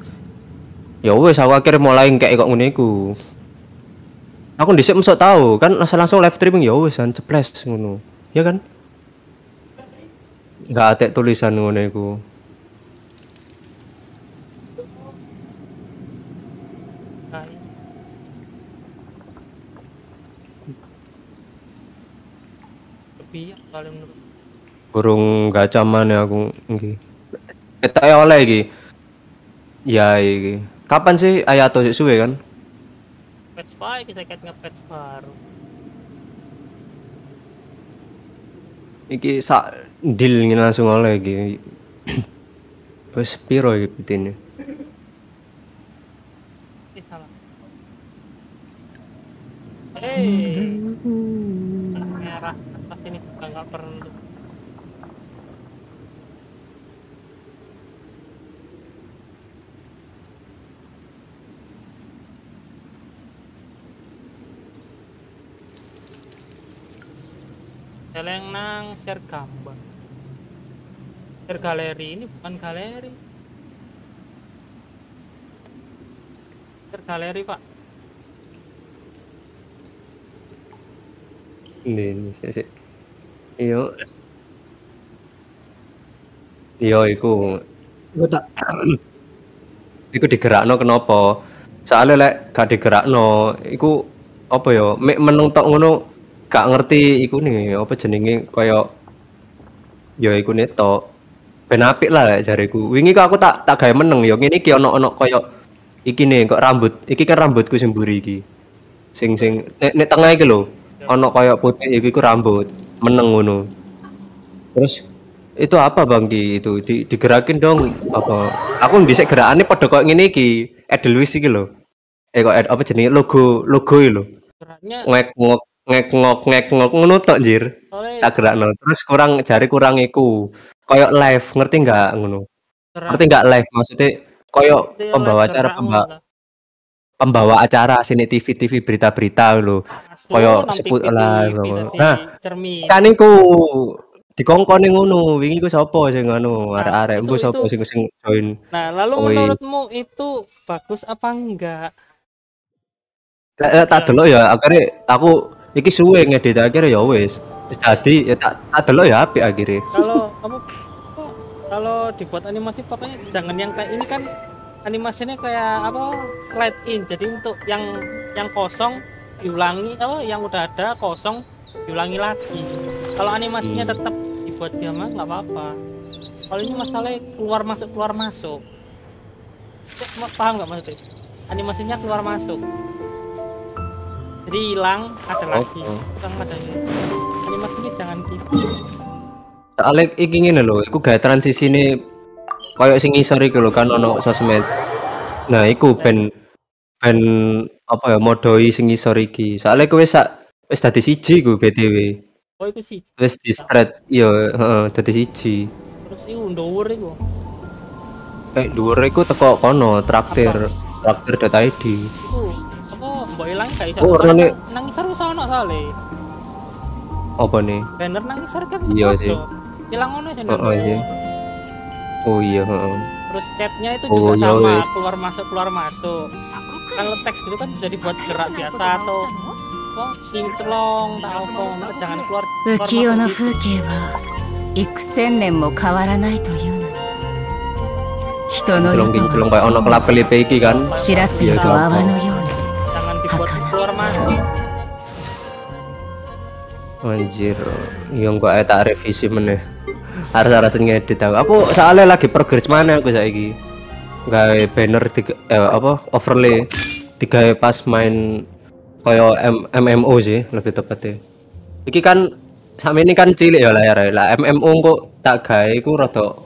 Ya wes aku akhirnya mulai kayak kok ngene aku dhisik mesok tahu kan langsung langsung live streaming ya wes kan ceples ngono. Ya kan? Nggak ada tulisan ngono Nah, lebih ya kalau menurut burung gacaman ya aku iki ketok ya oleh iki ya iki kapan sih Ayato sik suwe kan patch baik kita kayak nge-patch baru. iki sak deal ini langsung oleh iki wis piro iki pitine. Hei. Merah atas ini juga nggak perlu. Celeng nang share gambar. Share galeri ini bukan galeri. Share galeri pak. ini ini sik sik iya Iya iku. Iku tak Iku digerakno kenapa? Soalnya lek gak digerakno iku apa ya? Mek menung tok ngono gak ngerti iku nih apa jenenge kaya ya iku tok. Ben apik lah jariku. Wingi kok aku tak tak gawe meneng ya ngene iki ono-ono kaya iki nih kok rambut. Iki kan rambutku sing mburi iki. Sing sing nek, nek tengah iki lho. Ono kaya putih iki ku rambut. Meneng ngono. Terus itu apa bang Ki itu di, digerakin dong apa aku bisa gerakannya pada kok ngene iki Edelweiss iki lho eh kok Ed- apa jenenge logo logo iki lho Geraknya ngek ngok ngek ngok ngek ngok ngono tok Oleh- tak gerakno. Terus kurang jari kurang iku. Koyo live ngerti nggak ngono? Gerak- ngerti nggak live? Maksudnya koyo Ngerti oleh pembawa acara gerak pembawa pembawa acara sini TV TV berita-berita lho. Koyo nang sebut lah nah kan iku dikongkon ngono. Wingi ku sapa sing ngono arek-arek? itu- embu sapa itu- sing sing join? Nah, lalu Oi. menurutmu itu bagus apa enggak? Tak delok ya akhirnya aku iki suwe ngedit akhirnya ya wis dadi ya tak tak delok ya apik akhirnya Kalau kamu kalau dibuat animasi pokoknya jangan yang kayak ini kan animasinya kayak apa slide in. Jadi untuk yang yang kosong diulangi apa yang udah ada kosong diulangi lagi. Kalau animasinya tetap dibuat gambar nggak apa-apa. Kalau ini masalahnya keluar masuk keluar masuk. Ma- Paham nggak maksudnya? Animasinya keluar masuk. Jadi hilang ada lagi, Oh, oh. hilang ada lagi. Animasinya jangan gitu. soalnya iki ngene lho iku gawe transisi ini koyo sing ngisor iku lho kan ono sosmed nah iku ben ben apa ya modoi sing ngisor iki soalnya kowe sak wis dadi siji ku BTW Oh, itu sih. wis di thread iya heeh dadi siji Terus itu ndowur itu. eh dhuwur iku teko kono traktir traktir.id Iku apa mbok ilang gak iso. Oh, Karena orangnya- nang- nang isor wis ono soalnya. apa nih Banner nang isor kan Iya podo. sih. Ilang ono sih. oh, iya oh iya heeh Terus chatnya itu Oh, juga iya, sama, wes. keluar masuk keluar masuk. Kalau teks gitu kan bisa dibuat gerak biasa atau apa simcelong tak apa nah, jangan keluar 浮 keluar 世の masuk gitu. 風景は幾千年も変わらないというのに人の世 Jelong と jelong kayak ono kelap kelipe iki kan 白露 Iya, と泡のように masuk Anjir, yang gua tak revisi meneh. Harus harus ngedit aku. Aku soalnya lagi progress mana aku saiki. Gawe banner tiga, eh, apa overlay tiga pas main koyo M MMO sih lebih tepatnya. Iki kan sama ini kan cilik ya layar lah. MMO kok tak gawe iku rada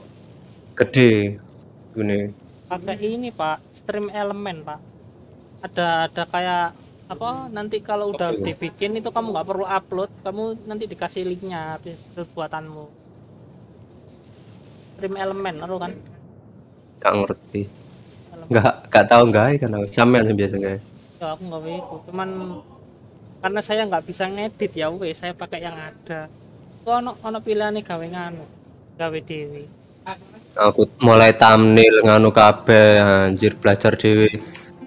gede. Gini. pakai ini pak stream elemen pak ada ada kayak apa nanti kalau udah dibikin itu kamu nggak perlu upload kamu nanti dikasih linknya habis buatanmu stream elemen lo kan? Gak ngerti. Gak gak tahu gak kan aku. Sampean sing biasa gawe. ya aku nggak itu cuman karena saya nggak bisa ngedit ya wes saya pakai yang ada. Itu ono ono pilihan nih gawe nganu gawe dewi. Aku mulai thumbnail nganu kabeh anjir belajar dhewe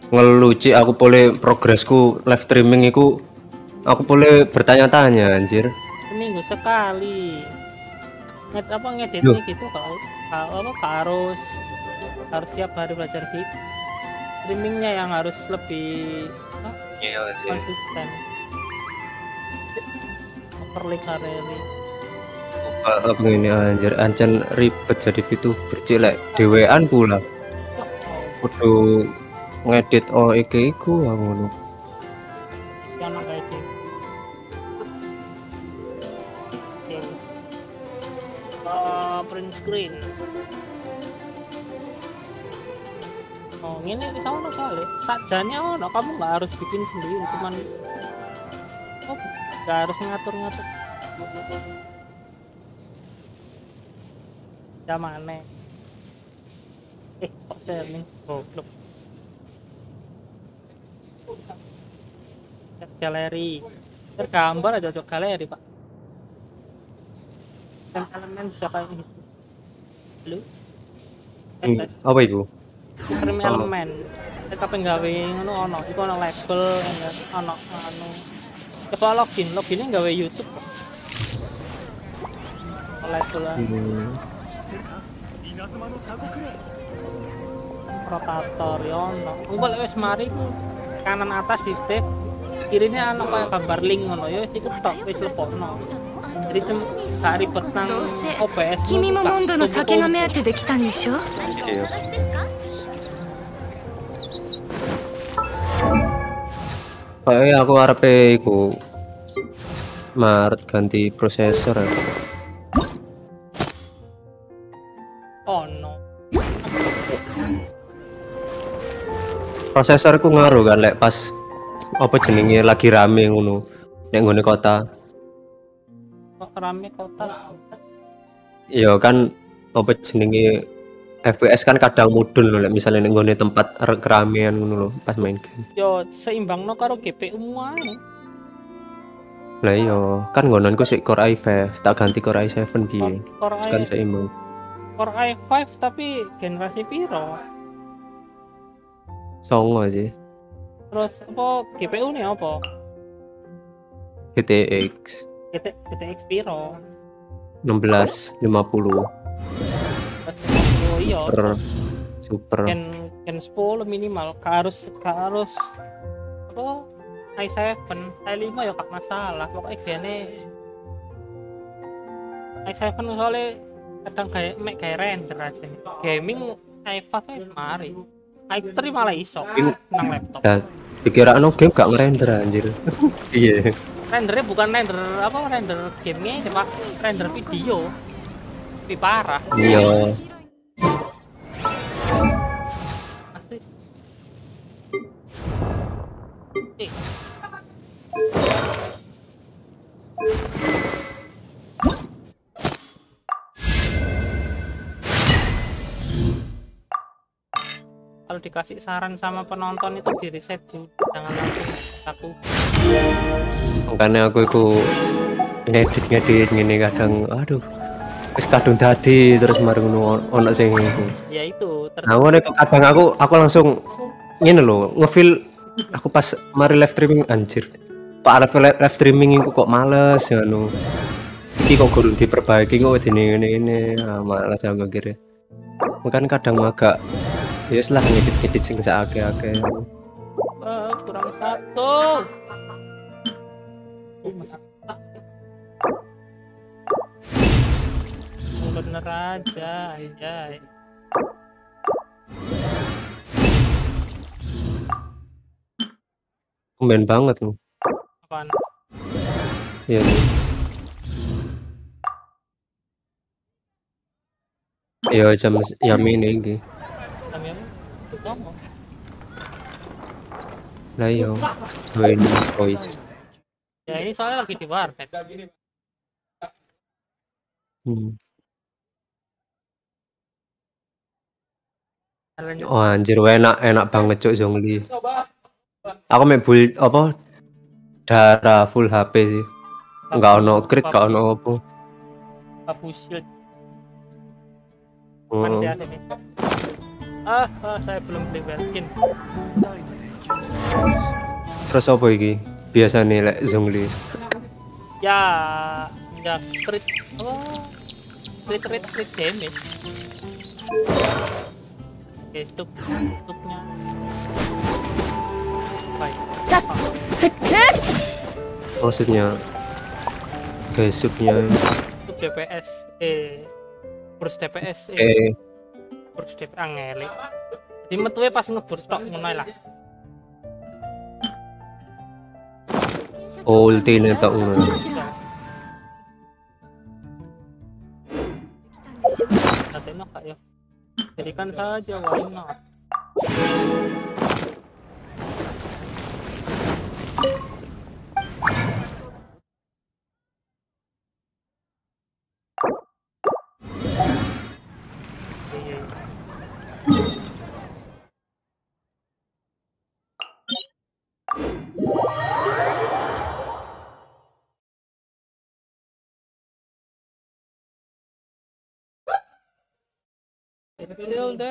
ngeluci aku boleh progresku live streaming iku aku boleh bertanya-tanya anjir. Seminggu sekali. Nged, apa ngeditnya Loh. gitu kalau kalau apa harus harus tiap hari belajar gitu streamingnya yang harus lebih apa, Iya sih. konsisten. Perli kareli. Aku ini anjir. Ancen ribet jadi itu bercilek dewean pula. Kudu ngedit oh iki iku aku ngono. Ah, print screen. Oh ini bisa ono soalnya. Sajanya ono kamu nggak harus bikin sendiri cuman oh nggak harus ngatur-ngatur. Ya mana eh kok sharing Chat galeri. Tergambar aja cocok galeri pak. Dan elemen bisa kayak gitu. Lu Hmm, apa stream Oh. elemen. Kita penggawe ngono ono. Iku ono label ono anu coba login loginnya gawe YouTube kok. Ono label. Hmm. rotator ya ono. Wis mari ku kanan atas di step kirine ana kaya gambar link ngono ya wis iku tok wis lepokno jadi cuma gak ribet nang どうせ OBS 君もモンドの酒が目当てで来たんでしょ Iya. Kayaknya aku arepe iku Maret ganti prosesor ya. oh no Prosesorku ngaruh kan lek pas apa jenenge lagi rame ngono. Nek nggone kota. kok rame kota Iya kan apa jenenge FPS kan kadang mudun loh lek misalnya nek nggone tempat keramaian ngono lho pas main game. yo seimbang no karo GPU wae Lah iya, kan ngononku sik Core i5, tak ganti Core i7 piye. Kan seimbang. Core i5 tapi generasi piro Songo sih. Terus apa GPU nih apa? GTX GT, GTX piro? 1650 oh iya. Super super. gen gen 10 minimal. Gak harus gak harus apa i7 i5 ya gak masalah. Pokoknya gene i7 soalnya kadang kayak make kayak render aja gaming i5 wis mari i3 malah iso Ini- nang laptop Ya, dikira no game gak ngerender anjir. Iya. rendernya bukan render apa render gamenya pak render video tapi parah Iya. Eh. Kalau dikasih saran sama penonton itu di reset dulu, jangan langsung aku. Makanya aku iku ngedit ngedit ngene kadang aduh wis kadung dadi terus mari ngono ono sing iku. Ya itu terus Nah, ngono kadang aku aku langsung ngene lho, ngefeel aku pas mari live streaming anjir. Pak live, live, streaming iku kok males ngono. Iki kok kudu diperbaiki kok dene ngene ngene. Ah, malas aku kira. Mungkin kadang agak ya lah ngedit-ngedit sing sakake-ake. Eh, kurang satu. Bener aja, anjay. Tumben banget lu. Apaan? Iya. Iya jam jam ini iki. Kami apa? Ngomong. Lah iya. Join voice. Ya ini soalnya lagi di warnet. Hmm. Oh anjir enak enak banget cuk Zhongli. Aku main build apa darah full HP sih. Enggak ono crit, enggak ono apa. Abu shield. Oh. Ah, ah, saya belum beli Belkin. Terus apa iki? Biasa nih lek Zhongli. Ya, ya crit. Oh, crit crit crit damage. Oke, stup, stupnya. Baik. Maksudnya gesupnya Stup DPS, eh, burst DPS, eh eh, burst DPS angeli. Di metuwe pas ngeburst tok ngono おールテイルタウン Natin ng kayo. Thank you. Ne oldu?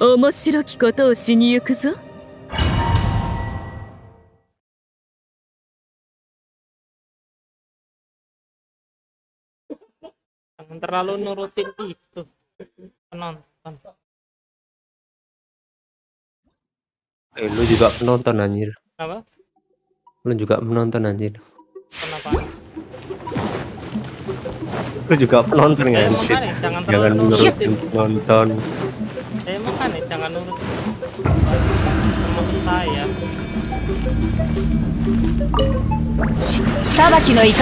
面白きことをしに行くぞ jangan terlalu nurutin itu penonton Eh, lu juga penonton anjir. apa Lu juga penonton anjir. kenapa Lu juga penonton Ya, kan? makanya jangan terlalu Jangan nurutin. nurutin penonton. Saya makan ya jangan nurutin teman saya. 裁きの雷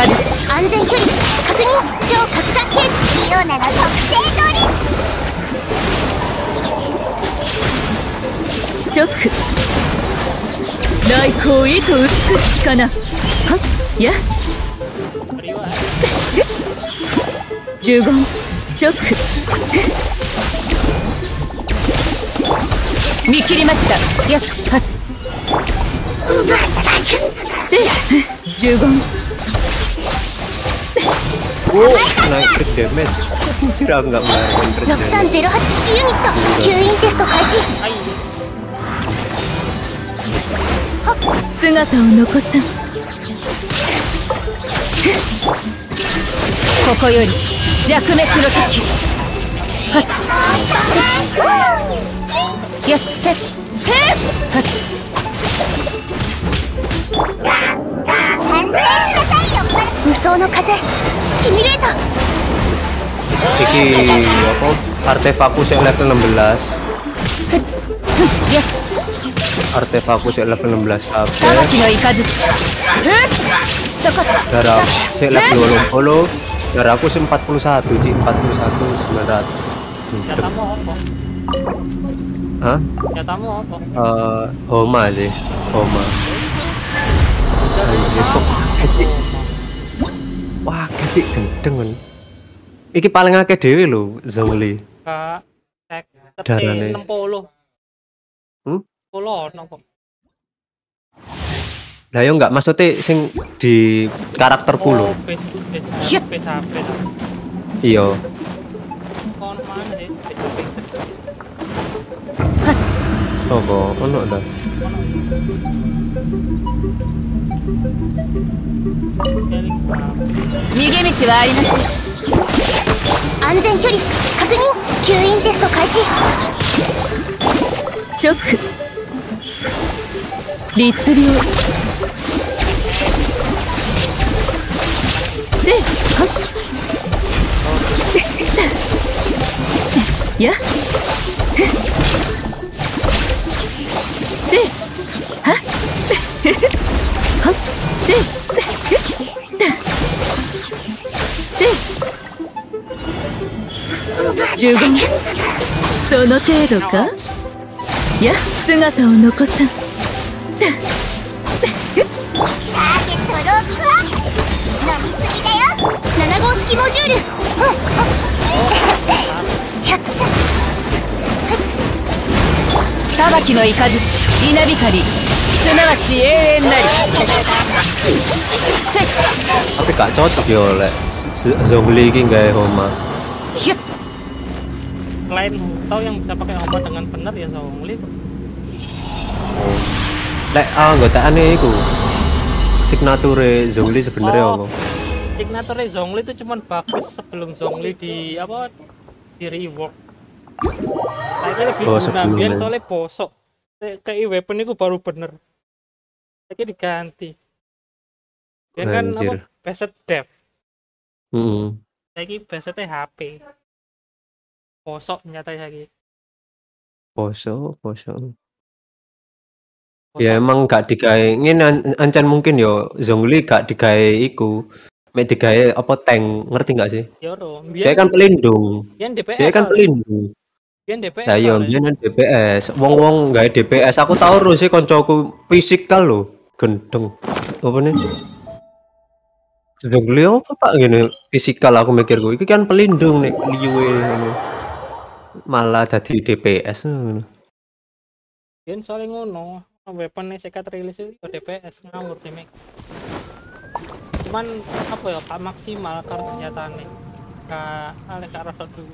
安全距離確認超拡散兵器リオナの特性通りチョック来光意と美しきかなはっや呪言チョックた。っくせや。十分おおナイスデメッジランが6308式ユニット。吸引テスト開始はっ。姿を残す。ここより弱滅の時。はっ。やってせはっ完成しなさいよ無双の風シミュレート Iki apa? Artefakku sih level 16. Artefakku sih level 16 裁 HP. きの雷そこ Darah sih level 20. Darah aku sih 41, Ci. 41 900. ya tamu apa Hah? Nyatamu apa? Eh, uh, Homa sih. Homa. Wah, kecil gendeng. Iki paling akeh dhewe lho, Zongli. Kak, tek darane 60. Hmm? 10 ono kok. Lah yo enggak maksudnya sing di karakter lho. Oh, base, base, base, base, base, base, iya. Apa? Ono ta? 逃げ道はありません安全距離確認せ。は？っはっはっせ。せ十分その程度か？や姿を残さんターゲットロックアップ。飲みすぎだよ。7号式モジュール。裁きの雷稲光すなわち永遠なりせ Tapi gak cocok yo lek Z- Zhongli iki gawe Homa. Hyut. lain tahu yang bisa pakai obat dengan benar ya Zongli Lek ah anggotaane iku. Signature Zhongli sebenarnya Oh. apa? signature Zongli itu cuman bagus sebelum Zongli di apa di rework Kayaknya lebih Oh, guna soalnya bosok Kayak- weapon baru bener Kayaknya diganti Biar kan apa. Based dev Heeh. Lagi basetnya HP Bosok nyata lagi Poso, poso. Ya emang gak digawe ngene an- ancen mungkin yo Zhongli gak digawe iku. Mek digawe apa tank, ngerti gak sih? Yoro Dia kan pelindung. Dia kan pelindung. Biar DPS Lah biyen kan DPS. Wong-wong gawe DPS. Aku tau terus sih koncoku fisikal lho, gendeng. Apa nih? Zhongli apa pak gini fisikal aku mikirku. Iki kan pelindung nih, liwe ngono. Malah jadi DPS. ngono. Biar soalnya ngono Weaponnya sekat rilis itu DPS ngawur deh Mek. Cuman apa ya kak maksimal karena kenyataannya Kak alih kak rasa dulu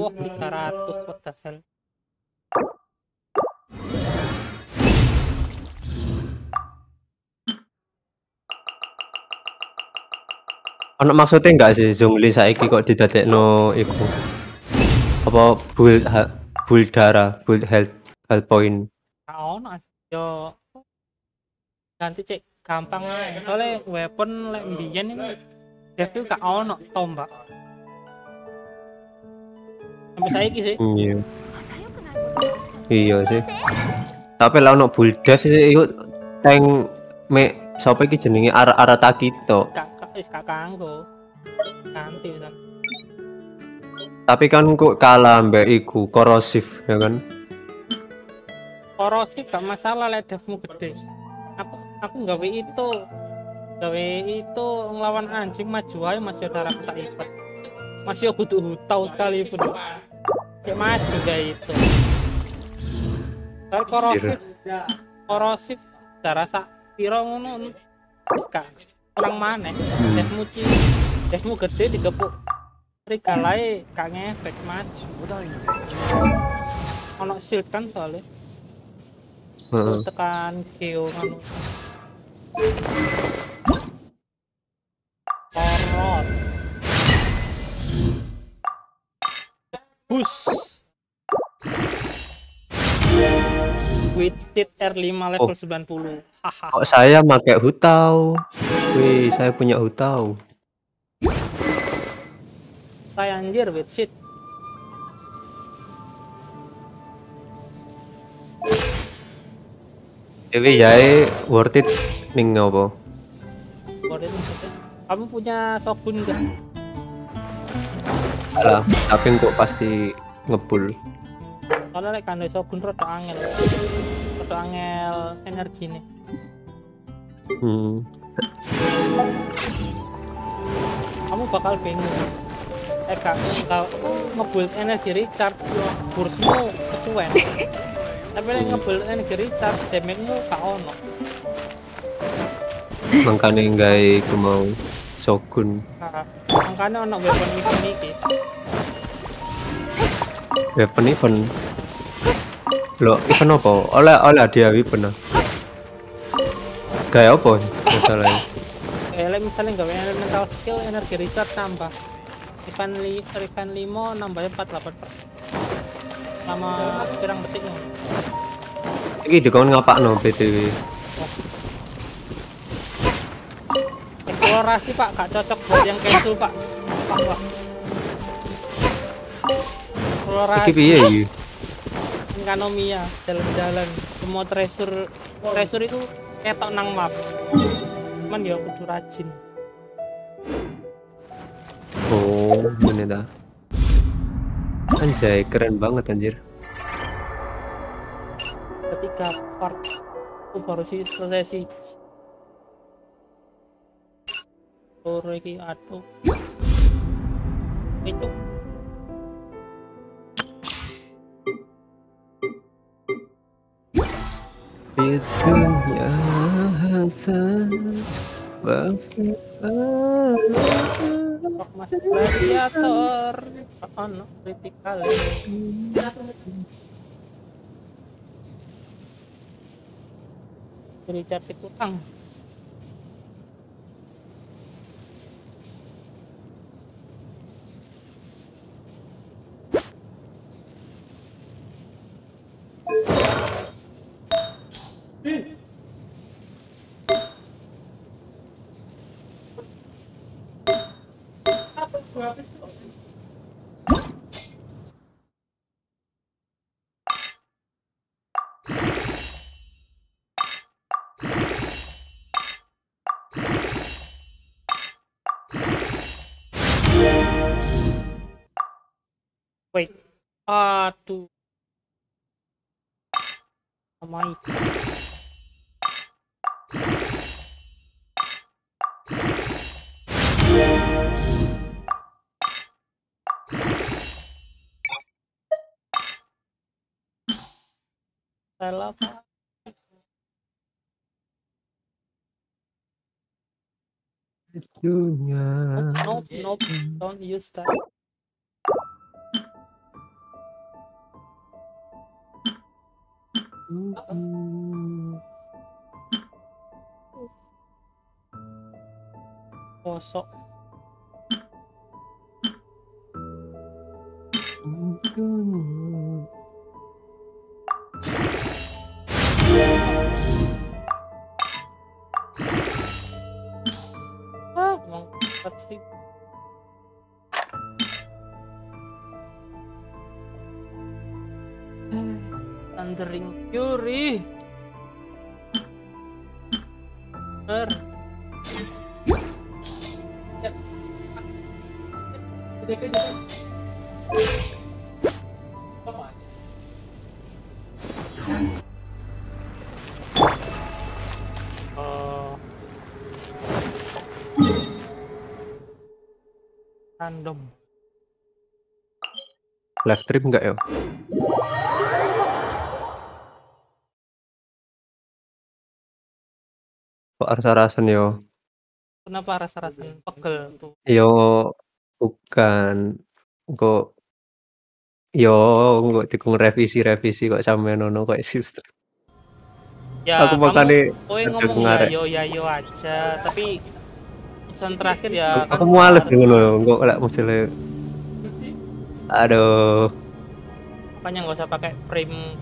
Wah, 300 what the hell. Ono maksudnya enggak sih Zhongli saiki kok didadekno iku? Apa build build darah, build health health point. Ono yo ganti cek gampang aja soalnya weapon lek mbiyen ini dev gak ono tombak sampai saiki sih Iya. Iya sih. Tapi lah ono build dev sih iku tank me sapa iki jenenge Ar Arataki to. gak gak wis gak kanggo ganti kan Tapi kan kok kalah mbak iku korosif ya kan. korosif gak masalah lek devmu gede aku aku gawe itu gawe itu ngelawan anjing maju aja masih ada rasa ipat masih aku butuh hutau sekalipun Ya mati gak itu. Kalau korosif, iya. korosif, saya rasa piro ngono Ska, kurang mana? Desmu ci, desmu gede digepuk. Tapi kalai kang efek maju. Ono shield kan soalnya. Heeh. Tekan kill kan Korosif. Bus Witsit R5 level Oh. 90 Haha Kok saya pakai hutau? Wih, saya punya hutau. Saya anjir Witsit Dewi ya worth it ning apa? Nih, Witsit. Kamu punya Shogun gak? Alah, tapi kok pasti ngebul. Soalnya lek kandai Shogun rada angel. Rada angel energi nih. Hmm. kamu bakal bingung. Eh kak kalau ngebuild energi recharge bursmu kesuwen. Tapi lek ngebuild energi recharge damage-mu gak ono. Makanya iku mau Shogun. nah, makanya ono weapon weapon iki Weapon event. Lo event apa? Oleh oleh hadiah weapon. ah. Kayak apa masalahnya? eh misalnya gawe elemental skill energi recharge nambah Revan li Revan 5 nambahnya 48 persen sama pirang detik nih Iki dikon ngapakno BTW. Eksplorasi pak. Gak cocok buat yang casual pak. Pak, eksplorasi Iki piye iki? Kanomia jalan-jalan. Semua treasure treasure itu ketok nang map. Cuman ya kudu rajin. Oh, ini dah. Anjay, keren banget anjir. ketika part. Aku baru sih selesai sih Loro iki aduh. Itu. Di dunia hasan Rock Mas Gladiator? Ono critical. Richard si kurang Aduh. Amai. Salah Pak. Nope, nope, don't use that. Kosok. Ah, Thundering Fury. Ber. Random. Live stream enggak ya? Kok rasa-rasan yo? Kenapa rasa-rasanya pegel tuh? Yo bukan. Kok yo kok dikung revisi-revisi kok sampean ono kok sistem. Ya, Aku makanya kowe ngomong ya yo ya yo aja, tapi season terakhir ya kan Aku males dulu loh, kok lek misalnya Aduh, makanya nggak usah pakai frame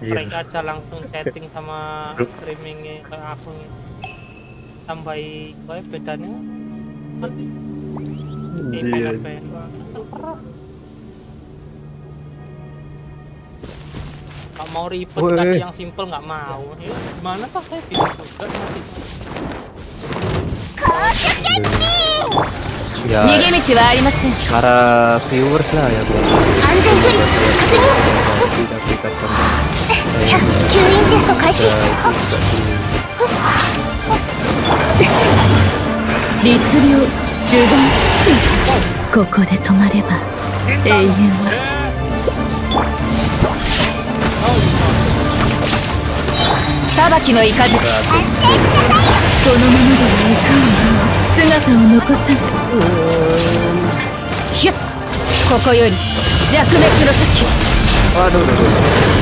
strike mereka aja langsung chatting sama streaming aku tambahi kayak bedanya iya Gak mau ribet Wee. kasih yang simple nggak mau gimana tuh saya bisa juga ya para viewers lah ya bu 吸引テスト開始。律令呪言ここで止まれば永遠。は裁きの雷。このままではいかんよ。姿を残さぬヒュッここより弱滅の時。Waduh, waduh, waduh.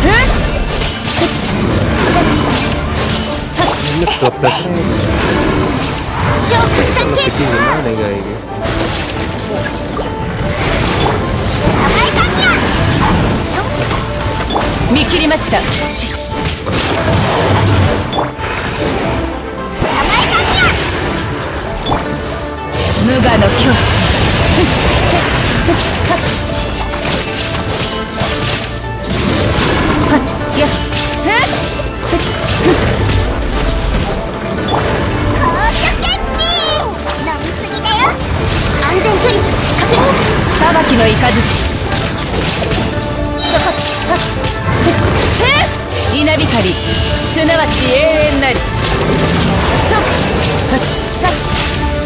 Ini 12 ribu. 見切りました。無我の境地はっやっふっふっふっ高所決定飲みすぎだよ安全距離確認裁きの雷そはっはっふっふっ稲光すなわち永遠なりストップはっはっ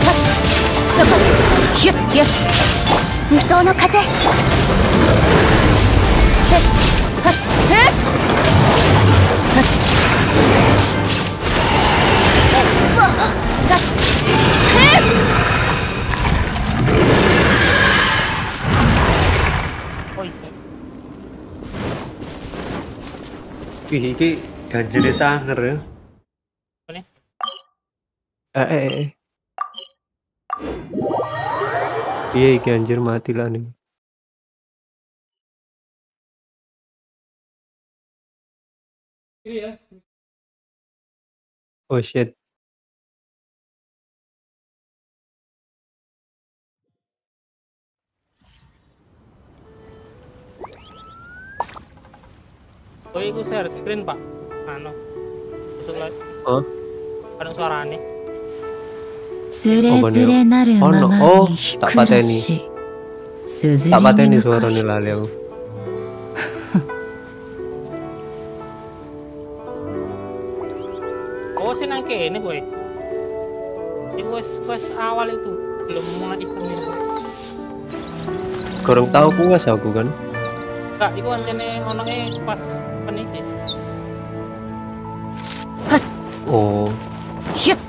はっそはっヒュッ無双の風てはってはっわった Wih, ini ganjilnya sanger ya. Apa nih? Eh, eh, eh. Iya, iki anjir mati lah nih. Iya. Oh shit. Oh, iku share screen, Pak. Anu. Masuk lagi. Hah? Ada suaranya. つれづれなるまま Oh, に引 tak くら pateni. し Tak pateni suarane lali aku. sih nang kene boy. Itu wes wes awal itu belum mulai eventnya. Kurang tahu puas aku kan. Enggak, itu antene e pas peniki. Oh. Hit.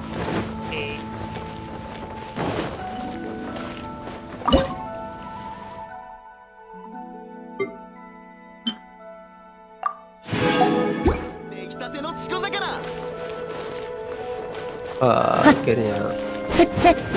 あいけるやん。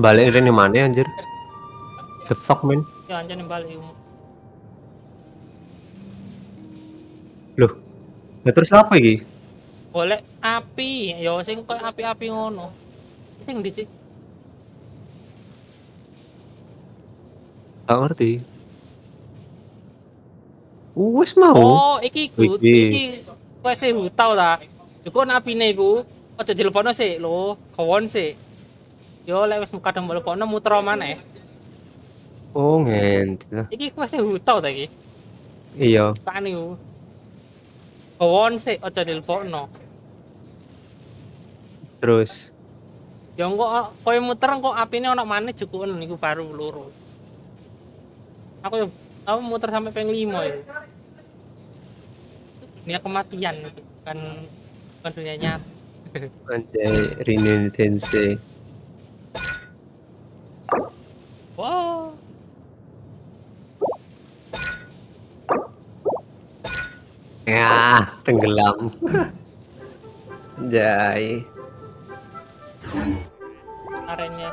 Balik ini mana anjir? The fuck man? Ya, anjir balik. Loh. Lah terus apa iki? Golek api, ya sing koyo api-api ngono. Sing ndi sih? Gak ngerti. Wes mau. Oh, iki ku, Iki. iki wis hutau ta. Iku apine iku aja dilepono sik lho, kawon sik. Yo lek wis kadang mlepono muter maneh. Oh, ngent. Iki wis hutau ta iki. Iya. Tak niku. Kawon sik aja dilepono. Terus Ya kok koyo muter kok apine ana maneh jukuken niku baru loro. Aku yo aku muter sampai peng 5 ya. Dunia kematian kan bukan dunia nyata. anjay Rinin Tensei. Wow. Ya, tenggelam. Anjay. Arennya.